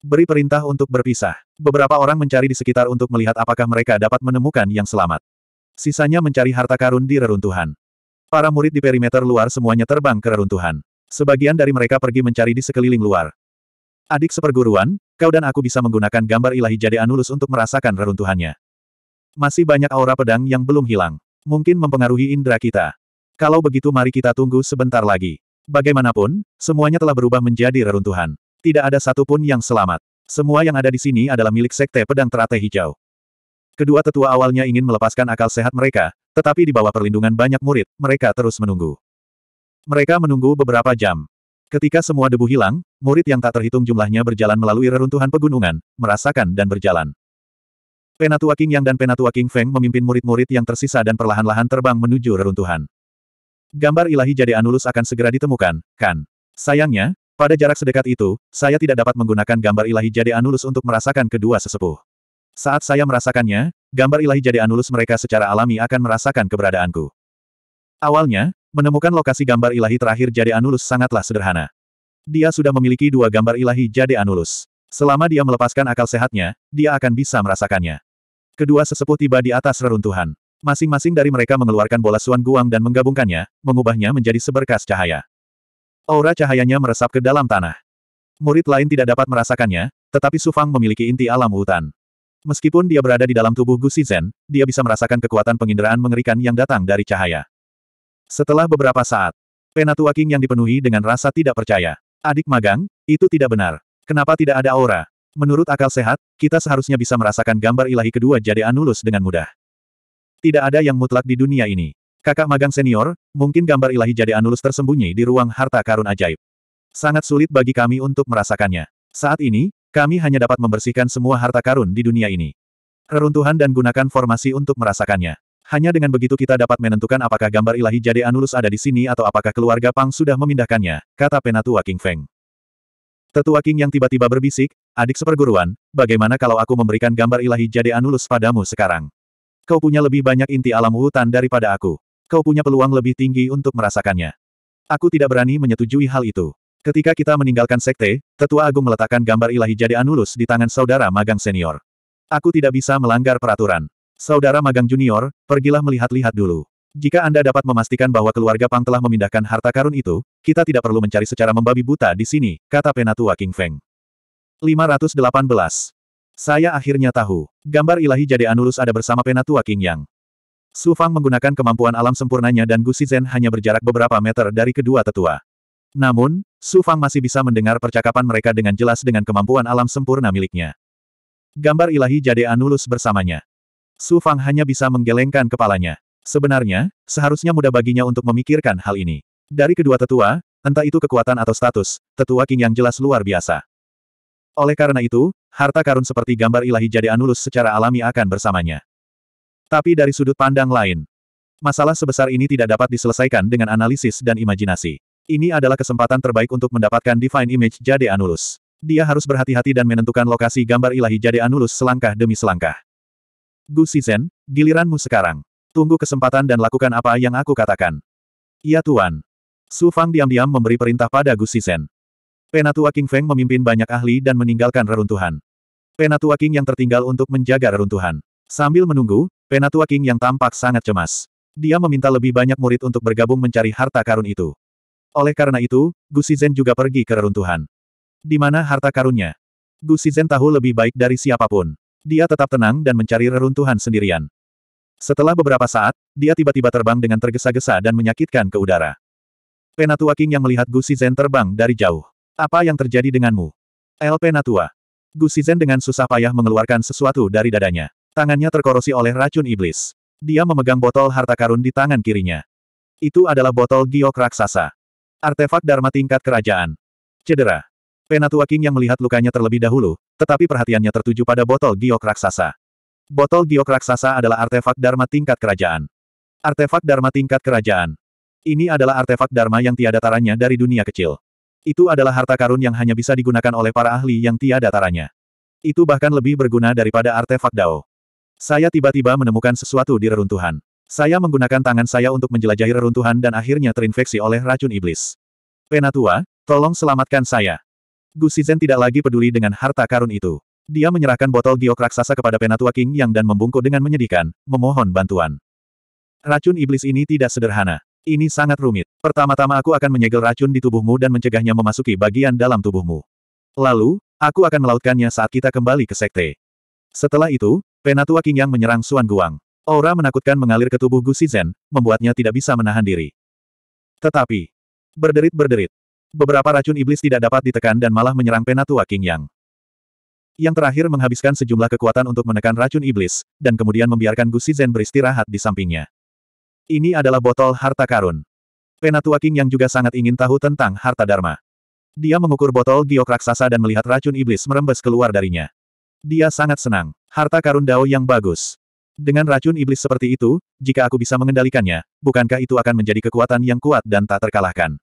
Beri perintah untuk berpisah. Beberapa orang mencari di sekitar untuk melihat apakah mereka dapat menemukan yang selamat. Sisanya mencari harta karun di reruntuhan. Para murid di perimeter luar semuanya terbang ke reruntuhan. Sebagian dari mereka pergi mencari di sekeliling luar. Adik seperguruan, kau dan aku bisa menggunakan gambar ilahi Jade Anulus untuk merasakan reruntuhannya. Masih banyak aura pedang yang belum hilang. Mungkin mempengaruhi indera kita. Kalau begitu mari kita tunggu sebentar lagi. Bagaimanapun, semuanya telah berubah menjadi reruntuhan. Tidak ada satupun yang selamat. Semua yang ada di sini adalah milik Sekte Pedang Teratai Hijau. Kedua tetua awalnya ingin melepaskan akal sehat mereka, tetapi di bawah perlindungan banyak murid, mereka terus menunggu. Mereka menunggu beberapa jam. Ketika semua debu hilang, murid yang tak terhitung jumlahnya berjalan melalui reruntuhan pegunungan, merasakan dan berjalan. Penatua King Yang dan Penatua King Feng memimpin murid-murid yang tersisa dan perlahan-lahan terbang menuju reruntuhan. Gambar ilahi Jade Anulus akan segera ditemukan, kan? Sayangnya, pada jarak sedekat itu, saya tidak dapat menggunakan gambar ilahi Jade Anulus untuk merasakan kedua sesepuh. Saat saya merasakannya, gambar ilahi Jade Anulus mereka secara alami akan merasakan keberadaanku. Awalnya, Menemukan lokasi gambar ilahi terakhir Jade Anulus sangatlah sederhana. Dia sudah memiliki dua gambar ilahi Jade Anulus. Selama dia melepaskan akal sehatnya, dia akan bisa merasakannya. Kedua sesepuh tiba di atas reruntuhan. Masing-masing dari mereka mengeluarkan bola suan guang dan menggabungkannya, mengubahnya menjadi seberkas cahaya. Aura cahayanya meresap ke dalam tanah. Murid lain tidak dapat merasakannya, tetapi Sufang memiliki inti alam hutan. Meskipun dia berada di dalam tubuh Gu Shizhen, dia bisa merasakan kekuatan penginderaan mengerikan yang datang dari cahaya. Setelah beberapa saat, Penatua King yang dipenuhi dengan rasa tidak percaya. Adik magang, itu tidak benar. Kenapa tidak ada aura? Menurut akal sehat, kita seharusnya bisa merasakan gambar ilahi kedua Jade Anulus dengan mudah. Tidak ada yang mutlak di dunia ini. Kakak magang senior, mungkin gambar ilahi Jade Anulus tersembunyi di ruang harta karun ajaib. Sangat sulit bagi kami untuk merasakannya. Saat ini, kami hanya dapat membersihkan semua harta karun di dunia ini. Reruntuhan dan gunakan formasi untuk merasakannya. Hanya dengan begitu kita dapat menentukan apakah gambar ilahi Jade Anulus ada di sini atau apakah keluarga Pang sudah memindahkannya, kata penatua King Feng. Tetua King yang tiba-tiba berbisik, adik seperguruan, bagaimana kalau aku memberikan gambar ilahi Jade Anulus padamu sekarang? Kau punya lebih banyak inti alam hutan daripada aku. Kau punya peluang lebih tinggi untuk merasakannya. Aku tidak berani menyetujui hal itu. Ketika kita meninggalkan sekte, Tetua Agung meletakkan gambar ilahi Jade Anulus di tangan saudara magang senior. Aku tidak bisa melanggar peraturan. Saudara magang junior, pergilah melihat-lihat dulu. Jika Anda dapat memastikan bahwa keluarga Pang telah memindahkan harta karun itu, kita tidak perlu mencari secara membabi buta di sini, kata penatua King Feng. 518. Saya akhirnya tahu. Gambar ilahi Jade Anulus ada bersama penatua King Yang. Su Fang menggunakan kemampuan alam sempurnanya dan Gu Shizhen hanya berjarak beberapa meter dari kedua tetua. Namun, Su Fang masih bisa mendengar percakapan mereka dengan jelas dengan kemampuan alam sempurna miliknya. Gambar ilahi Jade Anulus bersamanya. Su Fang hanya bisa menggelengkan kepalanya. Sebenarnya, seharusnya mudah baginya untuk memikirkan hal ini. Dari kedua tetua, entah itu kekuatan atau status, tetua King yang jelas luar biasa. Oleh karena itu, harta karun seperti gambar ilahi Jade Anulus secara alami akan bersamanya. Tapi dari sudut pandang lain, masalah sebesar ini tidak dapat diselesaikan dengan analisis dan imajinasi. Ini adalah kesempatan terbaik untuk mendapatkan Divine Image Jade Anulus. Dia harus berhati-hati dan menentukan lokasi gambar ilahi Jade Anulus selangkah demi selangkah. Gu Shizhen, giliranmu sekarang. Tunggu kesempatan dan lakukan apa yang aku katakan. Iya Tuan. Su Fang diam-diam memberi perintah pada Gu Shizhen. Penatua King Feng memimpin banyak ahli dan meninggalkan reruntuhan. Penatua King yang tertinggal untuk menjaga reruntuhan. Sambil menunggu, Penatua King yang tampak sangat cemas. Dia meminta lebih banyak murid untuk bergabung mencari harta karun itu. Oleh karena itu, Gu Shizhen juga pergi ke reruntuhan. Di mana harta karunnya? Gu Shizhen tahu lebih baik dari siapa pun. Dia tetap tenang dan mencari reruntuhan sendirian. Setelah beberapa saat, dia tiba-tiba terbang dengan tergesa-gesa dan menyakitkan ke udara. Penatua King yang melihat Gu Shizhen terbang dari jauh. Apa yang terjadi denganmu? El Penatua. Gu Shizhen dengan susah payah mengeluarkan sesuatu dari dadanya. Tangannya terkorosi oleh racun iblis. Dia memegang botol harta karun di tangan kirinya. Itu adalah botol giok raksasa. Artefak Dharma tingkat kerajaan. Cedera. Penatua King yang melihat lukanya terlebih dahulu, tetapi perhatiannya tertuju pada botol giok raksasa. Botol giok raksasa adalah artefak Dharma tingkat kerajaan. Artefak Dharma tingkat kerajaan. Ini adalah artefak Dharma yang tiada taranya dari dunia kecil. Itu adalah harta karun yang hanya bisa digunakan oleh para ahli yang tiada taranya. Itu bahkan lebih berguna daripada artefak Dao. Saya tiba-tiba menemukan sesuatu di reruntuhan. Saya menggunakan tangan saya untuk menjelajahi reruntuhan dan akhirnya terinfeksi oleh racun iblis. Penatua, tolong selamatkan saya. Gu Shizhen tidak lagi peduli dengan harta karun itu. Dia menyerahkan botol giok raksasa kepada Penatua King Yang dan membungkuk dengan menyedihkan, memohon bantuan. Racun iblis ini tidak sederhana. Ini sangat rumit. Pertama-tama aku akan menyegel racun di tubuhmu dan mencegahnya memasuki bagian dalam tubuhmu. Lalu, aku akan melautkannya saat kita kembali ke sekte. Setelah itu, Penatua King Yang menyerang Suan Guang. Aura menakutkan mengalir ke tubuh Gu Shizhen, membuatnya tidak bisa menahan diri. Tetapi, berderit-berderit. Beberapa racun iblis tidak dapat ditekan dan malah menyerang Penatua King Yang. Terakhir menghabiskan sejumlah kekuatan untuk menekan racun iblis, dan kemudian membiarkan Gu Shizhen beristirahat di sampingnya. Ini adalah botol harta karun. Penatua King yang juga sangat ingin tahu tentang harta dharma. Dia mengukur botol giok raksasa dan melihat racun iblis merembes keluar darinya. Dia sangat senang. Harta karun Dao yang bagus. Dengan racun iblis seperti itu, jika aku bisa mengendalikannya, bukankah itu akan menjadi kekuatan yang kuat dan tak terkalahkan?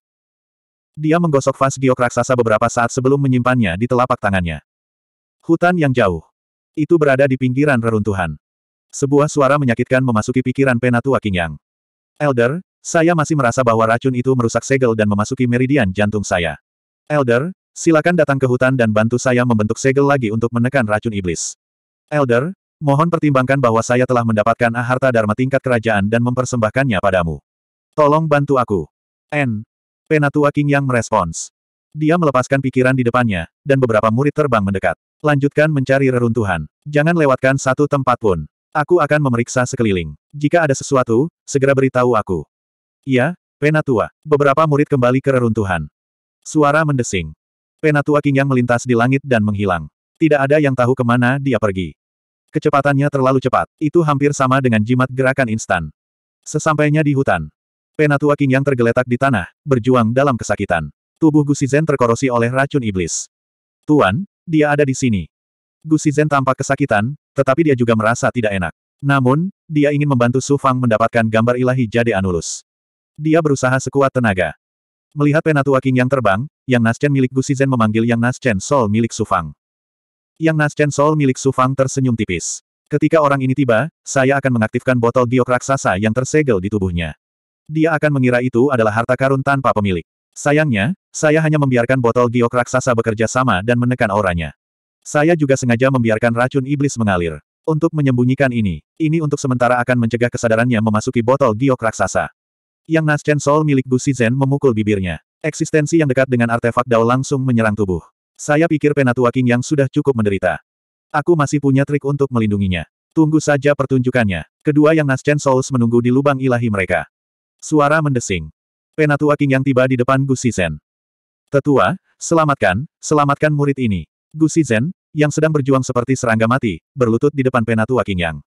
Dia menggosok vas giok raksasa beberapa saat sebelum menyimpannya di telapak tangannya. Hutan yang jauh. Itu berada di pinggiran reruntuhan. Sebuah suara menyakitkan memasuki pikiran Penatua King Yang. Elder, saya masih merasa bahwa racun itu merusak segel dan memasuki meridian jantung saya. Elder, silakan datang ke hutan dan bantu saya membentuk segel lagi untuk menekan racun iblis. Elder, Mohon pertimbangkan bahwa saya telah mendapatkan harta dharma tingkat kerajaan dan mempersembahkannya padamu. Tolong bantu aku. N. Penatua King yang merespons. Dia melepaskan pikiran di depannya, dan beberapa murid terbang mendekat. Lanjutkan mencari reruntuhan. Jangan lewatkan satu tempat pun. Aku akan memeriksa sekeliling. Jika ada sesuatu, segera beritahu aku. Iya, Penatua. Beberapa murid kembali ke reruntuhan. Suara mendesing. Penatua King yang melintas di langit dan menghilang. Tidak ada yang tahu ke mana dia pergi. Kecepatannya terlalu cepat. Itu hampir sama dengan jimat gerakan instan. Sesampainya di hutan, Penatua King yang tergeletak di tanah, berjuang dalam kesakitan. Tubuh Gusizen terkorosi oleh racun iblis. Tuan, dia ada di sini. Gusizen tampak kesakitan, tetapi dia juga merasa tidak enak. Namun, dia ingin membantu Su Fang mendapatkan gambar ilahi Jade Anulus. Dia berusaha sekuat tenaga. Melihat Penatua King yang terbang, Yang Naschen milik Gusizen memanggil Yang Naschen Sol milik Su Fang. Yang Naschen Soul milik Su Fang tersenyum tipis. Ketika orang ini tiba, saya akan mengaktifkan botol giok raksasa yang tersegel di tubuhnya. Dia akan mengira itu adalah harta karun tanpa pemilik. Sayangnya, saya hanya membiarkan botol giok raksasa bekerja sama dan menekan auranya. Saya juga sengaja membiarkan racun iblis mengalir. Untuk menyembunyikan ini, ini untuk sementara akan mencegah kesadarannya memasuki botol giok raksasa. Yang Naschen Soul milik Bu memukul bibirnya. Eksistensi yang dekat dengan artefak Dao langsung menyerang tubuh. Saya pikir Penatua King yang sudah cukup menderita. Aku masih punya trik untuk melindunginya. Tunggu saja pertunjukannya. Kedua yang Naschen Souls menunggu di lubang ilahi mereka. Suara mendesing. Penatua King yang tiba di depan Gu. Tetua, selamatkan, selamatkan murid ini. Gu yang sedang berjuang seperti serangga mati, berlutut di depan Penatua King Yang.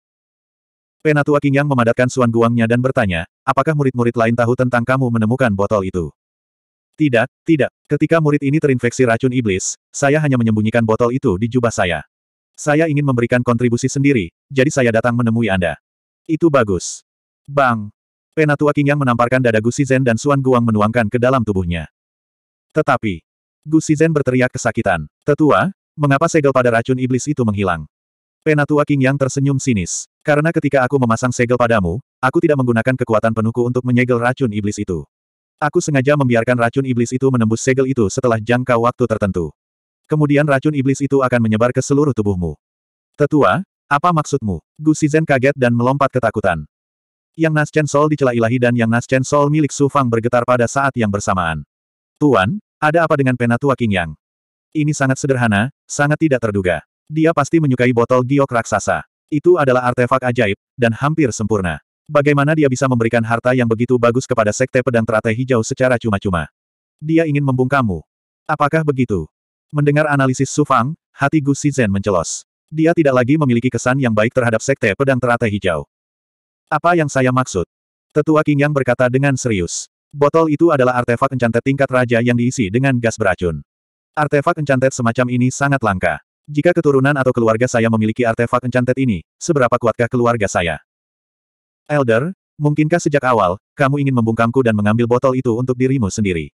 Penatua King Yang memadatkan suan guangnya dan bertanya, apakah murid-murid lain tahu tentang kamu menemukan botol itu? Tidak, tidak. Ketika murid ini terinfeksi racun iblis, saya hanya menyembunyikan botol itu di jubah saya. Saya ingin memberikan kontribusi sendiri, jadi saya datang menemui Anda. Itu bagus. Bang! Penatua King yang menamparkan dada Gu Shizhen dan Suan Guang menuangkan ke dalam tubuhnya. Tetapi, Gu Shizhen berteriak kesakitan. Tetua, mengapa segel pada racun iblis itu menghilang? Penatua King yang tersenyum sinis. Karena ketika aku memasang segel padamu, aku tidak menggunakan kekuatan penuhku untuk menyegel racun iblis itu. Aku sengaja membiarkan racun iblis itu menembus segel itu setelah jangka waktu tertentu. Kemudian racun iblis itu akan menyebar ke seluruh tubuhmu. Tetua, apa maksudmu? Gu Shizhen kaget dan melompat ketakutan. Yang Naschen Soul dicela ilahi dan Yang Naschen Soul milik Su Fang bergetar pada saat yang bersamaan. Tuan, ada apa dengan penatua King Yang? Ini sangat sederhana, sangat tidak terduga. Dia pasti menyukai botol giok raksasa. Itu adalah artefak ajaib, dan hampir sempurna. Bagaimana dia bisa memberikan harta yang begitu bagus kepada Sekte Pedang Teratai Hijau secara cuma-cuma? Dia ingin membungkamu. Apakah begitu? Mendengar analisis Su Fang, hati Gu Shizhen mencelos. Dia tidak lagi memiliki kesan yang baik terhadap Sekte Pedang Teratai Hijau. Apa yang saya maksud? Tetua King Yang berkata dengan serius. Botol itu adalah artefak encantet tingkat raja yang diisi dengan gas beracun. Artefak encantet semacam ini sangat langka. Jika keturunan atau keluarga saya memiliki artefak encantet ini, seberapa kuatkah keluarga saya? Elder, mungkinkah sejak awal, kamu ingin membungkamku dan mengambil botol itu untuk dirimu sendiri?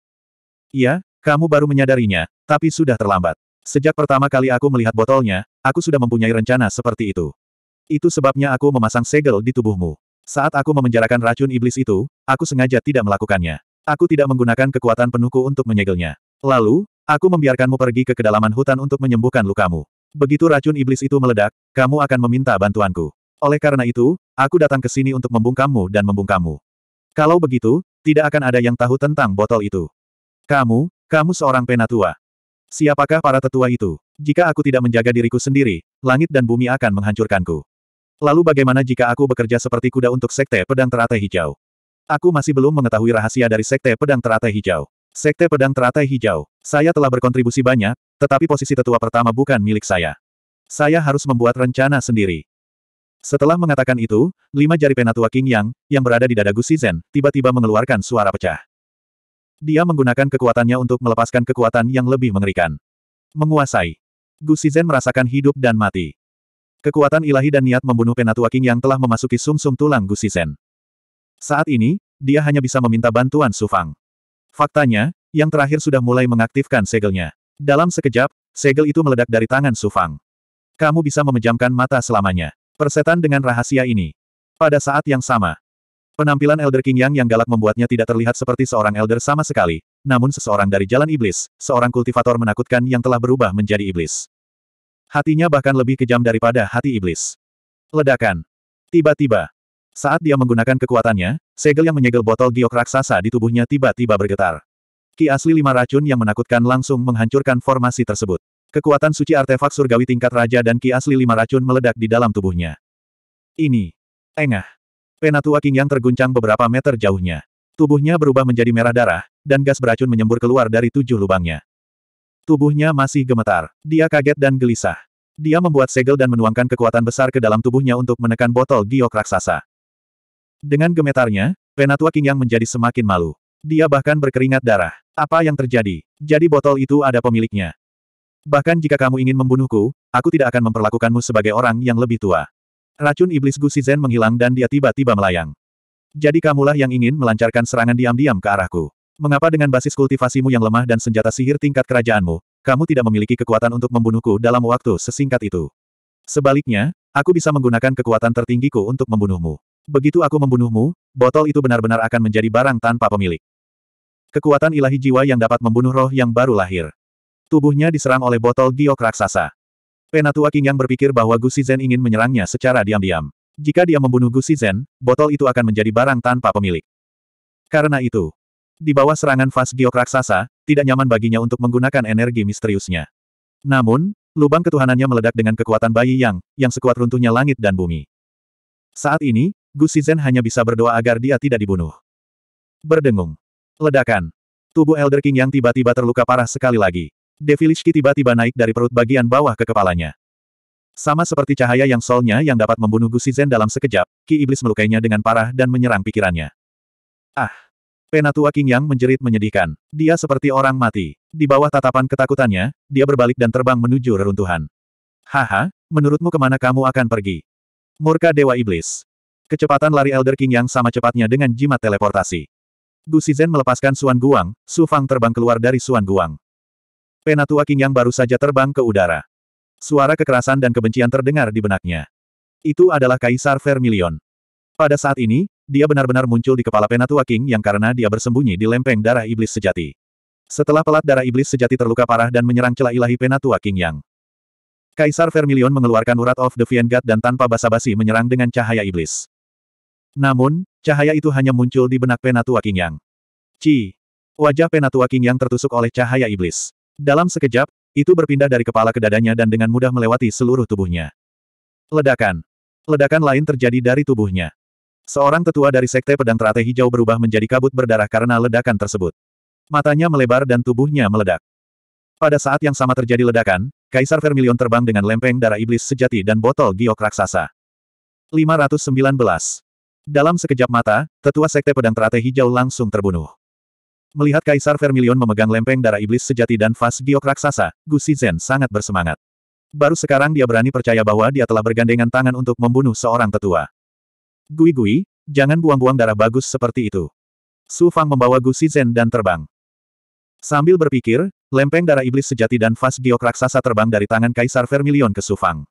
Iya, kamu baru menyadarinya, tapi sudah terlambat. Sejak pertama kali aku melihat botolnya, aku sudah mempunyai rencana seperti itu. Itu sebabnya aku memasang segel di tubuhmu. Saat aku memenjarakan racun iblis itu, aku sengaja tidak melakukannya. Aku tidak menggunakan kekuatan penuhku untuk menyegelnya. Lalu, aku membiarkanmu pergi ke kedalaman hutan untuk menyembuhkan lukamu. Begitu racun iblis itu meledak, kamu akan meminta bantuanku. Oleh karena itu, aku datang ke sini untuk membungkammu dan membungkammu. Kalau begitu, tidak akan ada yang tahu tentang botol itu. Kamu, kamu seorang penatua. Siapakah para tetua itu? Jika aku tidak menjaga diriku sendiri, langit dan bumi akan menghancurkanku. Lalu bagaimana jika aku bekerja seperti kuda untuk Sekte Pedang Teratai Hijau? Aku masih belum mengetahui rahasia dari Sekte Pedang Teratai Hijau. Sekte Pedang Teratai Hijau. Saya telah berkontribusi banyak, tetapi posisi tetua pertama bukan milik saya. Saya harus membuat rencana sendiri. Setelah mengatakan itu, lima jari penatua King Yang, yang berada di dada Gu Shizhen, tiba-tiba mengeluarkan suara pecah. Dia menggunakan kekuatannya untuk melepaskan kekuatan yang lebih mengerikan. Menguasai. Gu Shizhen merasakan hidup dan mati. Kekuatan ilahi dan niat membunuh penatua King Yang telah memasuki sumsum -sum tulang Gu Shizhen. Saat ini, dia hanya bisa meminta bantuan Su Fang. Faktanya, yang terakhir sudah mulai mengaktifkan segelnya. Dalam sekejap, segel itu meledak dari tangan Su Fang. Kamu bisa memejamkan mata selamanya. Persetan dengan rahasia ini. Pada saat yang sama, penampilan Elder King Yang yang galak membuatnya tidak terlihat seperti seorang Elder sama sekali, namun seseorang dari jalan iblis, seorang kultivator menakutkan yang telah berubah menjadi iblis. Hatinya bahkan lebih kejam daripada hati iblis. Ledakan. Tiba-tiba, saat dia menggunakan kekuatannya, segel yang menyegel botol giok raksasa di tubuhnya tiba-tiba bergetar. Ki asli lima racun yang menakutkan langsung menghancurkan formasi tersebut. Kekuatan suci artefak surgawi tingkat raja dan ki asli lima racun meledak di dalam tubuhnya. Ini. Engah. Penatua King yang terguncang beberapa meter jauhnya. Tubuhnya berubah menjadi merah darah, dan gas beracun menyembur keluar dari tujuh lubangnya. Tubuhnya masih gemetar. Dia kaget dan gelisah. Dia membuat segel dan menuangkan kekuatan besar ke dalam tubuhnya untuk menekan botol giok raksasa. Dengan gemetarnya, Penatua King yang menjadi semakin malu. Dia bahkan berkeringat darah. Apa yang terjadi? Jadi botol itu ada pemiliknya. Bahkan jika kamu ingin membunuhku, aku tidak akan memperlakukanmu sebagai orang yang lebih tua. Racun iblis Gu Shizhen menghilang dan dia tiba-tiba melayang. Jadi kamulah yang ingin melancarkan serangan diam-diam ke arahku. Mengapa dengan basis kultivasimu yang lemah dan senjata sihir tingkat kerajaanmu, kamu tidak memiliki kekuatan untuk membunuhku dalam waktu sesingkat itu? Sebaliknya, aku bisa menggunakan kekuatan tertinggiku untuk membunuhmu. Begitu aku membunuhmu, botol itu benar-benar akan menjadi barang tanpa pemilik. Kekuatan ilahi jiwa yang dapat membunuh roh yang baru lahir. Tubuhnya diserang oleh botol giok raksasa. Penatua King yang berpikir bahwa Gu ingin menyerangnya secara diam-diam. Jika dia membunuh Gu botol itu akan menjadi barang tanpa pemilik. Karena itu, di bawah serangan Fas Giok raksasa, tidak nyaman baginya untuk menggunakan energi misteriusnya. Namun, lubang ketuhanannya meledak dengan kekuatan bayi yang, yang sekuat runtuhnya langit dan bumi. Saat ini, Gu Shizhen hanya bisa berdoa agar dia tidak dibunuh. Berdengung. Ledakan. Tubuh Elder King yang tiba-tiba terluka parah sekali lagi. Devilishki tiba-tiba naik dari perut bagian bawah ke kepalanya. Sama seperti cahaya yang solnya yang dapat membunuh Gu Shizhen dalam sekejap, Ki Iblis melukainya dengan parah dan menyerang pikirannya. Ah! Penatua King Yang menjerit menyedihkan. Dia seperti orang mati. Di bawah tatapan ketakutannya, dia berbalik dan terbang menuju reruntuhan. Haha, menurutmu ke mana kamu akan pergi? Murka Dewa Iblis. Kecepatan lari Elder King Yang sama cepatnya dengan jimat teleportasi. Gu Shizhen melepaskan Suan Guang, Su Fang terbang keluar dari Suan Guang. Penatua King yang baru saja terbang ke udara. Suara kekerasan dan kebencian terdengar di benaknya. Itu adalah Kaisar Vermilion. Pada saat ini, dia benar-benar muncul di kepala Penatua King yang karena dia bersembunyi di lempeng darah iblis sejati. Setelah pelat darah iblis sejati terluka parah dan menyerang celah ilahi Penatua King yang. Kaisar Vermilion mengeluarkan urat of the God dan tanpa basa-basi menyerang dengan cahaya iblis. Namun, cahaya itu hanya muncul di benak Penatua King yang. Ci. Wajah Penatua King yang tertusuk oleh cahaya iblis. Dalam sekejap, itu berpindah dari kepala ke dadanya dan dengan mudah melewati seluruh tubuhnya. Ledakan. Ledakan lain terjadi dari tubuhnya. Seorang tetua dari Sekte Pedang Teratai Hijau berubah menjadi kabut berdarah karena ledakan tersebut. Matanya melebar dan tubuhnya meledak. Pada saat yang sama terjadi ledakan, Kaisar Vermilion terbang dengan lempeng darah iblis sejati dan botol giok raksasa. 519. Dalam sekejap mata, tetua Sekte Pedang Teratai Hijau langsung terbunuh. Melihat Kaisar Vermilion memegang lempeng darah iblis sejati dan vas giok raksasa, Gu Shizhen sangat bersemangat. Baru sekarang dia berani percaya bahwa dia telah bergandengan tangan untuk membunuh seorang tetua. Gui Gui, jangan buang-buang darah bagus seperti itu. Su Fang membawa Gu Shizhen dan terbang. Sambil berpikir, lempeng darah iblis sejati dan vas giok raksasa terbang dari tangan Kaisar Vermilion ke Su Fang.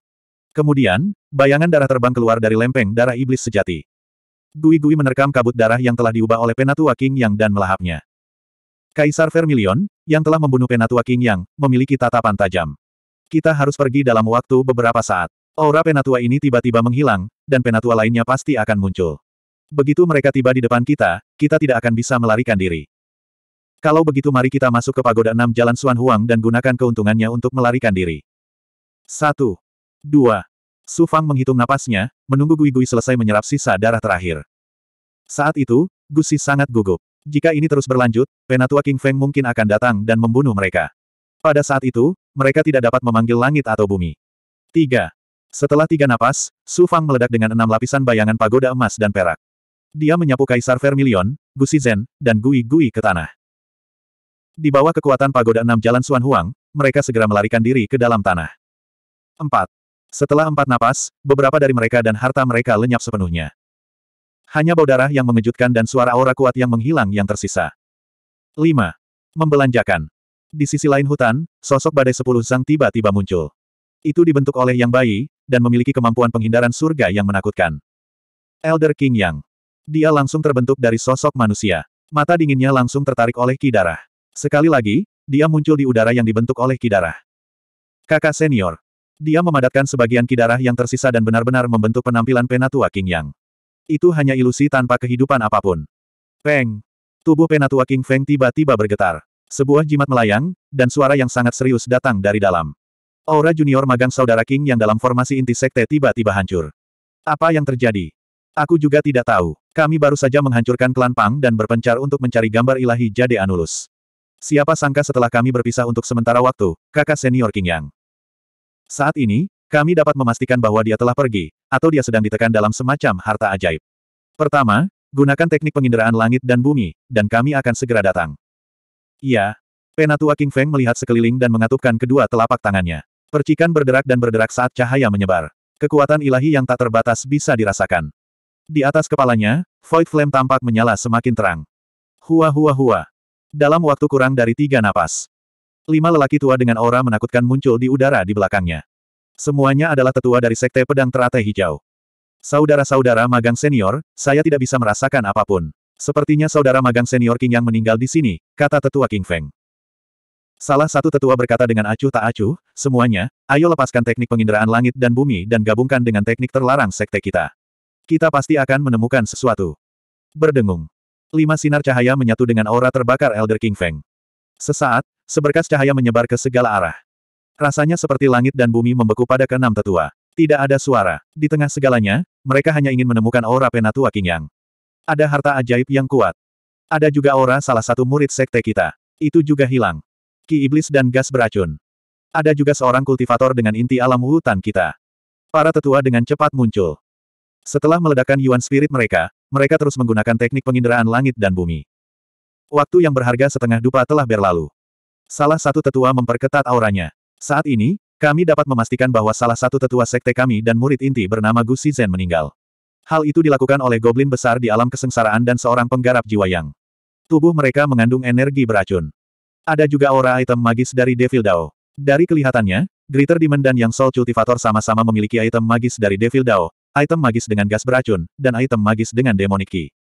Kemudian, bayangan darah terbang keluar dari lempeng darah iblis sejati. Gui Gui menerkam kabut darah yang telah diubah oleh Penatua King Yang dan melahapnya. Kaisar Vermilion, yang telah membunuh Penatua King Yang, memiliki tatapan tajam. Kita harus pergi dalam waktu beberapa saat. Aura Penatua ini tiba-tiba menghilang, dan Penatua lainnya pasti akan muncul. Begitu mereka tiba di depan kita, kita tidak akan bisa melarikan diri. Kalau begitu mari kita masuk ke pagoda enam jalan Suan Huang dan gunakan keuntungannya untuk melarikan diri. Satu. Dua. Su Fang menghitung napasnya, menunggu Gui Gui selesai menyerap sisa darah terakhir. Saat itu, Gusi sangat gugup. Jika ini terus berlanjut, penatua King Feng mungkin akan datang dan membunuh mereka. Pada saat itu, mereka tidak dapat memanggil langit atau bumi. Tiga. Setelah tiga napas, Su Fang meledak dengan enam lapisan bayangan pagoda emas dan perak. Dia menyapu Kaisar Vermilion, Gusi Zhen, dan Gui Gui ke tanah. Di bawah kekuatan pagoda enam jalan Suan Huang, mereka segera melarikan diri ke dalam tanah. 4. Setelah empat napas, beberapa dari mereka dan harta mereka lenyap sepenuhnya. Hanya bau darah yang mengejutkan dan suara aura kuat yang menghilang yang tersisa. 5. Membelanjakan. Di sisi lain hutan, sosok badai sepuluh sang tiba-tiba muncul. Itu dibentuk oleh Yang Bayi, dan memiliki kemampuan penghindaran surga yang menakutkan. Elder King Yang. Dia langsung terbentuk dari sosok manusia. Mata dinginnya langsung tertarik oleh ki darah. Sekali lagi, dia muncul di udara yang dibentuk oleh ki darah. Kakak senior. Dia memadatkan sebagian ki darah yang tersisa dan benar-benar membentuk penampilan penatua King Yang. Itu hanya ilusi tanpa kehidupan apa pun. Peng. Tubuh penatua King Feng tiba-tiba bergetar. Sebuah jimat melayang, dan suara yang sangat serius datang dari dalam. Aura junior magang saudara King yang dalam formasi inti sekte tiba-tiba hancur. Apa yang terjadi? Aku juga tidak tahu. Kami baru saja menghancurkan klan Pang dan berpencar untuk mencari gambar ilahi Jade Anulus. Siapa sangka setelah kami berpisah untuk sementara waktu, kakak senior King Yang. Saat ini, kami dapat memastikan bahwa dia telah pergi, atau dia sedang ditekan dalam semacam harta ajaib. Pertama, gunakan teknik penginderaan langit dan bumi, dan kami akan segera datang. Iya. Penatua King Feng melihat sekeliling dan mengatupkan kedua telapak tangannya. Percikan berderak dan berderak saat cahaya menyebar. Kekuatan ilahi yang tak terbatas bisa dirasakan. Di atas kepalanya, Void Flame tampak menyala semakin terang. Hua hua hua. Dalam waktu kurang dari tiga napas. Lima lelaki tua dengan aura menakutkan muncul di udara di belakangnya. Semuanya adalah tetua dari Sekte Pedang Teratai Hijau. Saudara-saudara magang senior, saya tidak bisa merasakan apa pun. Sepertinya saudara magang senior King yang meninggal di sini, kata tetua King Feng. Salah satu tetua berkata dengan acuh tak acuh, semuanya, ayo lepaskan teknik penginderaan langit dan bumi dan gabungkan dengan teknik terlarang sekte kita. Kita pasti akan menemukan sesuatu. Berdengung. Lima sinar cahaya menyatu dengan aura terbakar Elder King Feng. Sesaat, seberkas cahaya menyebar ke segala arah. Rasanya seperti langit dan bumi membeku pada keenam tetua. Tidak ada suara. Di tengah segalanya, mereka hanya ingin menemukan aura penatua King Yang. Ada harta ajaib yang kuat. Ada juga aura salah satu murid sekte kita. Itu juga hilang. Ki iblis dan gas beracun. Ada juga seorang kultivator dengan inti alam hutan kita. Para tetua dengan cepat muncul. Setelah meledakkan Yuan Spirit mereka, mereka terus menggunakan teknik penginderaan langit dan bumi. Waktu yang berharga setengah dupa telah berlalu. Salah satu tetua memperketat auranya. Saat ini, kami dapat memastikan bahwa salah satu tetua sekte kami dan murid inti bernama Gu Shizhen meninggal. Hal itu dilakukan oleh goblin besar di alam kesengsaraan dan seorang penggarap jiwa yang. Tubuh mereka mengandung energi beracun. Ada juga aura item magis dari Devil Dao. Dari kelihatannya, Greater Demon dan Yang Soul Cultivator sama-sama memiliki item magis dari Devil Dao, item magis dengan gas beracun, dan item magis dengan demonic.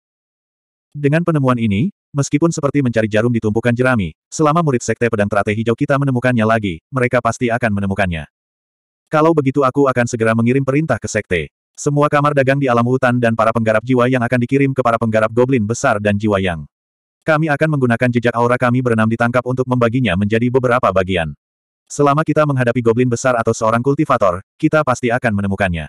Dengan penemuan ini, meskipun seperti mencari jarum di tumpukan jerami, selama murid sekte pedang teratai hijau kita menemukannya lagi, mereka pasti akan menemukannya. Kalau begitu aku akan segera mengirim perintah ke sekte. Semua kamar dagang di alam hutan dan para penggarap jiwa yang akan dikirim ke para penggarap goblin besar dan jiwa yang. Kami akan menggunakan jejak aura kami berenam ditangkap untuk membaginya menjadi beberapa bagian. Selama kita menghadapi goblin besar atau seorang kultivator, kita pasti akan menemukannya.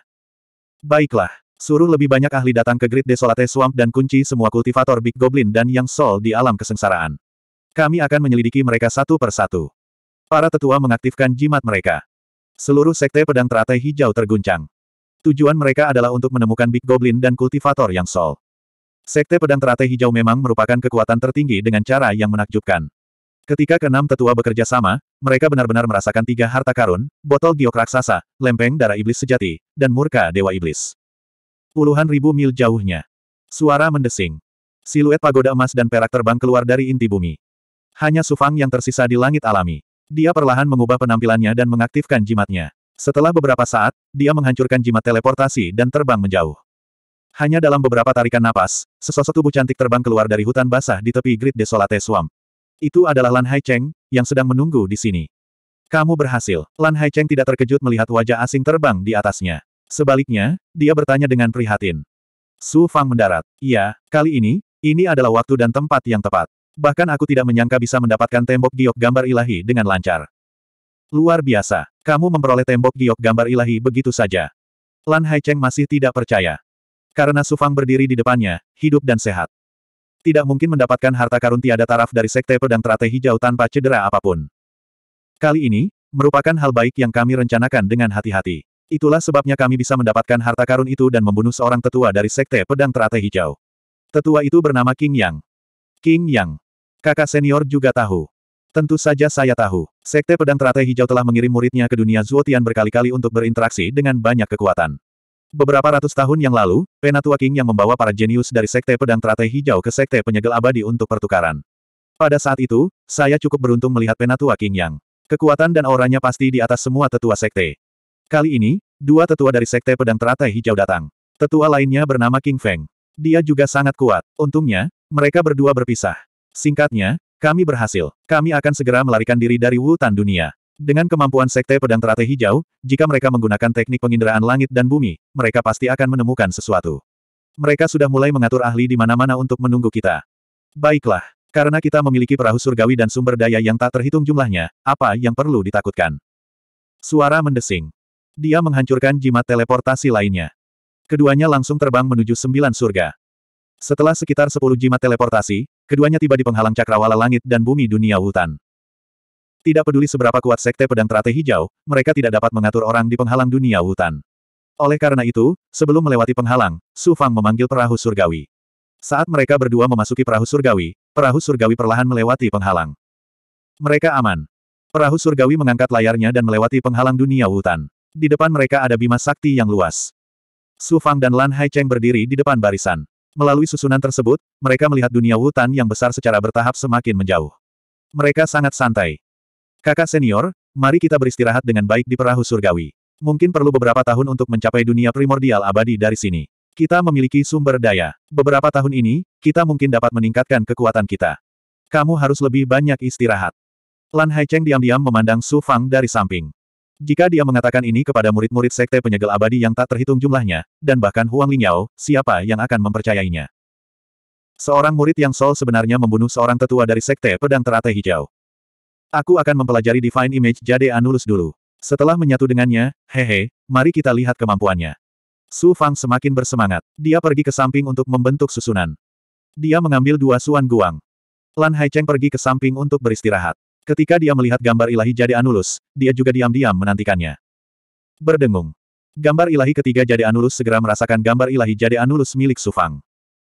Baiklah, suruh lebih banyak ahli datang ke Great Desolate Swamp dan kunci semua kultivator Big Goblin dan Yang Soul di alam kesengsaraan. Kami akan menyelidiki mereka satu per satu. Para tetua mengaktifkan jimat mereka. Seluruh sekte pedang teratai hijau terguncang. Tujuan mereka adalah untuk menemukan Big Goblin dan kultivator Yang Soul. Sekte pedang teratai hijau memang merupakan kekuatan tertinggi dengan cara yang menakjubkan. Ketika keenam tetua bekerja sama, mereka benar-benar merasakan tiga harta karun, botol giok raksasa, lempeng darah iblis sejati, dan murka dewa iblis. Puluhan ribu mil jauhnya. Suara mendesing. Siluet pagoda emas dan perak terbang keluar dari inti bumi. Hanya Sufang yang tersisa di langit alami. Dia perlahan mengubah penampilannya dan mengaktifkan jimatnya. Setelah beberapa saat, dia menghancurkan jimat teleportasi dan terbang menjauh. Hanya dalam beberapa tarikan napas, sesosok tubuh cantik terbang keluar dari hutan basah di tepi Great Desolate Swamp. Itu adalah Lan Haicheng, yang sedang menunggu di sini. Kamu berhasil. Lan Haicheng tidak terkejut melihat wajah asing terbang di atasnya. Sebaliknya, dia bertanya dengan prihatin. Su Fang mendarat. Iya, kali ini, ini adalah waktu dan tempat yang tepat. Bahkan aku tidak menyangka bisa mendapatkan tembok giok gambar ilahi dengan lancar. Luar biasa, kamu memperoleh tembok giok gambar ilahi begitu saja. Lan Haicheng masih tidak percaya. Karena Su Fang berdiri di depannya, hidup dan sehat. Tidak mungkin mendapatkan harta karun tiada taraf dari Sekte Pedang Teratai Hijau tanpa cedera apa pun. Kali ini, merupakan hal baik yang kami rencanakan dengan hati-hati. Itulah sebabnya kami bisa mendapatkan harta karun itu dan membunuh seorang tetua dari Sekte Pedang Teratai Hijau. Tetua itu bernama King Yang. King Yang. Kakak senior juga tahu. Tentu saja saya tahu. Sekte Pedang Teratai Hijau telah mengirim muridnya ke dunia Zuotian berkali-kali untuk berinteraksi dengan banyak kekuatan. Beberapa ratus tahun yang lalu, Penatua King yang membawa para jenius dari Sekte Pedang Teratai Hijau ke Sekte Penyegel Abadi untuk pertukaran. Pada saat itu, saya cukup beruntung melihat Penatua King Yang. Kekuatan dan auranya pasti di atas semua tetua sekte. Kali ini, dua tetua dari Sekte Pedang Teratai Hijau datang. Tetua lainnya bernama King Feng. Dia juga sangat kuat. Untungnya, mereka berdua berpisah. Singkatnya, kami berhasil. Kami akan segera melarikan diri dari Wutan dunia. Dengan kemampuan Sekte Pedang Teratai Hijau, jika mereka menggunakan teknik penginderaan langit dan bumi, mereka pasti akan menemukan sesuatu. Mereka sudah mulai mengatur ahli di mana-mana untuk menunggu kita. Baiklah, karena kita memiliki perahu surgawi dan sumber daya yang tak terhitung jumlahnya, apa yang perlu ditakutkan? Suara mendesing. Dia menghancurkan jimat teleportasi lainnya. Keduanya langsung terbang menuju sembilan surga. Setelah sekitar sepuluh jimat teleportasi, keduanya tiba di penghalang cakrawala langit dan bumi dunia hutan. Tidak peduli seberapa kuat sekte pedang teratai hijau, mereka tidak dapat mengatur orang di penghalang dunia hutan. Oleh karena itu, sebelum melewati penghalang, Su Fang memanggil perahu surgawi. Saat mereka berdua memasuki perahu surgawi, perahu surgawi perlahan melewati penghalang. Mereka aman. Perahu surgawi mengangkat layarnya dan melewati penghalang dunia hutan. Di depan mereka ada bima sakti yang luas. Su Fang dan Lan Haicheng berdiri di depan barisan. Melalui susunan tersebut, mereka melihat dunia hutan yang besar secara bertahap semakin menjauh. Mereka sangat santai. Kakak senior, mari kita beristirahat dengan baik di perahu surgawi. Mungkin perlu beberapa tahun untuk mencapai dunia primordial abadi dari sini. Kita memiliki sumber daya. Beberapa tahun ini, kita mungkin dapat meningkatkan kekuatan kita. Kamu harus lebih banyak istirahat. Lan Haicheng diam-diam memandang Su Fang dari samping. Jika dia mengatakan ini kepada murid-murid sekte penyegel abadi yang tak terhitung jumlahnya, dan bahkan Huang Lingyao, siapa yang akan mempercayainya? Seorang murid yang Sol sebenarnya membunuh seorang tetua dari sekte pedang teratai hijau. Aku akan mempelajari Divine Image Jade Anulus dulu. Setelah menyatu dengannya, hehe, mari kita lihat kemampuannya. Su Fang semakin bersemangat. Dia pergi ke samping untuk membentuk susunan. Dia mengambil dua suan guang. Lan Haicheng pergi ke samping untuk beristirahat. Ketika dia melihat gambar ilahi Jade Anulus, dia juga diam-diam menantikannya. Berdengung. Gambar ilahi ketiga Jade Anulus segera merasakan gambar ilahi Jade Anulus milik Sufang.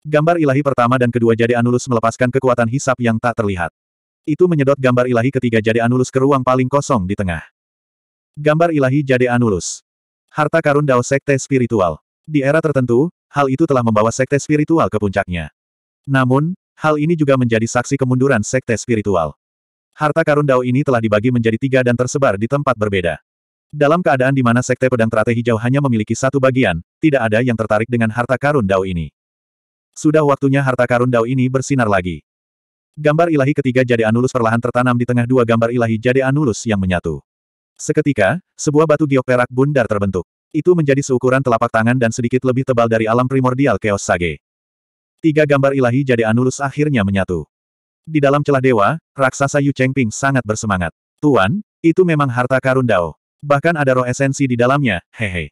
Gambar ilahi pertama dan kedua Jade Anulus melepaskan kekuatan hisap yang tak terlihat. Itu menyedot gambar ilahi ketiga Jade Anulus ke ruang paling kosong di tengah. Gambar ilahi Jade Anulus. Harta karun Dao Sekte Spiritual. Di era tertentu, hal itu telah membawa Sekte Spiritual ke puncaknya. Namun, hal ini juga menjadi saksi kemunduran Sekte Spiritual. Harta karun Dao ini telah dibagi menjadi tiga dan tersebar di tempat berbeda. Dalam keadaan di mana Sekte Pedang Teratai Hijau hanya memiliki satu bagian, tidak ada yang tertarik dengan harta karun Dao ini. Sudah waktunya harta karun Dao ini bersinar lagi. Gambar ilahi ketiga Jade Anulus perlahan tertanam di tengah dua gambar ilahi Jade Anulus yang menyatu. Seketika, sebuah batu giok perak bundar terbentuk. Itu menjadi seukuran telapak tangan dan sedikit lebih tebal dari alam primordial Chaos Sage. Tiga gambar ilahi Jade Anulus akhirnya menyatu. Di dalam celah dewa, raksasa Yu Chengping sangat bersemangat. Tuan, itu memang harta karun Dao. Bahkan ada roh esensi di dalamnya, hehe.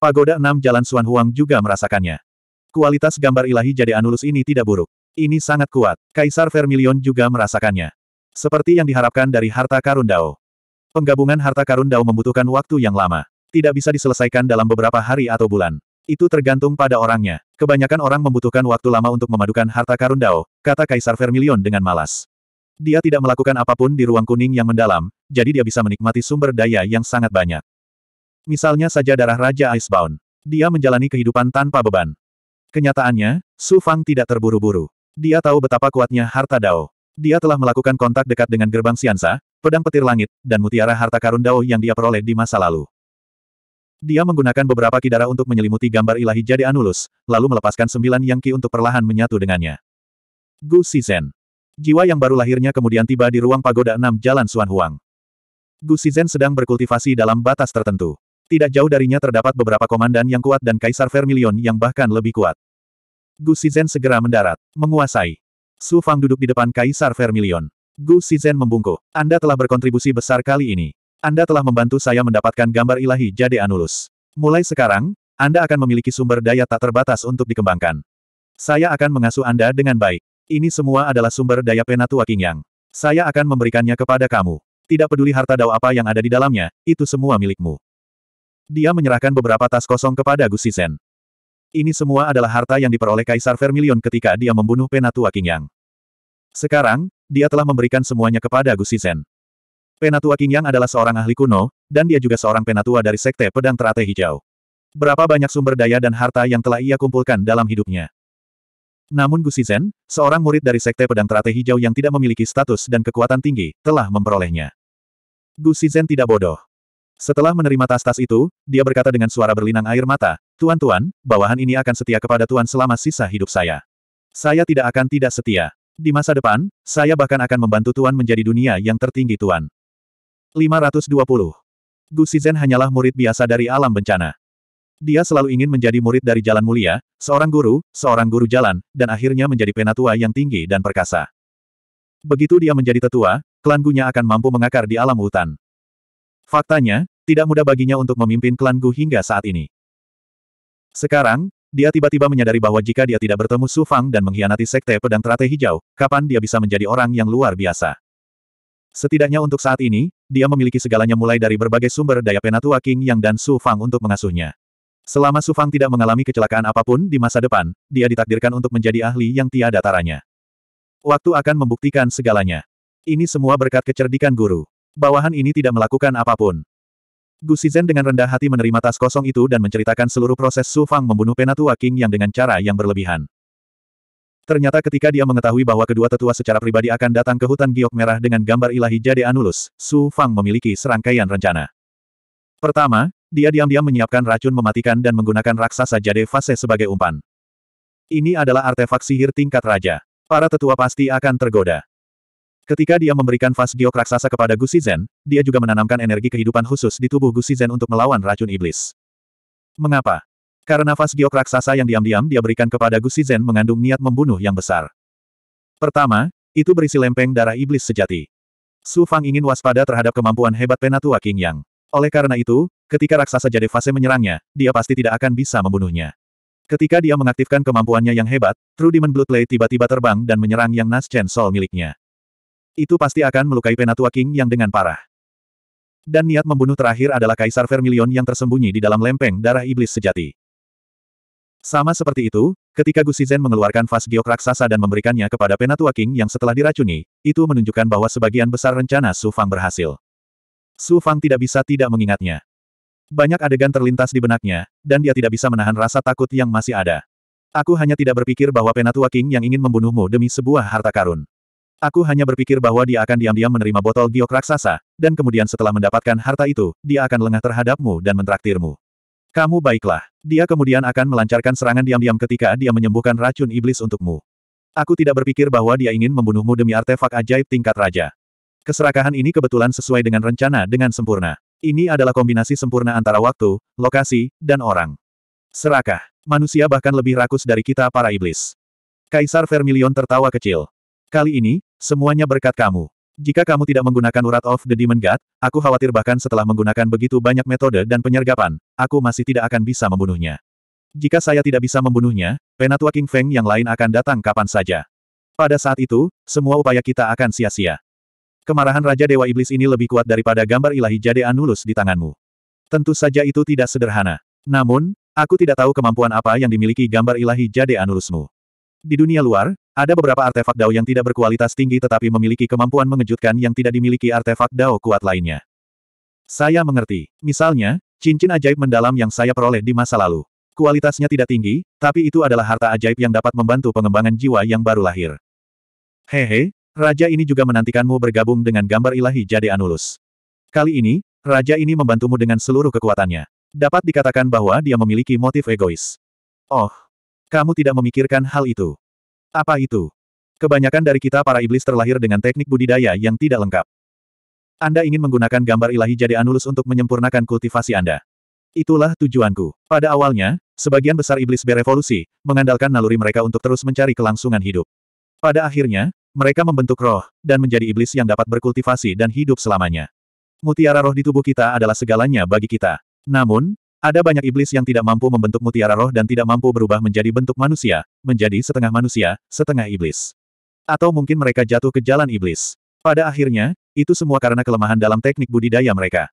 Pagoda enam Jalan Suan Huang juga merasakannya. Kualitas gambar ilahi Jade Anulus ini tidak buruk. Ini sangat kuat. Kaisar Vermilion juga merasakannya. Seperti yang diharapkan dari harta karun Dao. Penggabungan harta karun Dao membutuhkan waktu yang lama. Tidak bisa diselesaikan dalam beberapa hari atau bulan. Itu tergantung pada orangnya. Kebanyakan orang membutuhkan waktu lama untuk memadukan harta karun Dao, kata Kaisar Vermilion dengan malas. Dia tidak melakukan apa pun di ruang kuning yang mendalam, jadi dia bisa menikmati sumber daya yang sangat banyak. Misalnya saja darah Raja Icebound. Dia menjalani kehidupan tanpa beban. Kenyataannya, Su Fang tidak terburu-buru. Dia tahu betapa kuatnya harta Dao. Dia telah melakukan kontak dekat dengan gerbang Siansa, pedang petir langit, dan mutiara harta karun Dao yang dia peroleh di masa lalu. Dia menggunakan beberapa kidara untuk menyelimuti gambar ilahi Jade Anulus, lalu melepaskan sembilan Yangki untuk perlahan menyatu dengannya. Gu Shizhen. Jiwa yang baru lahirnya kemudian tiba di ruang pagoda enam Jalan Suan Huang. Gu Shizhen sedang berkultivasi dalam batas tertentu. Tidak jauh darinya terdapat beberapa komandan yang kuat dan Kaisar Vermilion yang bahkan lebih kuat. Gu Shizhen segera mendarat, menguasai. Su Fang duduk di depan Kaisar Vermilion. Gu Shizhen membungkuk. Anda telah berkontribusi besar kali ini. Anda telah membantu saya mendapatkan gambar ilahi Jade Anulus. Mulai sekarang, Anda akan memiliki sumber daya tak terbatas untuk dikembangkan. Saya akan mengasuh Anda dengan baik. Ini semua adalah sumber daya Penatua Yang. Saya akan memberikannya kepada kamu. Tidak peduli harta dao apa yang ada di dalamnya, itu semua milikmu. Dia menyerahkan beberapa tas kosong kepada Gu Shizhen. Ini semua adalah harta yang diperoleh Kaisar Vermilion ketika dia membunuh Penatua Yang. Sekarang, dia telah memberikan semuanya kepada Gu Shizhen. Penatua King Yang adalah seorang ahli kuno, dan dia juga seorang penatua dari Sekte Pedang Teratai Hijau. Berapa banyak sumber daya dan harta yang telah ia kumpulkan dalam hidupnya. Namun Gu Shizhen, seorang murid dari Sekte Pedang Teratai Hijau yang tidak memiliki status dan kekuatan tinggi, telah memperolehnya. Gu Shizhen tidak bodoh. Setelah menerima tas-tas itu, dia berkata dengan suara berlinang air mata, Tuan-tuan, bawahan ini akan setia kepada Tuan selama sisa hidup saya. Saya tidak akan tidak setia. Di masa depan, saya bahkan akan membantu Tuan menjadi dunia yang tertinggi Tuan. 520. Gu Shizhen hanyalah murid biasa dari alam bencana. Dia selalu ingin menjadi murid dari jalan mulia, seorang guru, seorang guru jalan, dan akhirnya menjadi penatua yang tinggi dan perkasa. Begitu dia menjadi tetua, klan Gunya akan mampu mengakar di alam hutan. Faktanya, tidak mudah baginya untuk memimpin klan Gu hingga saat ini. Sekarang, dia tiba-tiba menyadari bahwa jika dia tidak bertemu Su Fang dan mengkhianati Sekte Pedang Teratai Hijau, kapan dia bisa menjadi orang yang luar biasa. Setidaknya untuk saat ini, dia memiliki segalanya mulai dari berbagai sumber daya penatua King Yang dan Su Fang untuk mengasuhnya. Selama Su Fang tidak mengalami kecelakaan apa pun di masa depan, dia ditakdirkan untuk menjadi ahli yang tiada taranya. Waktu akan membuktikan segalanya. Ini semua berkat kecerdikan guru. Bawahan ini tidak melakukan apa pun. Gu Shizhen dengan rendah hati menerima tas kosong itu dan menceritakan seluruh proses Su Fang membunuh Penatua King yang dengan cara yang berlebihan. Ternyata ketika dia mengetahui bahwa kedua tetua secara pribadi akan datang ke hutan giok merah dengan gambar ilahi Jade Anulus, Su Fang memiliki serangkaian rencana. Pertama, dia diam-diam menyiapkan racun mematikan dan menggunakan raksasa jade fase sebagai umpan. Ini adalah artefak sihir tingkat raja. Para tetua pasti akan tergoda. Ketika dia memberikan vas giok raksasa kepada Gu Shizhen, dia juga menanamkan energi kehidupan khusus di tubuh Gu Shizhen untuk melawan racun iblis. Mengapa? Karena vas giok raksasa yang diam-diam dia berikan kepada Gu Shizhen mengandung niat membunuh yang besar. Pertama, itu berisi lempeng darah iblis sejati. Su Fang ingin waspada terhadap kemampuan hebat penatua King Yang. Oleh karena itu, ketika raksasa jade fase menyerangnya, dia pasti tidak akan bisa membunuhnya. Ketika dia mengaktifkan kemampuannya yang hebat, True Demon Bloodblade tiba-tiba terbang dan menyerang yang Nas Chen Soul miliknya. Itu pasti akan melukai Penatua King yang dengan parah. Dan niat membunuh terakhir adalah Kaisar Vermilion yang tersembunyi di dalam lempeng darah iblis sejati. Sama seperti itu, ketika Gu Shizhen mengeluarkan vas giok raksasa dan memberikannya kepada Penatua King yang setelah diracuni, itu menunjukkan bahwa sebagian besar rencana Su Fang berhasil. Su Fang tidak bisa tidak mengingatnya. Banyak adegan terlintas di benaknya, dan dia tidak bisa menahan rasa takut yang masih ada. Aku hanya tidak berpikir bahwa Penatua King yang ingin membunuhmu demi sebuah harta karun. Aku hanya berpikir bahwa dia akan diam-diam menerima botol giok raksasa, dan kemudian setelah mendapatkan harta itu, dia akan lengah terhadapmu dan mentraktirmu. Kamu baiklah. Dia kemudian akan melancarkan serangan diam-diam ketika dia menyembuhkan racun iblis untukmu. Aku tidak berpikir bahwa dia ingin membunuhmu demi artefak ajaib tingkat raja. Keserakahan ini kebetulan sesuai dengan rencana dengan sempurna. Ini adalah kombinasi sempurna antara waktu, lokasi, dan orang. Serakah. Manusia bahkan lebih rakus dari kita para iblis. Kaisar Vermilion tertawa kecil. Kali ini, semuanya berkat kamu. Jika kamu tidak menggunakan Urat of the Demon God, aku khawatir bahkan setelah menggunakan begitu banyak metode dan penyergapan, aku masih tidak akan bisa membunuhnya. Jika saya tidak bisa membunuhnya, Penatua King Feng yang lain akan datang kapan saja. Pada saat itu, semua upaya kita akan sia-sia. Kemarahan Raja Dewa Iblis ini lebih kuat daripada gambar ilahi Jade Anulus di tanganmu. Tentu saja itu tidak sederhana. Namun, aku tidak tahu kemampuan apa yang dimiliki gambar ilahi Jade Anulusmu. Di dunia luar, ada beberapa artefak Dao yang tidak berkualitas tinggi tetapi memiliki kemampuan mengejutkan yang tidak dimiliki artefak Dao kuat lainnya. Saya mengerti. Misalnya, cincin ajaib mendalam yang saya peroleh di masa lalu. Kualitasnya tidak tinggi, tapi itu adalah harta ajaib yang dapat membantu pengembangan jiwa yang baru lahir. Hehe, Raja ini juga menantikanmu bergabung dengan gambar ilahi Jade Anulus. Kali ini, Raja ini membantumu dengan seluruh kekuatannya. Dapat dikatakan bahwa dia memiliki motif egois. Oh, kamu tidak memikirkan hal itu. Apa itu? Kebanyakan dari kita para iblis terlahir dengan teknik budidaya yang tidak lengkap. Anda ingin menggunakan gambar ilahi Jade Anulus untuk menyempurnakan kultivasi Anda. Itulah tujuanku. Pada awalnya, sebagian besar iblis berevolusi, mengandalkan naluri mereka untuk terus mencari kelangsungan hidup. Pada akhirnya, mereka membentuk roh, dan menjadi iblis yang dapat berkultivasi dan hidup selamanya. Mutiara roh di tubuh kita adalah segalanya bagi kita. Namun, ada banyak iblis yang tidak mampu membentuk mutiara roh dan tidak mampu berubah menjadi bentuk manusia, menjadi setengah manusia, setengah iblis. Atau mungkin mereka jatuh ke jalan iblis. Pada akhirnya, itu semua karena kelemahan dalam teknik budidaya mereka.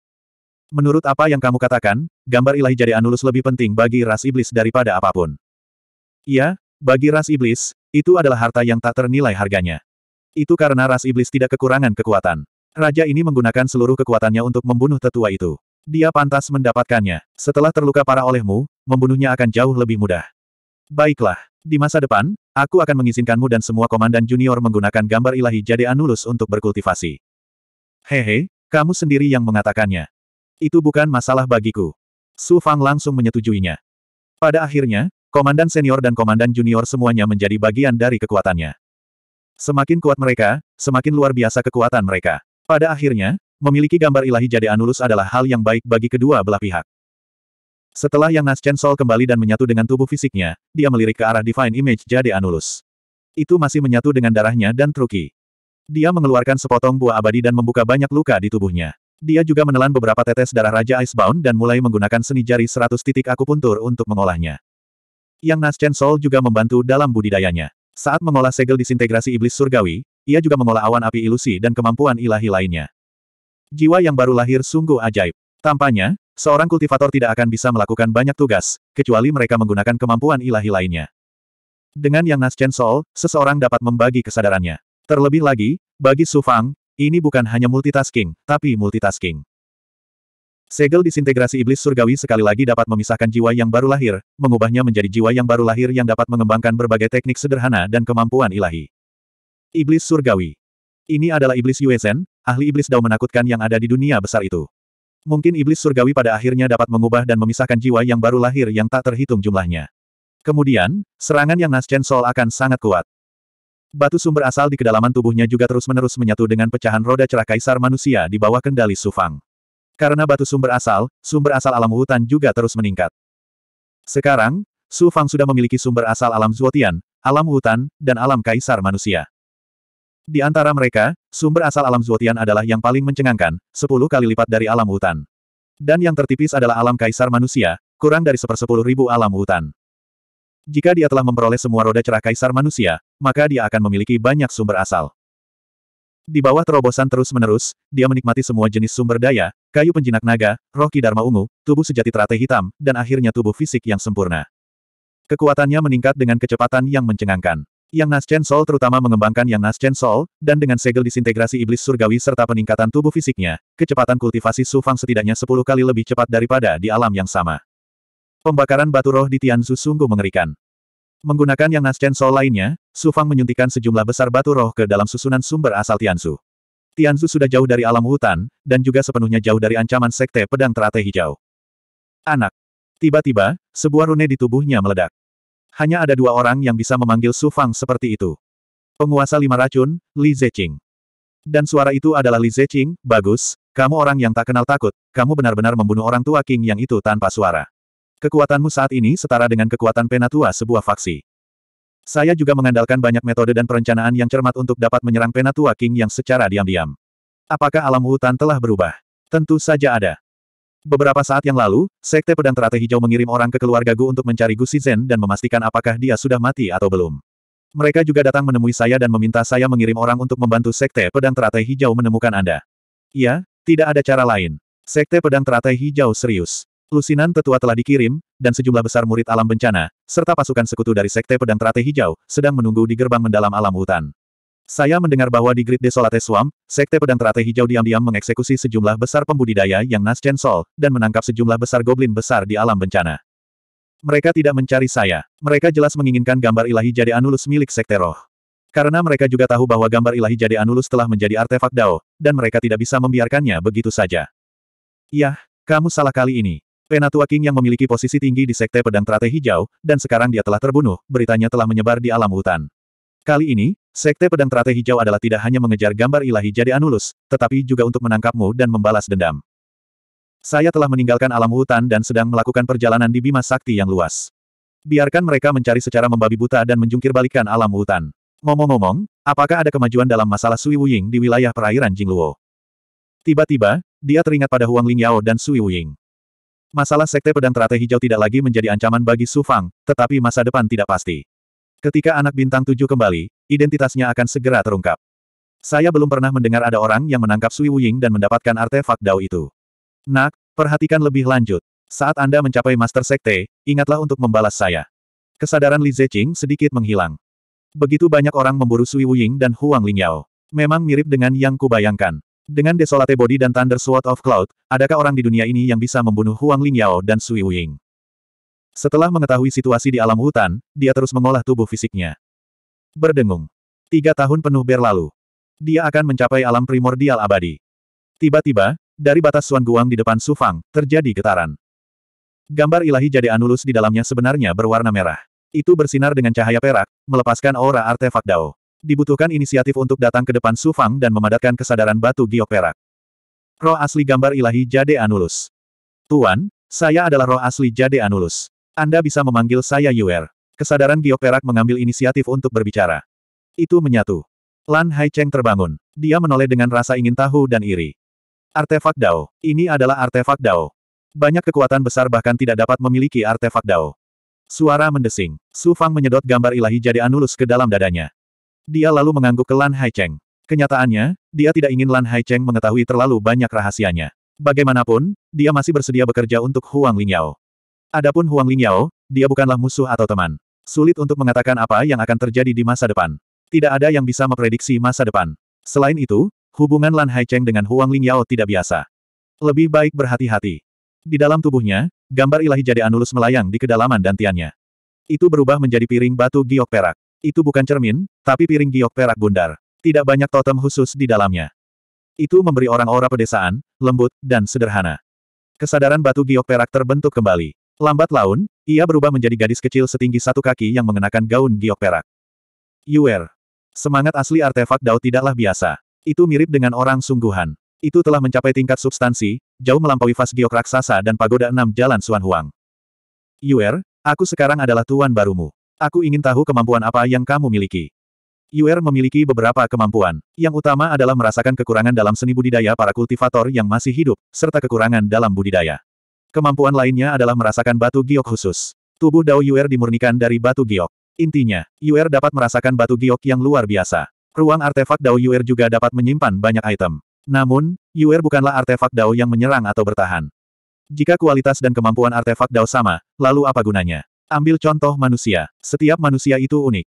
Menurut apa yang kamu katakan, gambar ilahi jadi Anulus lebih penting bagi ras iblis daripada apa pun. Iya, bagi ras iblis, itu adalah harta yang tak ternilai harganya. Itu karena ras iblis tidak kekurangan kekuatan. Raja ini menggunakan seluruh kekuatannya untuk membunuh tetua itu. Dia pantas mendapatkannya. Setelah terluka parah olehmu, membunuhnya akan jauh lebih mudah. Baiklah, di masa depan, aku akan mengizinkanmu dan semua komandan junior menggunakan gambar ilahi Jade Anulus untuk berkultivasi. Hehe, kamu sendiri yang mengatakannya. Itu bukan masalah bagiku. Su Fang langsung menyetujuinya. Pada akhirnya, komandan senior dan komandan junior semuanya menjadi bagian dari kekuatannya. Semakin kuat mereka, semakin luar biasa kekuatan mereka. Pada akhirnya, memiliki gambar ilahi Jade Anulus adalah hal yang baik bagi kedua belah pihak. Setelah Yang Nas Chen Sol kembali dan menyatu dengan tubuh fisiknya, dia melirik ke arah Divine Image Jade Anulus. Itu masih menyatu dengan darahnya dan Truki. Dia mengeluarkan sepotong buah abadi dan membuka banyak luka di tubuhnya. Dia juga menelan beberapa tetes darah Raja Icebound dan mulai menggunakan seni jari seratus titik akupuntur untuk mengolahnya. Yang Nas Chen Sol juga membantu dalam budidayanya. Saat mengolah segel disintegrasi iblis surgawi, ia juga mengolah awan api ilusi dan kemampuan ilahi lainnya. Jiwa yang baru lahir sungguh ajaib. Tampaknya, seorang kultivator tidak akan bisa melakukan banyak tugas, kecuali mereka menggunakan kemampuan ilahi lainnya. Dengan Yang Nas Chen Sol, seseorang dapat membagi kesadarannya. Terlebih lagi, bagi Su Fang, ini bukan hanya multitasking, tapi multitasking. Segel disintegrasi iblis surgawi sekali lagi dapat memisahkan jiwa yang baru lahir, mengubahnya menjadi jiwa yang baru lahir yang dapat mengembangkan berbagai teknik sederhana dan kemampuan ilahi. Iblis surgawi. Ini adalah iblis Yuezen, ahli iblis dao menakutkan yang ada di dunia besar itu. Mungkin iblis surgawi pada akhirnya dapat mengubah dan memisahkan jiwa yang baru lahir yang tak terhitung jumlahnya. Kemudian, serangan yang Nas Chen Sol akan sangat kuat. Batu sumber asal di kedalaman tubuhnya juga terus-menerus menyatu dengan pecahan roda cerah kaisar manusia di bawah kendali Sufang. Karena batu sumber asal, sumber asal alam hutan juga terus meningkat. Sekarang, Su Fang sudah memiliki sumber asal alam Zuotian, alam hutan, dan alam kaisar manusia. Di antara mereka, sumber asal alam Zuotian adalah yang paling mencengangkan, 10 kali lipat dari alam hutan. Dan yang tertipis adalah alam kaisar manusia, kurang dari sepersepuluh ribu alam hutan. Jika dia telah memperoleh semua roda cerah kaisar manusia, maka dia akan memiliki banyak sumber asal. Di bawah terobosan terus-menerus, dia menikmati semua jenis sumber daya, kayu penjinak naga, roh Dharma ungu, tubuh sejati teratai hitam, dan akhirnya tubuh fisik yang sempurna. Kekuatannya meningkat dengan kecepatan yang mencengangkan. Yang Nas Chen Sol terutama mengembangkan Yang Nas Chen Sol, dan dengan segel disintegrasi iblis surgawi serta peningkatan tubuh fisiknya, kecepatan kultivasi Su Fang setidaknya 10 kali lebih cepat daripada di alam yang sama. Pembakaran batu roh di Tianzu sungguh mengerikan. Menggunakan yang Nas Chen Sol lainnya, Su Fang menyuntikkan sejumlah besar batu roh ke dalam susunan sumber asal Tianzu. Tianzu sudah jauh dari alam hutan, dan juga sepenuhnya jauh dari ancaman sekte pedang teratai hijau. Anak. Tiba-tiba, sebuah rune di tubuhnya meledak. Hanya ada dua orang yang bisa memanggil Su Fang seperti itu. Penguasa lima racun, Li Zeqing. Dan suara itu adalah Li Zeqing, bagus, kamu orang yang tak kenal takut, kamu benar-benar membunuh orang tua King yang itu tanpa suara. Kekuatanmu saat ini setara dengan kekuatan penatua sebuah faksi. Saya juga mengandalkan banyak metode dan perencanaan yang cermat untuk dapat menyerang penatua King yang secara diam-diam. Apakah alam hutan telah berubah? Tentu saja ada. Beberapa saat yang lalu, Sekte Pedang Teratai Hijau mengirim orang ke keluarga Gu untuk mencari Gu Shizhen dan memastikan apakah dia sudah mati atau belum. Mereka juga datang menemui saya dan meminta saya mengirim orang untuk membantu Sekte Pedang Teratai Hijau menemukan Anda. Iya, tidak ada cara lain. Sekte Pedang Teratai Hijau serius. Lusinan tetua telah dikirim, dan sejumlah besar murid alam bencana, serta pasukan sekutu dari Sekte Pedang Teratai Hijau, sedang menunggu di gerbang mendalam alam hutan. Saya mendengar bahwa di Great Desolate Swamp, Sekte Pedang Teratai Hijau diam-diam mengeksekusi sejumlah besar pembudidaya yang Nas Chen Sol, dan menangkap sejumlah besar goblin besar di alam bencana. Mereka tidak mencari saya. Mereka jelas menginginkan gambar ilahi Jade Anulus milik Sekte Roh. Karena mereka juga tahu bahwa gambar ilahi Jade Anulus telah menjadi artefak Dao, dan mereka tidak bisa membiarkannya begitu saja. Yah, kamu salah kali ini. Penatua King yang memiliki posisi tinggi di Sekte Pedang Teratai Hijau, dan sekarang dia telah terbunuh, beritanya telah menyebar di alam hutan. Kali ini, Sekte Pedang Teratai Hijau adalah tidak hanya mengejar gambar ilahi Jade Anulus, tetapi juga untuk menangkapmu dan membalas dendam. Saya telah meninggalkan alam hutan dan sedang melakukan perjalanan di Bima Sakti yang luas. Biarkan mereka mencari secara membabi buta dan menjungkir balikan alam hutan. Ngomong-ngomong, apakah ada kemajuan dalam masalah Sui Wuying di wilayah perairan Jingluo? Tiba-tiba, dia teringat pada Huang Lingyao dan Sui Wuying. Masalah Sekte Pedang Teratai Hijau tidak lagi menjadi ancaman bagi Su Fang, tetapi masa depan tidak pasti. Ketika anak bintang tujuh kembali, identitasnya akan segera terungkap. Saya belum pernah mendengar ada orang yang menangkap Sui Wuying dan mendapatkan artefak Dao itu. Nak, perhatikan lebih lanjut. Saat Anda mencapai Master Sekte, ingatlah untuk membalas saya. Kesadaran Li Zeqing sedikit menghilang. Begitu banyak orang memburu Sui Wuying dan Huang Lingyao. Memang mirip dengan yang kubayangkan. Dengan Desolate Body dan Thunder Sword of Cloud, adakah orang di dunia ini yang bisa membunuh Huang Lingyao dan Sui Wuying? Setelah mengetahui situasi di alam hutan, dia terus mengolah tubuh fisiknya. Berdengung. Tiga tahun penuh berlalu. Dia akan mencapai alam primordial abadi. Tiba-tiba, dari batas Suan Guang di depan Su Fang, terjadi getaran. Gambar ilahi jadi anulus di dalamnya sebenarnya berwarna merah. Itu bersinar dengan cahaya perak, melepaskan aura artefak Dao. Dibutuhkan inisiatif untuk datang ke depan Su Fang dan memadatkan kesadaran batu giok perak. Roh asli gambar ilahi Jade Anulus. Tuan, saya adalah roh asli Jade Anulus. Anda bisa memanggil saya Yuer. Kesadaran Giok mengambil inisiatif untuk berbicara. Itu menyatu. Lan Hai Cheng terbangun. Dia menoleh dengan rasa ingin tahu dan iri. Artefak Dao. Ini adalah artefak Dao. Banyak kekuatan besar bahkan tidak dapat memiliki artefak Dao. Suara mendesing. Su Fang menyedot gambar ilahi jadi Anulus ke dalam dadanya. Dia lalu mengangguk ke Lan Hai Cheng. Kenyataannya, dia tidak ingin Lan Hai Cheng mengetahui terlalu banyak rahasianya. Bagaimanapun, dia masih bersedia bekerja untuk Huang Lingyao. Adapun Huang Lingyao, dia bukanlah musuh atau teman. Sulit untuk mengatakan apa yang akan terjadi di masa depan. Tidak ada yang bisa memprediksi masa depan. Selain itu, hubungan Lan Haicheng dengan Huang Lingyao tidak biasa. Lebih baik berhati-hati. Di dalam tubuhnya, gambar ilahi jadi anulus melayang di kedalaman dantiannya. Itu berubah menjadi piring batu giok perak. Itu bukan cermin, tapi piring giok perak bundar. Tidak banyak totem khusus di dalamnya. Itu memberi orang aura pedesaan, lembut, dan sederhana. Kesadaran batu giok perak terbentuk kembali. Lambat laun, ia berubah menjadi gadis kecil setinggi satu kaki yang mengenakan gaun giok perak. Yuer. Semangat asli artefak Dao tidaklah biasa. Itu mirip dengan orang sungguhan. Itu telah mencapai tingkat substansi, jauh melampaui fas giok raksasa dan pagoda enam jalan Suan Huang. Yuer, aku sekarang adalah tuan barumu. Aku ingin tahu kemampuan apa yang kamu miliki. Yuer memiliki beberapa kemampuan. Yang utama adalah merasakan kekurangan dalam seni budidaya para kultivator yang masih hidup, serta kekurangan dalam budidaya. Kemampuan lainnya adalah merasakan batu giok khusus. Tubuh Dao Yuer dimurnikan dari batu giok. Intinya, Yuer dapat merasakan batu giok yang luar biasa. Ruang artefak Dao Yuer juga dapat menyimpan banyak item. Namun, Yuer bukanlah artefak Dao yang menyerang atau bertahan. Jika kualitas dan kemampuan artefak Dao sama, lalu apa gunanya? Ambil contoh manusia. Setiap manusia itu unik.